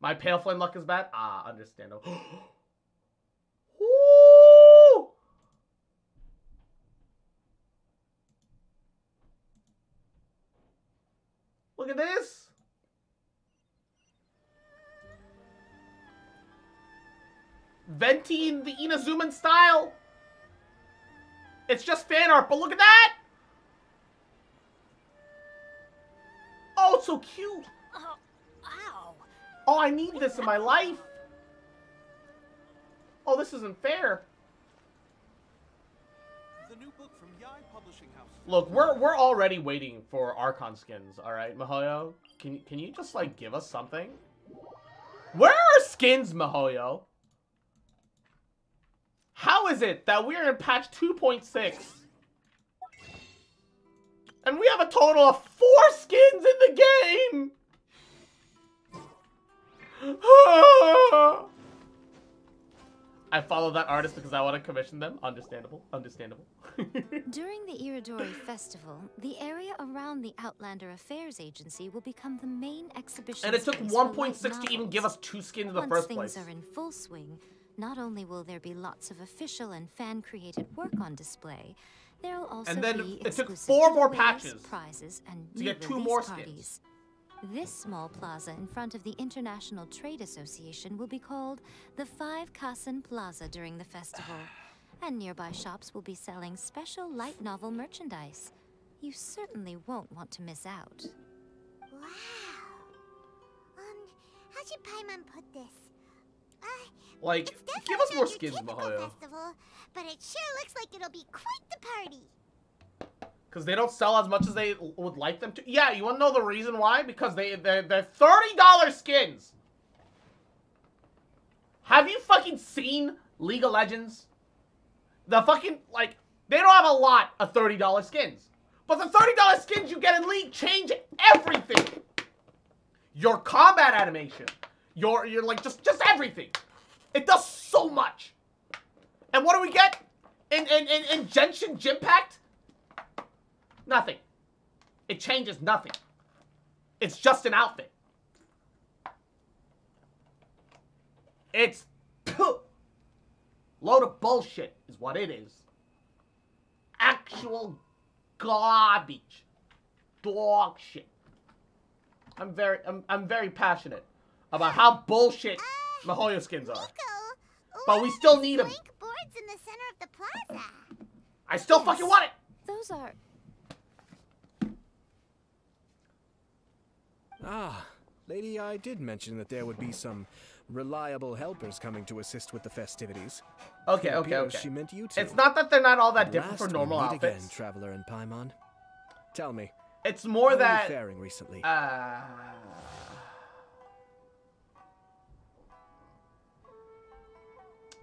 My Pale Flame luck is bad. Ah, understandable. <gasps> Look at this. Venting the Inazuman style. It's just fan art, but look at that. Oh, so cute. Oh, ow. Oh, I need this in my life. Oh, this isn't fair. The new book from Yae Publishing House. Look, we're we're already waiting for Archon skins. All right, miHoYo? can can you just like give us something? Where are skins, miHoYo? How is it that we're in patch 2.6? And we have a total of four skins in the game! <sighs> I follow that artist because I want to commission them. Understandable. Understandable. <laughs> During the Irodori Festival, the area around the Outlander Affairs Agency will become the main exhibition. and it took space for light 1.6 to even give us two skins in the Once first things place. are in full swing, not only will there be lots of official and fan-created work on display, there will also And then be it took four more giveaways, patches prizes, and to get two release more skins. parties. This small plaza in front of the International Trade Association will be called the Five Kasen Plaza during the festival, <sighs> and nearby shops will be selling special light novel merchandise. You certainly won't want to miss out. Wow. Um, how should Paimon put this? Uh, Like, give us more skins, miHoYo. festival, but it sure looks like it'll be quite the party. Because they don't sell as much as they would like them to. Yeah, you want to know the reason why? Because they, they're, they're $30 skins. Have you fucking seen League of Legends? The fucking, like, they don't have a lot of $30 skins. But the $30 skins you get in League change everything. Your combat animation. Your, your like, just, just everything. It does so much. And what do we get? In, in, in, in Genshin Gimpact? Nothing. It changes nothing. It's just an outfit. It's load of bullshit is what it is. Actual garbage. Dog shit. I'm very I'm, I'm very passionate about how bullshit miHoYo skins are. But we still need them. Boards in the center of the plaza. I still fucking want it. Those are Ah, lady, I did mention that there would be some reliable helpers coming to assist with the festivities. Okay, It okay, okay. She meant you too. It's not that they're not all that different Last for normal we meet outfits. again, traveler and Paimon. Tell me. It's more how are you that faring recently? Uh,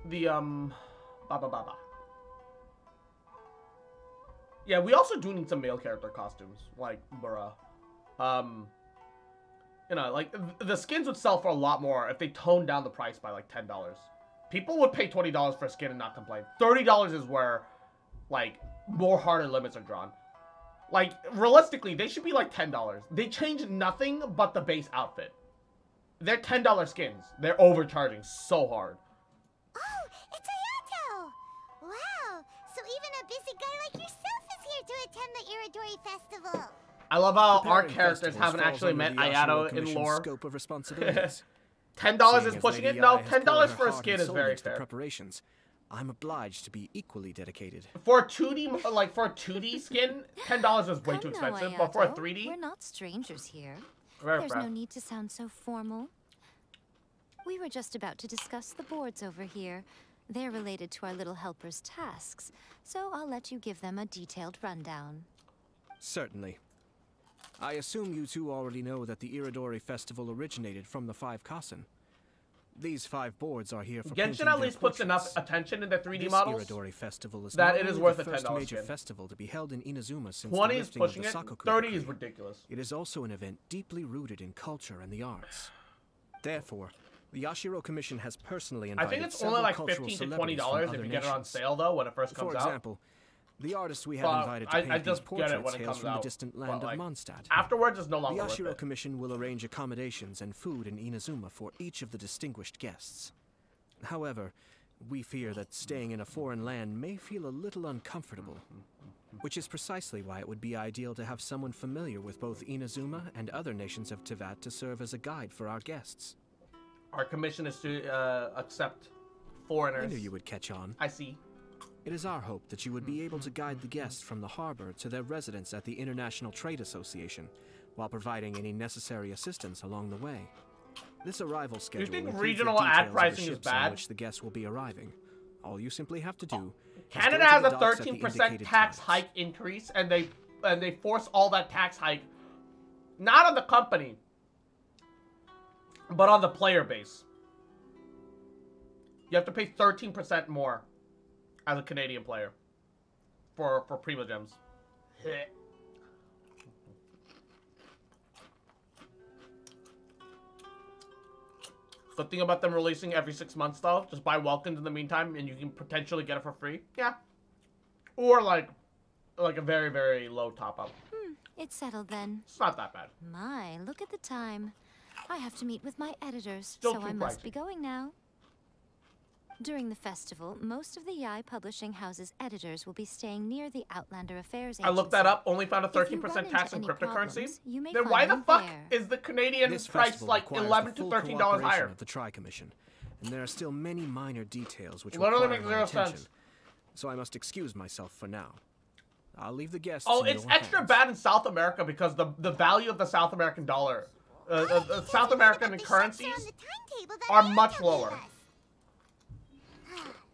the um, ba ba ba ba. Yeah, we also do need some male character costumes, like bruh. Um, you know, like th- the skins would sell for a lot more if they toned down the price by like ten dollars. People would pay twenty dollars for a skin and not complain. Thirty dollars is where, like, more harder limits are drawn. Like, realistically, they should be like $10. They change nothing but the base outfit. They're $10 skins. They're overcharging so hard. Irodori Festival. I love how our characters haven't actually met Ayato in Commission's lore. Scope of <laughs> responsibilities. $10 is pushing it? No, Ai has poured $10 for a skin is very fair. preparations. I'm obliged to be equally dedicated. For a 2D, like, for a 2D skin, $10 is way too Come now, expensive. But for a 3D, We're not strangers here. Very There's fair. no need to sound so formal. We were just about to discuss the boards over here. They're related to our little helper's tasks, so I'll let you give them a detailed rundown. Certainly. I assume you two already know that the Irodori Festival originated from the Five Kasen. These five boards are here for Genshin at least puts enough attention in the 3D This models Irodori Festival is that it is worth the a $10 major skin. festival to be held in Inazuma since 20 the is lifting of pushing the it, Sakoku 30 is ridiculous. It is also an event deeply rooted in culture and the arts. Therefore, the Yashiro Commission has personally invited I think it's only like 15 to $20 if other you get it on sale, though, when it first comes out. For out. The artist we have invited to I- paint I these just get it when portraits it hails from out, the distant land like, of Mondstadt. afterwards, it's no The longer worth Yashiro it. Commission will arrange accommodations and food in Inazuma for each of the distinguished guests. However, we fear that staying in a foreign land may feel a little uncomfortable, which is precisely why it would be ideal to have someone familiar with both Inazuma and other nations of Teyvat to serve as a guide for our guests. Our commission is to uh, accept foreigners. I knew you would catch on. I see. It is our hope that you would be hmm. able to guide the guests from the harbor to their residence at the International Trade Association, while providing any necessary assistance along the way. This arrival schedule think includes the regional ad details of the pricing is bad? which the guests will be arriving. All you simply have to do. is Canada has a docks at the 13% tax times. hike increase, and they and they force all that tax hike not on the company, but on the player base. You have to pay 13% more as a Canadian player for for Primogems. <laughs> Good thing about them releasing every six months though, just buy Welkins in the meantime, and you can potentially get it for free. Yeah, or like like a very very low top up. Hmm, it's settled then. It's not that bad. My, look at the time. I have to meet with my editors, Still so I pricey. must be going now. During the festival, most of the Yae Publishing House's editors will be staying near the Outlander Affairs Agency. I looked that up. Only found a thirteen run percent into tax in any cryptocurrency. problems, you may Then find why the fuck there. is the Canadian This price like eleven to thirteen dollars cooperation higher? Of the Tri Commission, and there are still many minor details which Literally require makes my zero attention. sense. So I must excuse myself for now. I'll leave the guests. Oh, it's extra hands. bad in South America because the the value of the South American dollar, uh, uh, uh, South American currencies are much lower.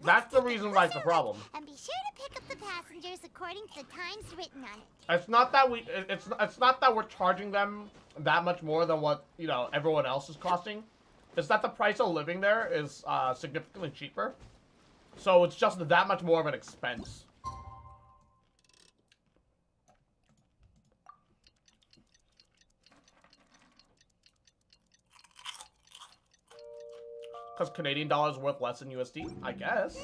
That's the reason why it's a problem. And be sure to pick up the passengers according to the times written on it. It's not that we it's it's not that we're charging them that much more than what you know everyone else is costing. It's that the price of living there is uh, significantly cheaper, so it's just that much more of an expense. Because Canadian dollar is worth less than USD, I guess.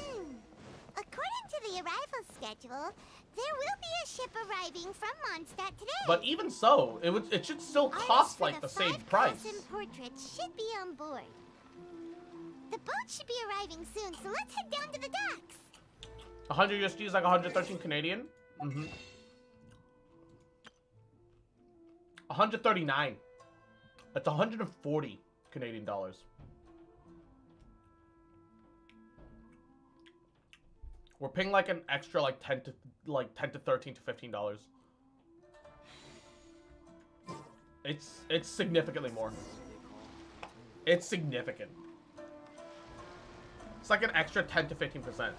According to the arrival schedule, there will be a ship arriving from Mondstadt today. But even so, it would it should still cost like the same five price. Portraits should be on board. The boat should be arriving soon, so let's head down to the docks. 100 USD is like 113 Canadian. Mm-hmm. 139. That's 140 Canadian dollars. We're paying like an extra like 10 to like 10 to 13 to 15 dollars. It's it's significantly more. It's significant. It's like an extra 10 to 15 percent.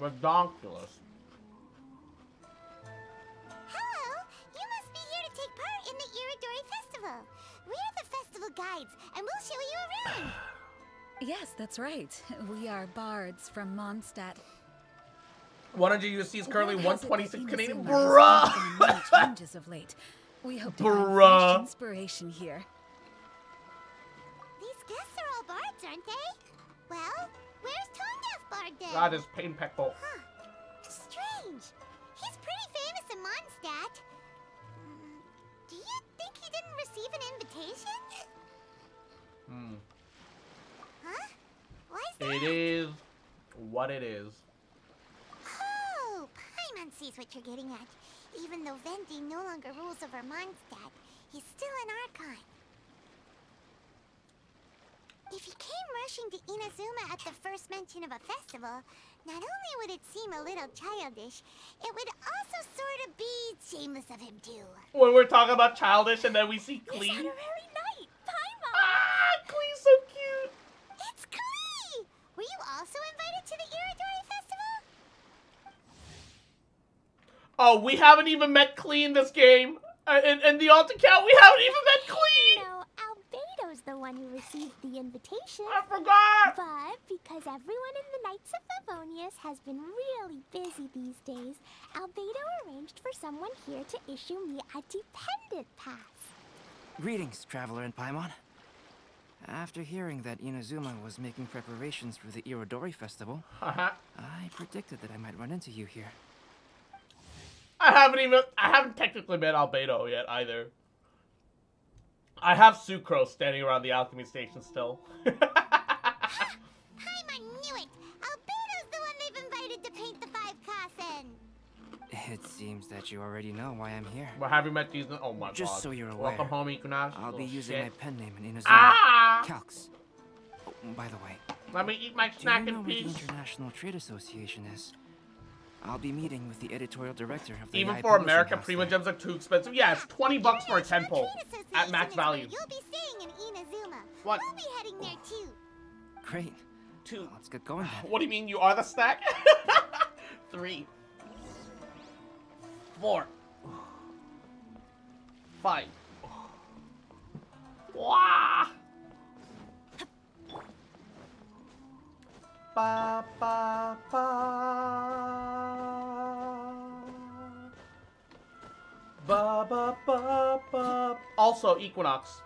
Redonkulous. Hello, you must be here to take part in the Iridori Festival. We're the festival guides, and we'll show you around. <sighs> Yes, that's right. <laughs> We are bards from Mondstadt. 100 USD is currently Word has it 126 Inazuma Canadian. has Bruh! <laughs> changes of late. We hope to find Bruh. fresh inspiration here. These guests are all bards, aren't they? Well, where's Tonga's bard then? That is pain peckle. Strange. He's pretty famous in Mondstadt. Mm, Do you think he didn't receive an invitation? Hmm. Huh? It is what it is. Oh, Paimon sees what you're getting at. Even though Venti no longer rules over Mondstadt, he's still an Archon. If he came rushing to Inazuma at the first mention of a festival, not only would it seem a little childish, it would also sort of be shameless of him too. When we're talking about childish and then we see His Klee. honorary knight, Paimon! Ah, Klee's so cute. It's Klee! Were you also invited to the Irodori Festival? Oh, we haven't even met Klee in this game. Uh, in, in the alt account, we haven't even met Klee. No, Albedo's the one who received the invitation. I forgot. But because everyone in the Knights of Favonius has been really busy these days, Albedo arranged for someone here to issue me a dependent pass. Greetings, traveler in Paimon. After hearing that Inazuma was making preparations for the Irodori Festival, Uh-huh. I predicted that I might run into you here. I haven't even I haven't technically met Albedo yet either. I have Sucrose standing around the alchemy station still. <laughs> It seems that you already know why I'm here. well, have you met these? Oh my god. Just so you're aware. Welcome home, Ikunash. I'll be using shit. my pen name in Inazuma. Ah! Calx. Oh, by the way, Let me eat my do you know in where the. International Trade Association is? I'll be meeting with the editorial director of the Even Yai for America, Prima. Gems are too expensive. Yeah, it's 20 bucks for a 10 pull at max Association is where value. You'll be staying in Inazuma. What? We'll be heading there too. Great. Two. Let's get going then. What do you mean you are the snack? <laughs> Three. Four. Five. Wah! Ba ba ba. Ba ba ba ba. Also, Equinox.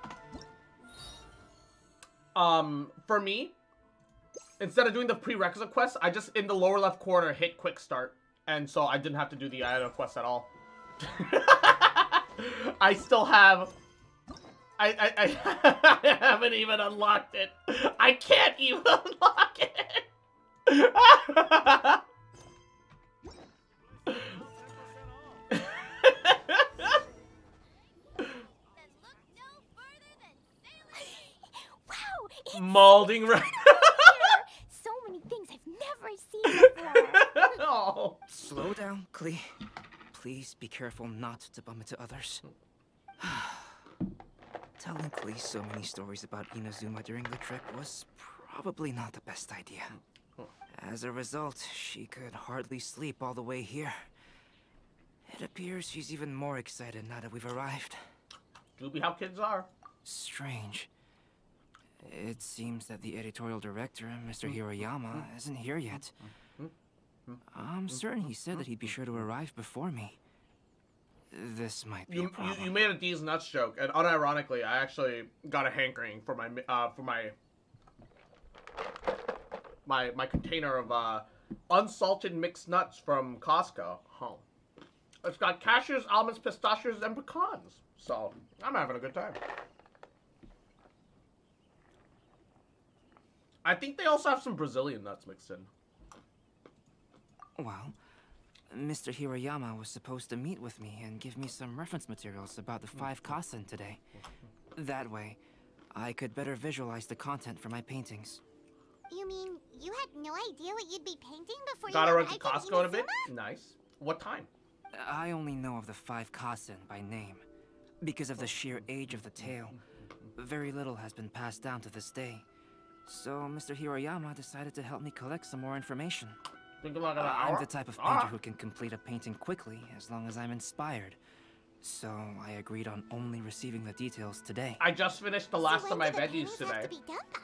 Um, for me, instead of doing the prerequisite quest, I just in the lower left corner hit quick start, and so I didn't have to do the item quest at all. <laughs> I still have. I, I, I, <laughs> I haven't even unlocked it. I can't even <laughs> unlock it. wow! Malding right. so many things I've never seen before. <laughs> oh. Slow down, Klee. Please be careful not to bump into others. <sighs> Telling Klee so many stories about Inazuma during the trip was probably not the best idea. As a result, she could hardly sleep all the way here. It appears she's even more excited now that we've arrived. Do be how kids are. Strange. It seems that the editorial director, Mr. Hmm. Hiroyama, isn't here yet. Hmm. I'm certain he said that he'd be sure to arrive before me. This might be a You, you problem. you made a D's nuts joke, and unironically, I actually got a hankering for my uh for my my my container of uh unsalted mixed nuts from Costco home. It's got cashews, almonds, pistachios, and pecans. So I'm having a good time. I think they also have some Brazilian nuts mixed in. Well, Mr. Hirayama was supposed to meet with me and give me some reference materials about the five Kasen today. That way, I could better visualize the content for my paintings. You mean you had no idea what you'd be painting before Gotta you run to arrived at Costco in a bit. Nice. What time? I only know of the five Kasen by name. Because of the sheer age of the tale, very little has been passed down to this day. So Mr. Hiroyama decided to help me collect some more information. Think about an I'm the type of Ah. painter who can complete a painting quickly as long as I'm inspired. So I agreed on only receiving the details today. I just finished the last when of my veggies today. to be done by?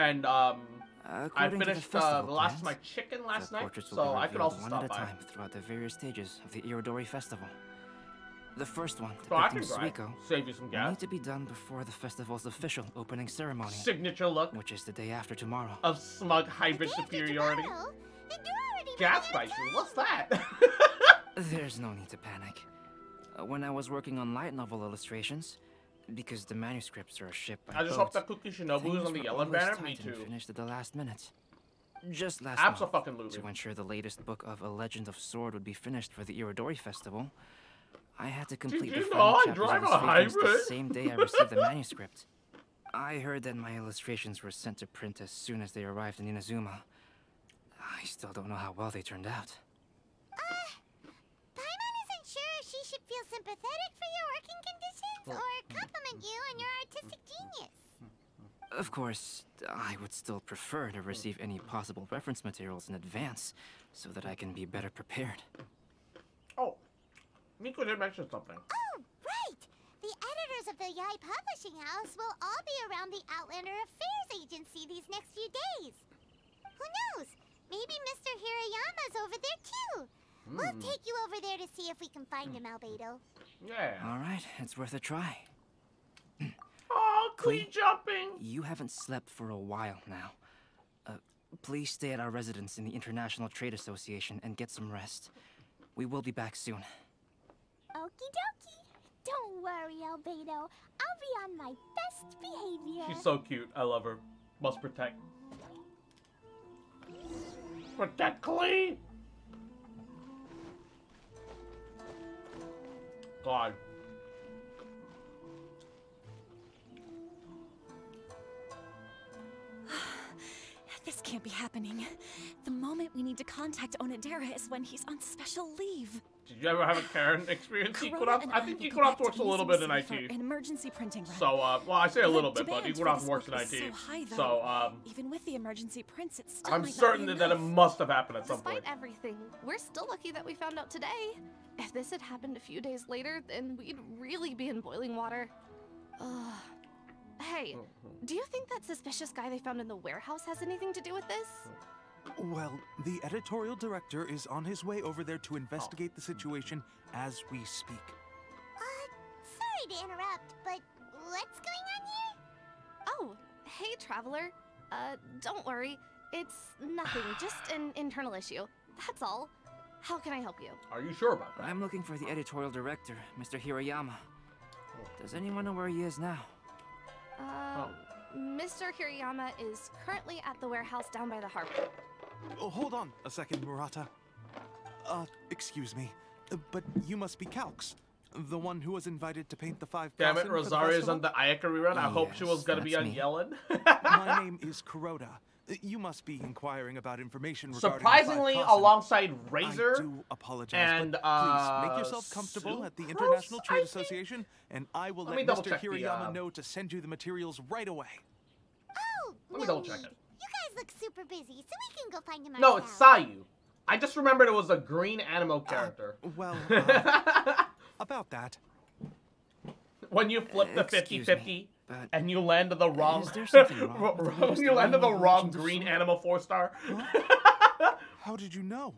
And um, I According to the finished uh, the last of my chicken last night, so I could revealed also one stop at a by. time throughout the various stages of the Irodori Festival. The first one, So I depicting can. Suiko, Save you some will gas. need to be done before the festival's official opening ceremony. Signature look Which is the day after tomorrow. of smug hybrid superiority. Tomorrow? Then you're Gas running what's that? <laughs> There's no need to panic. Uh, When I was working on light novel illustrations, because the manuscripts are shipped by I just hope boat, that Kuki Shinobu is on the were yellow always banner. Me tight and too. Finished at the last minute. Just last month, to ensure the latest book of A Legend of Sword would be finished for the Irodori Festival, I had to complete you the final I chapters drive of a illustrations the same day I received the <laughs> manuscript. I heard that my illustrations were sent to print as soon as they arrived in Inazuma. I still don't know how well they turned out. Uh, Paimon isn't sure if she should feel sympathetic for your working conditions or compliment you on your artistic genius. Of course, I would still prefer to receive any possible reference materials in advance so that I can be better prepared. Miko did mention something. Oh, right! The editors of the Yae Publishing House will all be around the Outlander Affairs Agency these next few days. Who knows? Maybe Mr. Hirayama's over there too. We'll Hmm. take you over there to see if we can find him, Albedo. Yeah. All right, it's worth a try. <clears throat> Oh, Klee, Klee jumping. You haven't slept for a while now. Uh, please stay at our residence in the International Trade Association and get some rest. We will be back soon. Okie dokie. Don't worry, Albedo. I'll be on my best behavior. She's so cute. I love her. Must protect. Protect Klee. God. <sighs> This can't be happening. The moment we need to contact Onodera is when he's on special leave. Did you ever have a Karen <laughs> experience? Corona Equinox? and I I think will go Equinox back works a little bit in IT. An emergency printing run. So, uh, well, I say a little bit, but demand for Equinox this works in book IT. is So, high. So, um, even with the emergency prints, it's still I'm might not be certain that, that it must have happened at some Despite point. everything, we're still lucky that we found out today. If this had happened a few days later, then we'd really be in boiling water. Ugh. Hey, do you think that suspicious guy they found in the warehouse has anything to do with this? Well, the editorial director is on his way over there to investigate the situation as we speak. Uh, sorry to interrupt, but what's going on here? Oh, hey, Traveler. Uh, don't worry. It's nothing, <sighs> just an internal issue. That's all. How can I help you? Are you sure about that? I'm looking for the editorial director, Mr. Hirayama. Does anyone know where he is now? Uh, Mr. Hirayama is currently at the warehouse down by the harbor. Oh, hold on a second, Murata. Uh, excuse me, uh, but you must be Calx, the one who was invited to paint the five. Damn it, crossing for the Rosario's on the Ayaka rerun. I hope she was gonna be on me. Yelan. My <laughs> name is Kuroda. Uh, You must be inquiring about information regarding the Surprisingly, five crossing. alongside I do apologize, and but uh, please make yourself comfortable at the International Trade? Association, and I will Let let, Mr. check the, Hirayama uh, know to send you the materials right away. Oh, Let me no double check need. it. You look super busy, so we can go find him No, it's ourselves. Sayu. I just remembered it was a green Anemo character. Well, <laughs> uh, about that. when you flip the Excuse 50-50 and you land on the wrong is there <laughs> something wrong when you land on the wrong green Sword? Anemo 4 star. How did you know?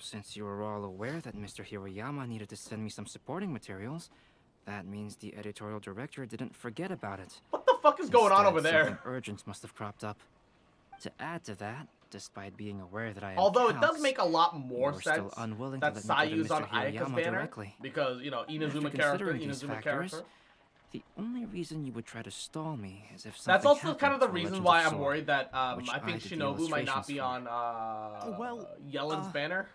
Since you were all aware that Mr. Hiroyama needed to send me some supporting materials, that means the editorial director didn't forget about it. What the fuck is going on over there? Something urgent must have cropped up. To add to that, despite being aware that I am Although it does make a lot more you still sense unwilling that to let me go Sayu's on Mr. Ayaka's banner directly. because you know Inazuma character, Inazuma factors, character. The only reason you would try to stall me is if something That's also kind of the reason why I'm Sword, worried that um, I think did the Shinobu might not be on uh, Well, Yelan's uh, banner.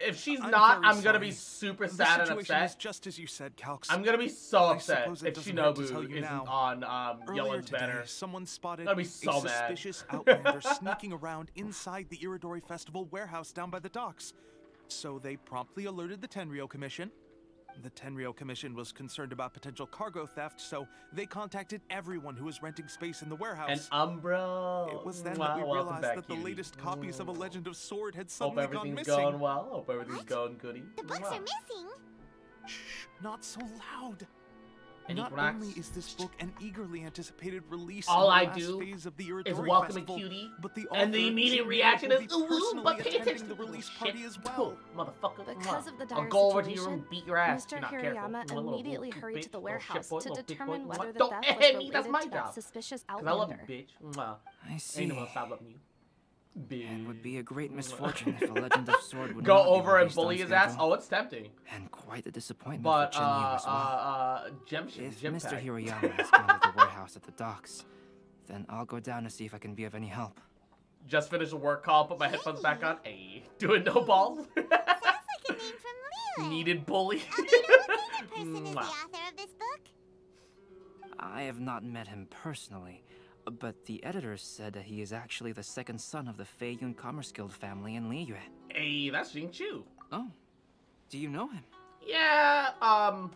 If she's I'm not, I'm gonna be sorry. super The sad and upset. just as you said, Calx. I'm gonna be so upset if Shinobu you isn't now. on um, Yelan's banner. someone spotted I'd be a mad. suspicious <laughs> outlander sneaking around inside the Irodori Festival warehouse down by the docks. So they promptly alerted the Tenryo Commission. The Tenryo Commission was concerned about potential cargo theft, so they contacted everyone who was renting space in the warehouse. And Umbra! It was then Mwah, that we realized back, that the cutie. latest copies of A mm. Legend of Sword had Hope suddenly gone everything's missing. going well. Hope everything's going goody. The books Mwah. are missing. Shh, not so loud. And Not Equinox? only is this book an eagerly anticipated release All in the I do phase of the is Irodori welcome a cutie, but the and the immediate reaction is, ooh, but pay attending attention the to release shit. party as well. Cool, motherfucker. Because Mwah. of the I'll go over to your room, beat your ass. Mr. You're not careful. Hirayama little immediately hurried to the shit warehouse boy, to little bitch determine boy. whether the Don't theft hit was me, related that's my to that job. suspicious 'Cause I love you, bitch. Mwah. I Ain't see. no one stop loving you. It would be a great misfortune if A <laughs> Legend of Sword would Go not be over and bully his ass. Oh, it's tempting. And quite a disappointment But for uh, Chenyu as uh, well. uh, Gem, if Gem Mr. Pack. Hiroyama has <laughs> gone to the warehouse at the docks, then I'll go down to see if I can be of any help. Just finished a work call. Put my headphones back on. Hey, doing no balls. Sounds like a name from <laughs> Lila. Needed bully. Amina, what kind of person is the author of this book? I have not met him personally, but the editor said that he is actually the second son of the Feiyun Commerce Guild family in Liyue. Hey, that's Xingqiu. Oh, do you know him? Yeah, um,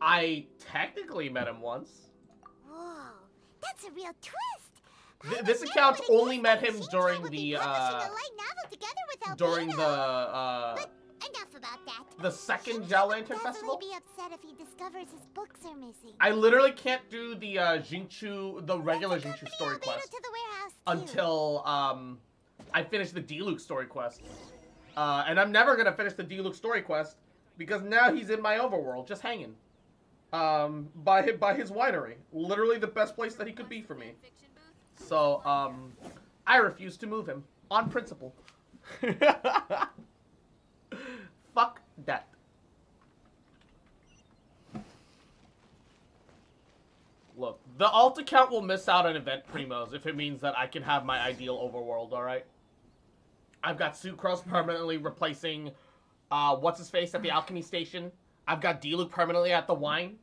I technically met him once. Whoa, that's a real twist. Th- this account only met him during the, uh, a light novel together with During the uh, But enough about that. the second Shinji Gel Lantern Festival. be upset if he discovers his books are missing. I literally can't do the uh, Xingqiu, the regular Let's Xingqiu story Albino quest to the warehouse until um, I finish the Diluc story quest. Uh, and I'm never gonna finish the Diluc story quest because now he's in my overworld, just hanging. Um, by his, by his winery, literally the best place that he could be for me. So um, I refuse to move him on principle. <laughs> Fuck that. Look, the alt account will miss out on event primos if it means that I can have my ideal overworld, alright? I've got Sucrose permanently replacing uh, what's his face at the alchemy station. I've got Diluc permanently at the wine.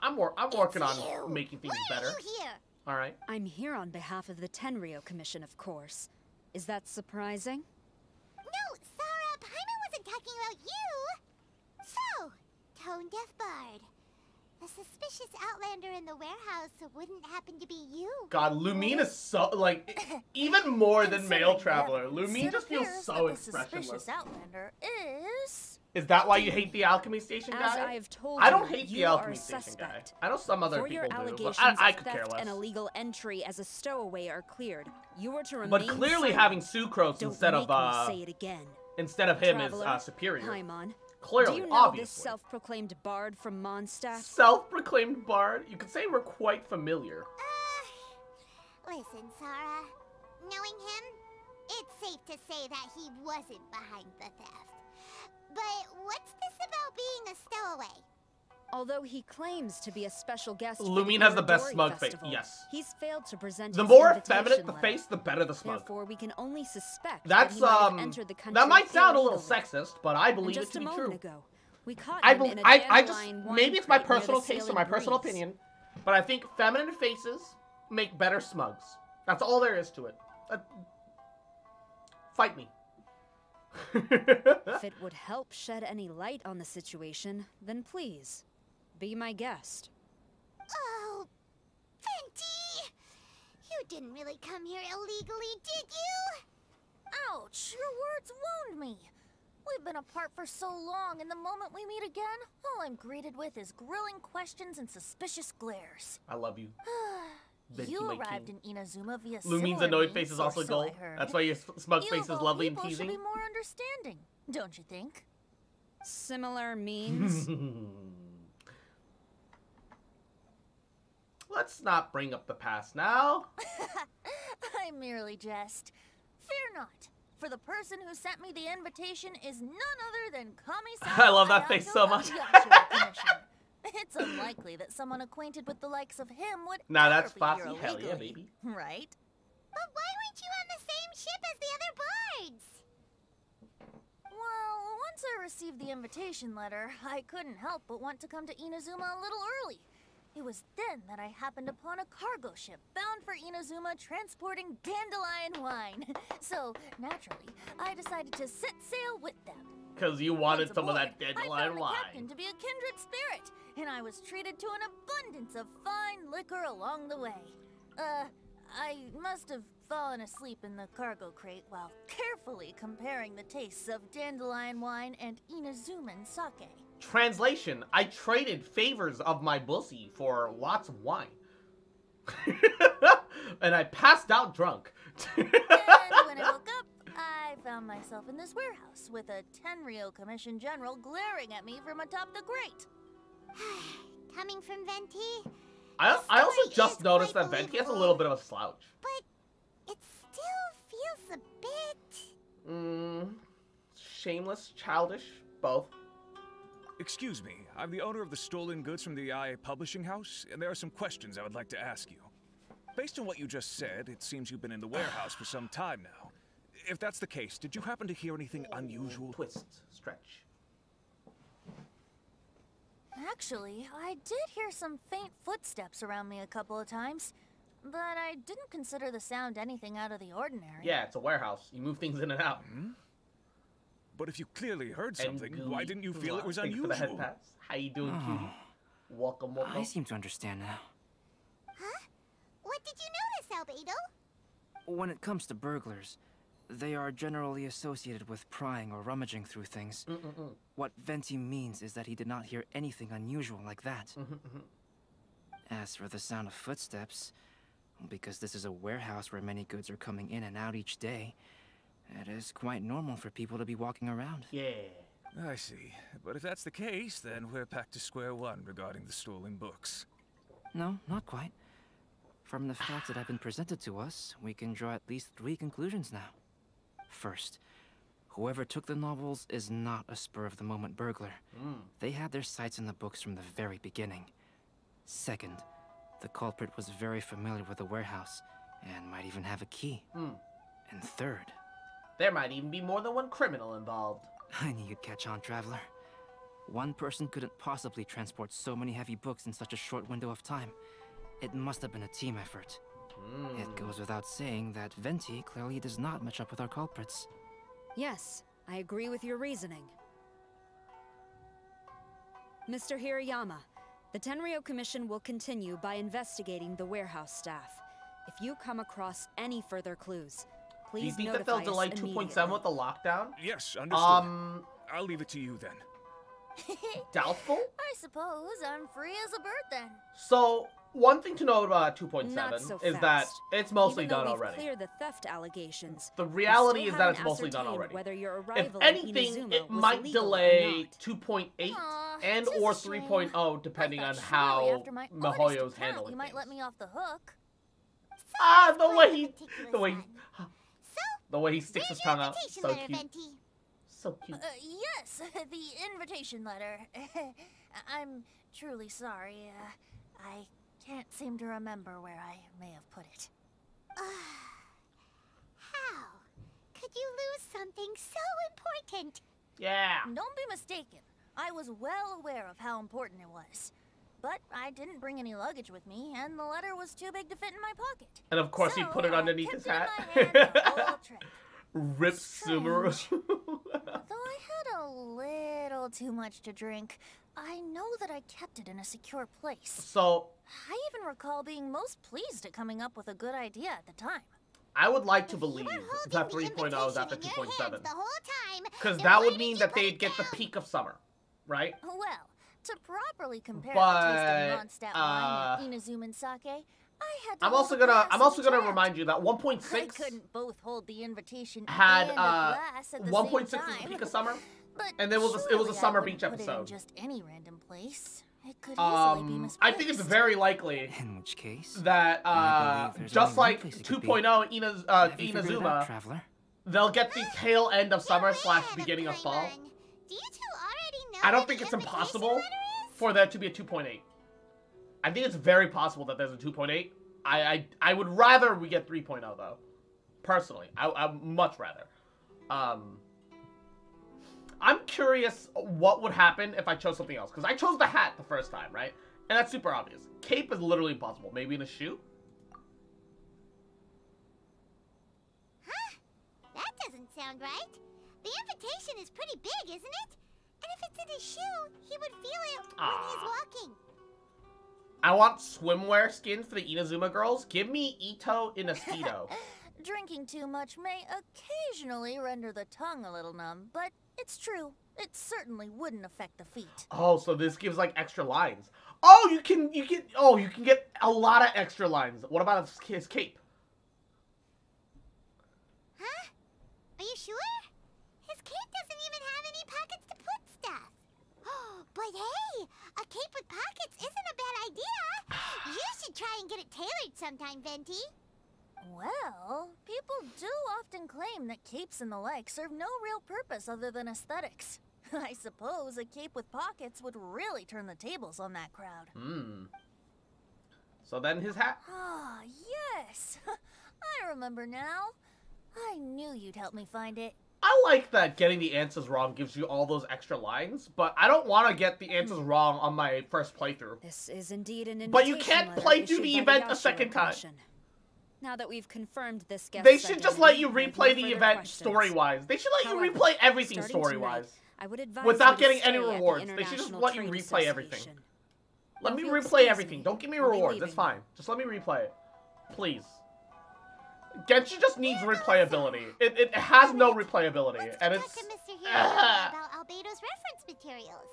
I'm wor- I'm working on you. making things better. are you here? All right. I'm here on behalf of the Tenryo Commission, of course. Is that surprising? No, Sara, Paimon wasn't talking about you. So, Tone Deaf Bard. The suspicious outlander in the warehouse wouldn't happen to be you. God, Lumine is so like <coughs> even more than male traveler. Lumine just feels so expressionless. suspicious outlander is Is that why you hate the alchemy station As guy? I have told I don't hate the you are alchemy station guy. I know some other For your people do, allegations but I, I of could care theft less. and illegal entry as a stowaway are cleared. You were to remain But clearly silent. having sucrose Don't instead make of uh, me say it again. Instead of him is Traveler, uh, superior. Paimon, Clearly, do you know obviously. this self-proclaimed bard from Mondstadt? Self-proclaimed bard. You could say we're quite familiar. Listen, Sara. Knowing him, it's safe to say that he wasn't behind the theft. But what's this about being a stowaway? Although he claims to be a special guest, Lumine has the best smug face, yes. He's failed to present The more effeminate the letter. face, the better the smug. Therefore, we can only suspect That's that he might have um. the country That might sound a little sexist, but I believe it to be true. ago, we caught I, him bel in a I, I just maybe it's my crate near the personal taste or my personal Breeze. opinion, but I think feminine faces make better smugs. That's all there is to it. Uh, fight me. <laughs> if it would help shed any light on the situation, then please, be my guest. Oh, Venti! You didn't really come here illegally, did you? Ouch, your words wound me. We've been apart for so long, and the moment we meet again, all I'm greeted with is grilling questions and suspicious glares. I love you. <sighs> You my arrived king. in Inazuma via Lumine's annoyed face is also so gold. heard. That's why your smug You face is lovely and people teasing. should be more understanding, don't you think? Similar means? <laughs> Let's not bring up the past now. <laughs> I merely jest. Fear not, for the person who sent me the invitation is none other than Kamisato <laughs> I love that face so much. of Yashiro Commission. <laughs> It's unlikely that someone acquainted with the likes of him would Now that's Foxy. Hell yeah, baby. Right? But why weren't you on the same ship as the other bards? Well, once I received the invitation letter, I couldn't help but want to come to Inazuma a little early. It was then that I happened upon a cargo ship bound for Inazuma transporting dandelion wine. <laughs> So, naturally, I decided to set sail with them. Because you wanted Once some of aboard, that I dandelion found the wine. captain to be a kindred spirit, and I was treated to an abundance of fine liquor along the way. Uh, I must have fallen asleep in the cargo crate while carefully comparing the tastes of dandelion wine and Inazuman sake. Translation: I traded favors of my bussy for lots of wine. <laughs> and I passed out drunk. and when I woke up, I found myself in this warehouse with a Tenryo Commission General glaring at me from atop the grate. <sighs> Coming from Venti, I, I also just noticed that Venti has a little bit of a slouch. But it still feels a bit. Mm, shameless, childish, both. Excuse me, I'm the owner of the stolen goods from the Yae Publishing House, and there are some questions I would like to ask you. Based on what you just said, it seems you've been in the warehouse for some time now. If that's the case, did you happen to hear anything unusual? Twist, stretch. Actually, I did hear some faint footsteps around me a couple of times, but I didn't consider the sound anything out of the ordinary. Yeah, it's a warehouse. You move things in and out. Hmm? But if you clearly heard And something, why didn't you feel it was Thank the head unusual? pats. How you doing, cutie? Welcome, welcome. I seem to understand now. Huh? What did you notice, Albedo? When it comes to burglars, they are generally associated with prying or rummaging through things. What Venti means is that he did not hear anything unusual like that. As for the sound of footsteps, because this is a warehouse where many goods are coming in and out each day, it is quite normal for people to be walking around. Yeah. I see. But if that's the case, then we're back to square one regarding the stolen books. No, not quite. From the facts that have been presented to us, we can draw at least three conclusions now. First, whoever took the novels is not a spur of the moment burglar. Mm. They had their sights on the books from the very beginning. Second, the culprit was very familiar with the warehouse and might even have a key. Hmm. And third, There might even be more than one criminal involved. I knew you'd catch on, Traveler. One person couldn't possibly transport so many heavy books in such a short window of time. It must have been a team effort. Hmm. It goes without saying that Venti clearly does not match up with our culprits. Yes, I agree with your reasoning. Mr. Hirayama, the Tenryo Commission will continue by investigating the warehouse staff. If you come across any further clues, Do you please think that notify they'll delay 2.7 with the lockdown? Yes, understood. Um, I'll leave it to you then. <laughs> Doubtful? I suppose I'm free as a bird then. So, one thing to note about 2.7 so is that it's mostly Even though done we've already. cleared the theft allegations. The reality is that it's mostly done already. Whether your If anything, in it might delay 2.8 and or 3.0 depending on how after my honest handling You might let me off the hook. Ah, the way he, the way, he, the way he sticks his tongue out, so letter, cute, Venti. so cute. Uh, yes, <laughs> the invitation letter. <laughs> I'm truly sorry. Uh, I can't seem to remember where I may have put it. <sighs> How could you lose something so important? Yeah. Don't be mistaken. I was well aware of how important it was. But I didn't bring any luggage with me, and the letter was too big to fit in my pocket. And of course, he put it uh, I underneath kept his hat. my hand the whole trip. Rip Sumeru. <laughs> Though I had a little too much to drink, I know that I kept it in a secure place. so, I even recall being most pleased at coming up with a good idea at the time. I would like to believe that 3.0 is after 2.7. The whole time. Because that would mean that they'd it get the peak of summer, right? Well, to properly compare But, the taste of Mondstadt uh, wine and Inazuman sake, I had to I'm also gonna I'm also gonna hand. remind you that I 1.6 couldn't both hold the invitation had and uh a glass at the 1.6 same was the peak of summer, But and there was a, it was a surely I summer beach put it in episode. just any random place. It could easily be Um, misplaced. I think it's very likely In which case, that uh, just like place it could be. 2.0 Inaz, uh, Have you figured it out, Inazuma, traveler? they'll get the tail end of <gasps> summer slash beginning of fall. Do you two already know I don't think it's impossible for there to be a 2.8. I think it's very possible that there's a 2.8. I I, I would rather we get 3.0 though. Personally, I I much rather. Um, I'm curious what would happen if I chose something else because I chose the hat the first time, right? And that's super obvious. Cape is literally impossible. Maybe in a shoe. Huh? That doesn't sound right. The invitation is pretty big, isn't it? And if it's in his shoe, he would feel it when he's Ah. walking. I want swimwear skins for the Inazuma girls. Give me Itto in a speedo. <laughs> Drinking too much may occasionally render the tongue a little numb, but it's true. It certainly wouldn't affect the feet. Oh, so this gives like extra lines. Oh, you can you can oh you can get a lot of extra lines. What about his, his cape? Huh? Are you sure? His cape doesn't even have any pockets to put stuff. But hey, a cape with pockets isn't a bad idea. <sighs> you should try and get it tailored sometime, Venti. Well, people do often claim that capes and the like serve no real purpose other than aesthetics. <laughs> I suppose a cape with pockets would really turn the tables on that crowd. Hmm. So then his hat. Ah, yes! <laughs> I remember now. I knew you'd help me find it. I like that getting the answers wrong gives you all those extra lines, but I don't want to get the answers wrong on my first playthrough. This is indeed an But you can't play through the event a second time. Now that we've confirmed this guest They should just let you replay the event story-wise. They should let you replay everything story-wise. I would advise Without getting any at the rewards. They should just let you replay everything. Let me replay everything. me, Don't give me rewards. That's fine. Just let me replay it. Please. Genshin just needs replayability. It, it has no replayability. And it's... to Mr. Hirayama about Albedo's reference materials.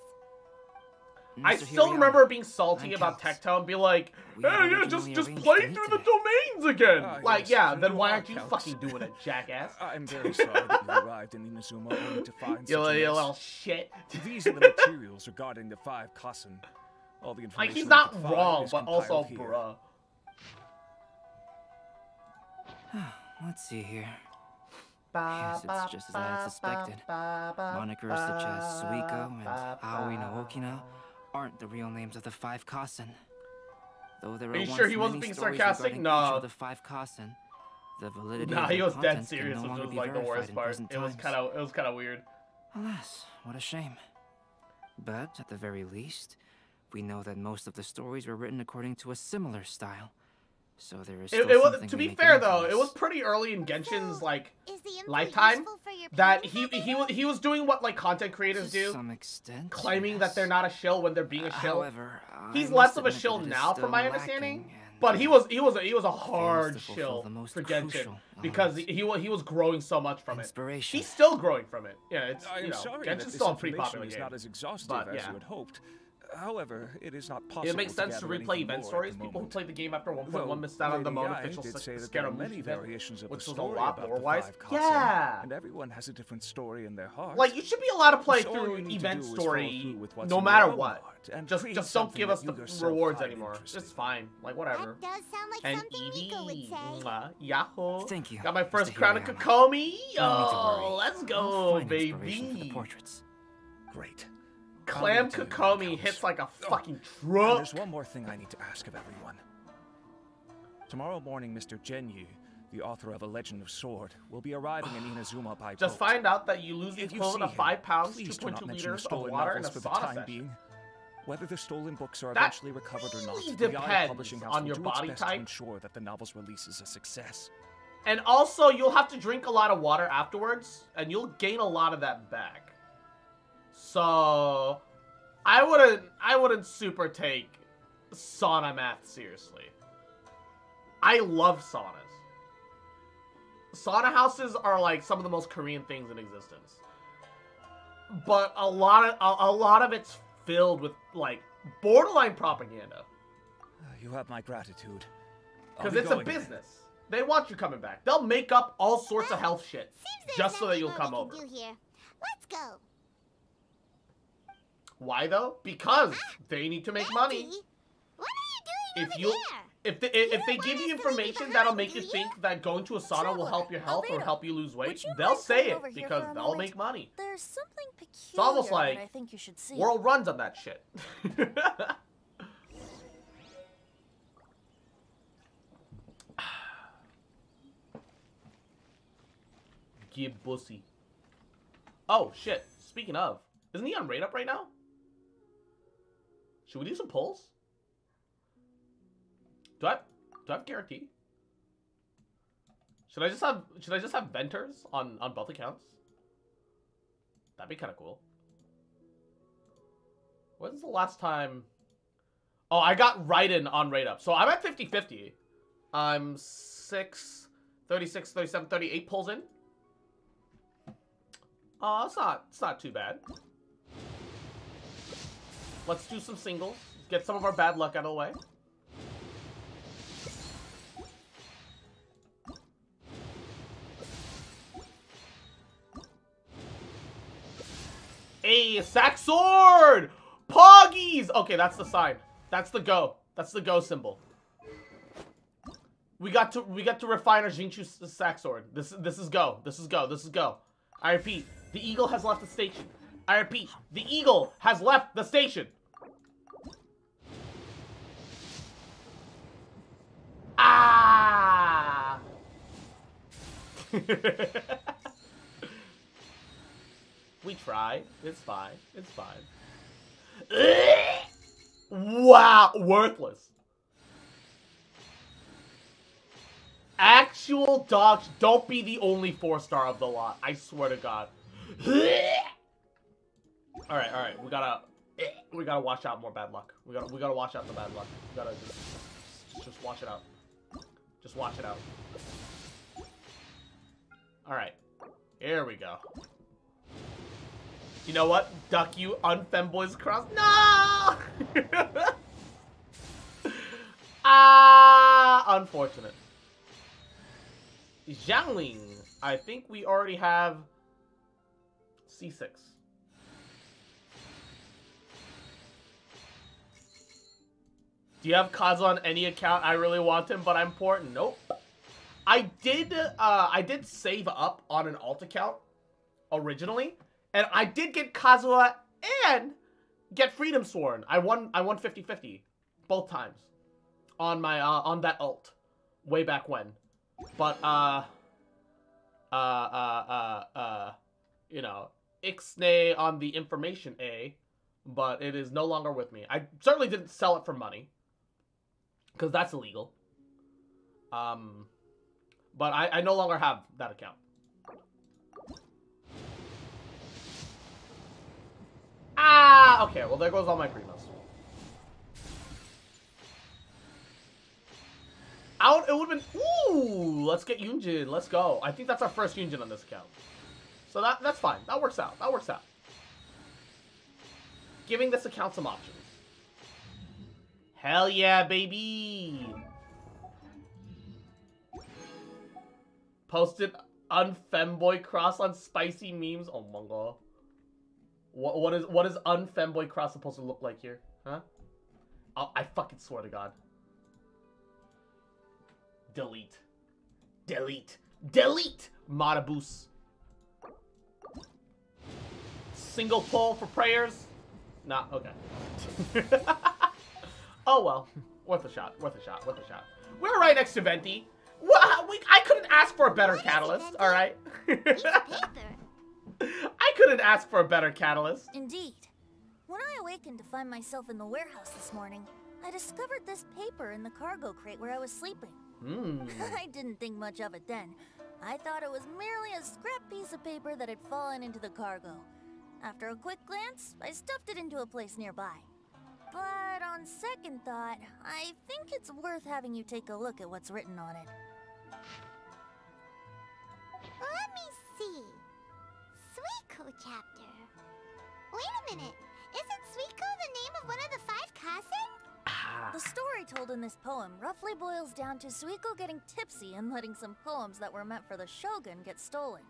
I still remember being salty about Calx. Tecto and be like, hey, yeah, just just play through the domains again. Ah, like, yes, yeah, then why are aren't you Calx. fucking doing it, jackass? <laughs> I'm very sorry that you arrived in Inazuma only to find You such a little, you little shit. <laughs> These are the materials regarding the five Kasen. All the information Like, he's not wrong, but also, bruh. <sighs> Let's see here. Ba, Yes, ba, it's just as I had suspected. ba, ba, Monikers such as Suiko and Aoi no. Okina aren't the real names of the five Kasen. Though there Are are you sure he wasn't many being stories sarcastic? regarding No. each of the five Kasen, the validity Nah, of he was dead contents serious, can no which longer was be like the verified worst part. It was kind of, it was kind of weird. Alas, what a shame. But at the very least, we know that most of the stories were written according to a similar style. So there is It, still it was, to be fair though, it was pretty early in Genshin's like Is the info lifetime useful for your that he he was he was doing what like content creators To do, some extent, claiming yes. that they're not a shill when they're being a Uh, shill. However, I He's less of a admit shill now, from my understanding. But he was he was a, he was a hard to shill for Genshin because he, he he was growing so much from it. Inspiration. He's still growing from it. Yeah, it's I you am know sorry that Genshin's still a pretty popular game. not as exhaustive but, as yeah. you had hoped. However, it is not possible. It makes sense to gather replay event stories. the People who moment. played the game after 1.1 Though missed out on the Lady mode official did say that there are many variations of which the was a story lot about more the wise. Yeah. and everyone has a different story in their heart. Like you should be allowed to play So through you need to event do is follow story with no matter what. and Just just don't give us the yourself rewards anymore. It's fine. Like whatever. Does sound like And something Nico would say. Mwah. Yahoo. Thank you, Got my first crown of Hirayama. Kokomi. No need to Oh, let's go, find for the baby. portraits. Great. Clam I'll tell you when it Kokomi hits like a Oh, fucking and truck. There's one more thing I need to ask of everyone. Tomorrow morning, Mr. Genyu, the author of A Legend of Sword, will be arriving in Inazuma by Just boat. find out that you lose the equivalent of five him, pounds, please do 2.2 not mention the liters of stolen water, and a for the time session. being. Whether the stolen books are That eventually recovered or not, really the Publishing House on will your do body its best type. to ensure that the novel's release is a success. And also, you'll have to drink a lot of water afterwards, and you'll gain a lot of that back. So, I wouldn't, I wouldn't super take sauna math seriously. I love saunas. Sauna houses are like some of the most Korean things in existence. But a lot of a, a lot of it's filled with like borderline propaganda. You have my gratitude. Because it's a going then. business. They want you coming back. They'll make up all sorts of health shit just so that nothing you'll come over. do here. Let's go. Why though? Because ah, they need to make money. What are you doing If you there? if they, if don't they give you us to leave information that'll make you you? think that going to a sauna will help your health or help you lose weight, you they'll say it because they'll moment? make money. There's something peculiar It's almost like I think you should see. world runs on that shit. <laughs> Give bussy. Oh shit! Speaking of, isn't he on rate up right now? Should we do some pulls? Do I do I have guarantee? Should I just have should I just have venters on on both accounts? That'd be kind of cool. When's the last time? Oh, I got Raiden on rate up. So I'm at 50-50. I'm 6, 36, 37, 38 pulls in. Oh, it's not, it's not too bad. Let's do some singles. Get some of our bad luck out of the way. A sack sword! Poggies! Okay, that's the sign. That's the go. That's the go symbol. We got to we got to refine our Jinchu sack sword. This this is go. This is go. This is go. I repeat, the eagle has left the station. I repeat, the eagle has left the station. <laughs> We tried. It's fine. It's fine. <laughs> wow, worthless. Actual dogs, don't be the only four star of the lot. I swear to God. <laughs> all right, all right. We gotta, we gotta watch out more bad luck. We gotta, we gotta watch out the bad luck. We gotta just, just watch it out. Just watch it out. All right, here we go. You know what? Duck you on Femboys Cross. No! <laughs> ah, unfortunate. Xiangling. I think we already have C6. Do you have Kazu on any account? I really want him, but I'm important. Nope. I did uh I did save up on an alt account originally, and I did get Kazuha and get Freedom Sworn. I won I won 50-50 both times on my uh on that alt way back when. But uh uh uh uh uh you know, Ixnay on the information A, but it is no longer with me. I certainly didn't sell it for money. Cause that's illegal. Um but I, I no longer have that account. Ah, okay. Well, there goes all my primos. Out, it would have been. Ooh, let's get Yunjin. Let's go. I think that's our first Yunjin on this account. So that that's fine. That works out. That works out. Giving this account some options. Hell yeah, baby! Posted unfemboy cross on spicy memes. Oh my god. What what is what is unfemboy cross supposed to look like here? Huh? Oh, I fucking swear to God. Delete. Delete. Delete! Mataboos. Single pull for prayers? Nah, okay. <laughs> oh well. Worth a shot. Worth a shot. Worth a shot. We're right next to Venti. Well, we, I couldn't ask for a better catalyst, alright? <laughs> I couldn't ask for a better catalyst. Indeed. When I awakened to find myself in the warehouse this morning, I discovered this paper in the cargo crate where I was sleeping. Hmm. <laughs> I didn't think much of it then. I thought it was merely a scrap piece of paper that had fallen into the cargo. After a quick glance, I stuffed it into a place nearby. But on second thought, I think it's worth having you take a look at what's written on it. Let me see. Suiko chapter. Wait a minute. Isn't Suiko the name of one of the five Kasen? The story told in this poem roughly boils down to Suiko getting tipsy and letting some poems that were meant for the shogun get stolen.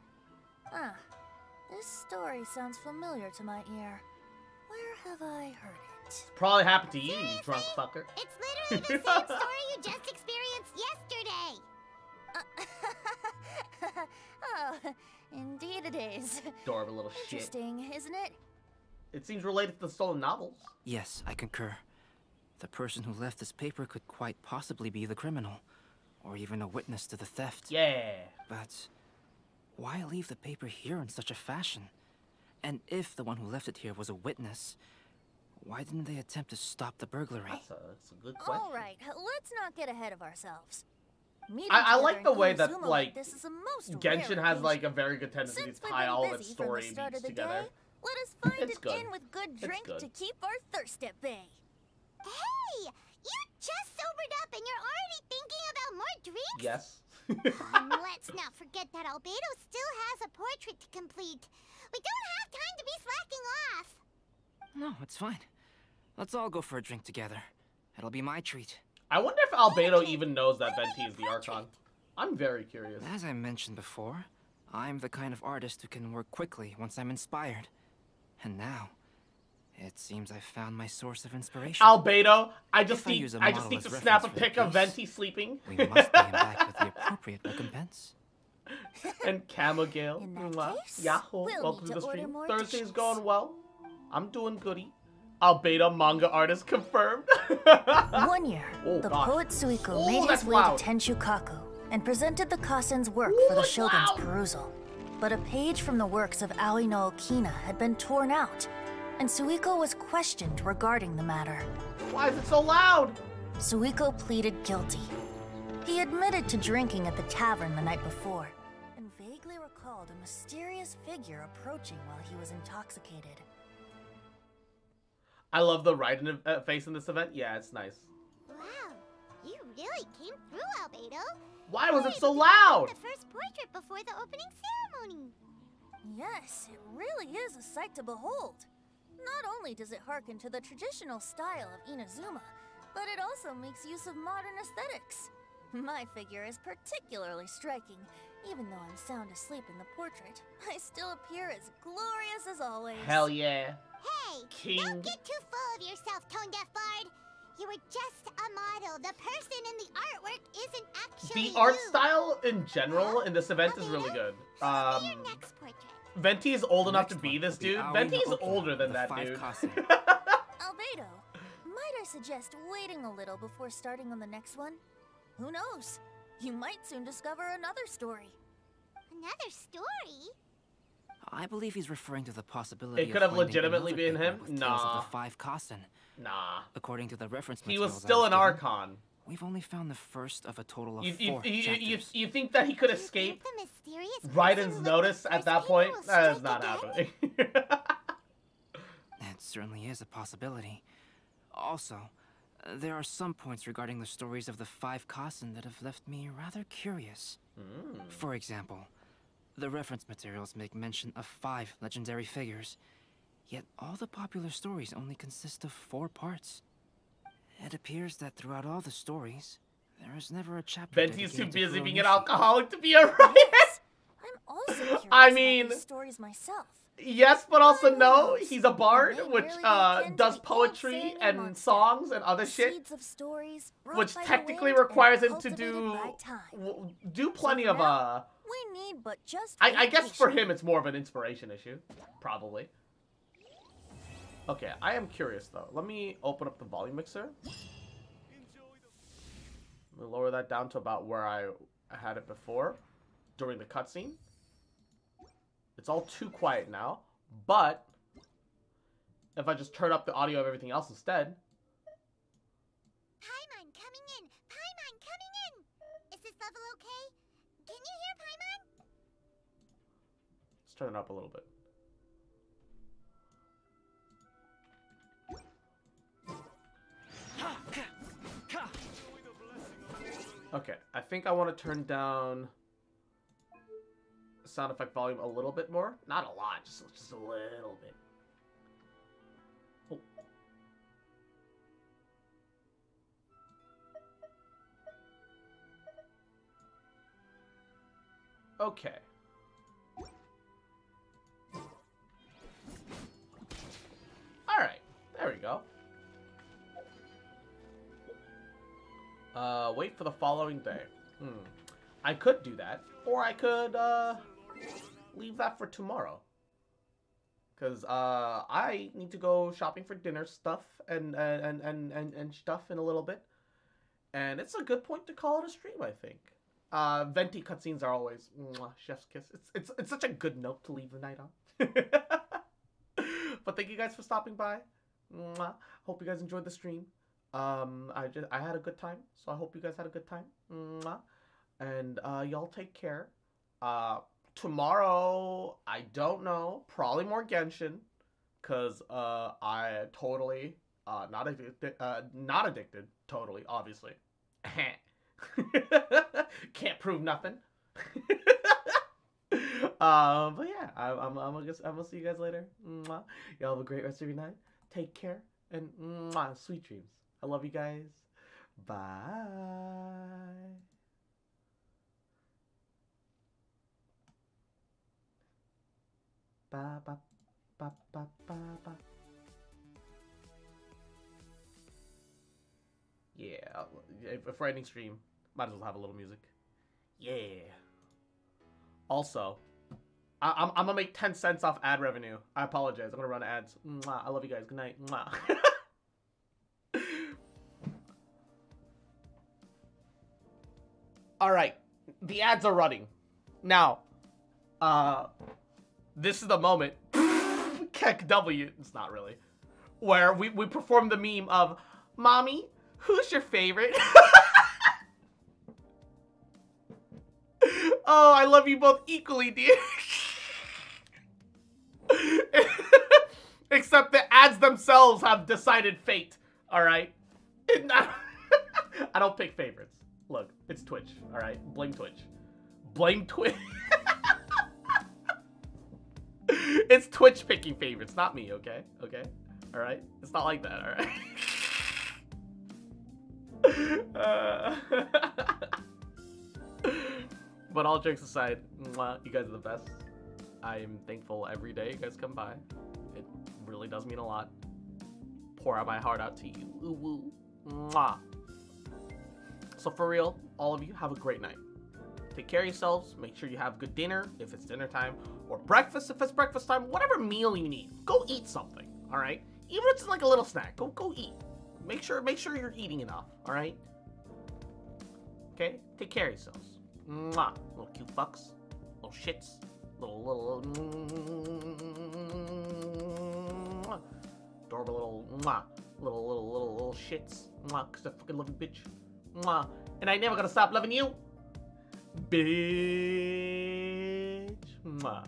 Ah, this story sounds familiar to my ear. Where have I heard it? Probably happened to you, you drunk fucker. It's literally the same <laughs> story you just experienced yesterday. <laughs> oh, indeed it is. Adorable little shit. Interesting, isn't it? It seems related to the stolen novels. Yes, I concur. The person who left this paper could quite possibly be the criminal, or even a witness to the theft. Yeah. But why leave the paper here in such a fashion? And if the one who left it here was a witness, why didn't they attempt to stop the burglary? That's a, that's a good question. All right, let's not get ahead of ourselves. Meeting I, I like the way that like this is a most Genshin has like a very good tendency Since to tie all of its from the story start beats of the together. Day, let us find It's it good. in with good It's drink good. to keep our thirst at bay. Hey, you just sobered up and you're already thinking about more drinks? Yes. Um, and <laughs> let's not forget that Albedo still has a portrait to complete. We don't have time to be slacking off. No, it's fine. Let's all go for a drink together. It'll be my treat. I wonder if Albedo even knows that Venti is the Archon. I'm very curious. As I mentioned before, I'm the kind of artist who can work quickly once I'm inspired. And now, it seems I've found my source of inspiration. Albedo, I just If I need use a I just need to snap a pic of Venti sleeping. We must pay him back with the <laughs> appropriate recompense. and Camogale. Mwah. Yahoo! we'll Welcome to the stream. more Thursday's dishes. going well. I'm doing goody. Albedo manga artist confirmed. <laughs> One year, Oh, the gosh. poet Suiko Oh, made his way loud. to Tenshukaku and presented the Kasen's work for the shogun's perusal. But a page from the works of Aoi no Okina had been torn out, and Suiko was questioned regarding the matter. Why is it so loud? Suiko pleaded guilty. He admitted to drinking at the tavern the night before, and vaguely recalled a mysterious figure approaching while he was intoxicated. I love the right uh, face in this event. Yeah, it's nice. Wow, you really came through, Albedo. Why was it so loud? complete The first portrait before the opening ceremony. Yes, it really is a sight to behold. Not only does it harken to the traditional style of Inazuma, but it also makes use of modern aesthetics. My figure is particularly striking. Even though I'm sound asleep in the portrait, I still appear as glorious as always. Hell yeah. Hey, King. don't get too full of yourself, Tone Deaf Bard. You were just a model. The person in the artwork isn't actually The art you. style in general in this event is really good. Um, Venti is old enough to be this dude. Venti is older than that dude. <laughs> Albedo, might I suggest waiting a little before starting on the next one? Who knows? You might soon discover another story. Another story? I believe he's referring to the possibility. It of could have legitimately been him? with Nah. Of the five Kasen. Nah. According to the reference He was still an Archon. We've only found the first of a total of You, you, four you, you, chapters. you think that he could escape The mysterious Raiden's notice at that point? will That is not again? happening. <laughs> It certainly is a possibility. Also, Uh, there are some points regarding the stories of the five Kasen that have left me rather curious. Mm. For example, the reference materials make mention of five legendary figures, yet all the popular stories only consist of four parts. It appears that throughout all the stories, there is never a chapter. Venti's too dedicated to busy being an alcoholic to be alright. I'm also <laughs> I mean- these stories myself. Yes, but also no. He's a bard, which uh, does poetry and songs and other shit, Seeds of stories brought which technically requires him to do by time. w- do plenty of uh. We need but just I, I guess for him it's more of an inspiration issue, probably. Okay, I am curious though. Let me open up the volume mixer. Let me lower that down to about where I had it before during the cutscene. It's all too quiet now, but if I just turn up the audio of everything else instead, turn it up a little bit. Okay, I think I want to turn down sound effect volume a little bit more. Not a lot, just, just a little bit. Oh. Okay. There we go. Uh, wait for the following day. Hmm. I could do that, or I could, uh, leave that for tomorrow. Because, uh, I need to go shopping for dinner stuff and, and, and, and, and stuff in a little bit. And it's a good point to call it a stream, I think. Uh, venti cutscenes are always mwah, chef's kiss. It's, it's, it's such a good note to leave the night on. <laughs> but thank you guys for stopping by. Mwah. Hope you guys enjoyed the stream. Um, I just I had a good time, so I hope you guys had a good time. Mwah. And uh, y'all take care. Uh, tomorrow I don't know, probably more Genshin, cause uh I totally uh not addicted uh not addicted totally obviously. <laughs> Can't prove nothing. um, <laughs> but yeah, I, I'm I'm gonna I'm gonna see you guys later. Y'all have a great rest of your night. Take care and mwah, sweet dreams. I love you guys. Bye. Ba ba ba ba ba ba. Yeah, a we're stream, might as well have a little music. Yeah. Also, I, I'm, I'm gonna make 10 cents off ad revenue. I apologize. I'm gonna run ads. Mwah. I love you guys. Good night. Mwah. <laughs> All right, the ads are running. Now, uh, this is the moment. <laughs> Keck W. It's not really. Where we, we perform the meme of, Mommy, who's your favorite? <laughs> oh, I love you both equally, dear. <laughs> Except the ads themselves have decided fate. All right. <laughs> I don't pick favorites. Look, it's Twitch. All right, blame Twitch. Blame Twitch. <laughs> it's Twitch picking favorites, not me. Okay, okay. All right. It's not like that. All right. uh, but all jokes aside, you guys are the best. I am thankful every day you guys come by. It really does mean a lot. Pour out my heart out to you. Ooh, woo. Mwah. So for real, all of you have a great night. Take care of yourselves. Make sure you have good dinner if it's dinner time, or breakfast if it's breakfast time. Whatever meal you need, go eat something. All right, even if it's like a little snack, go go eat. Make sure make sure you're eating enough. All right. Okay. Take care of yourselves. Mwah. Little cute fucks. Little shits. Little little. Mwah. Adorable little. Mwah. Little little little little shits. Mwah. Cause I fucking love you, bitch. Mwah. And I never gonna stop loving you. Bitch. Mwah.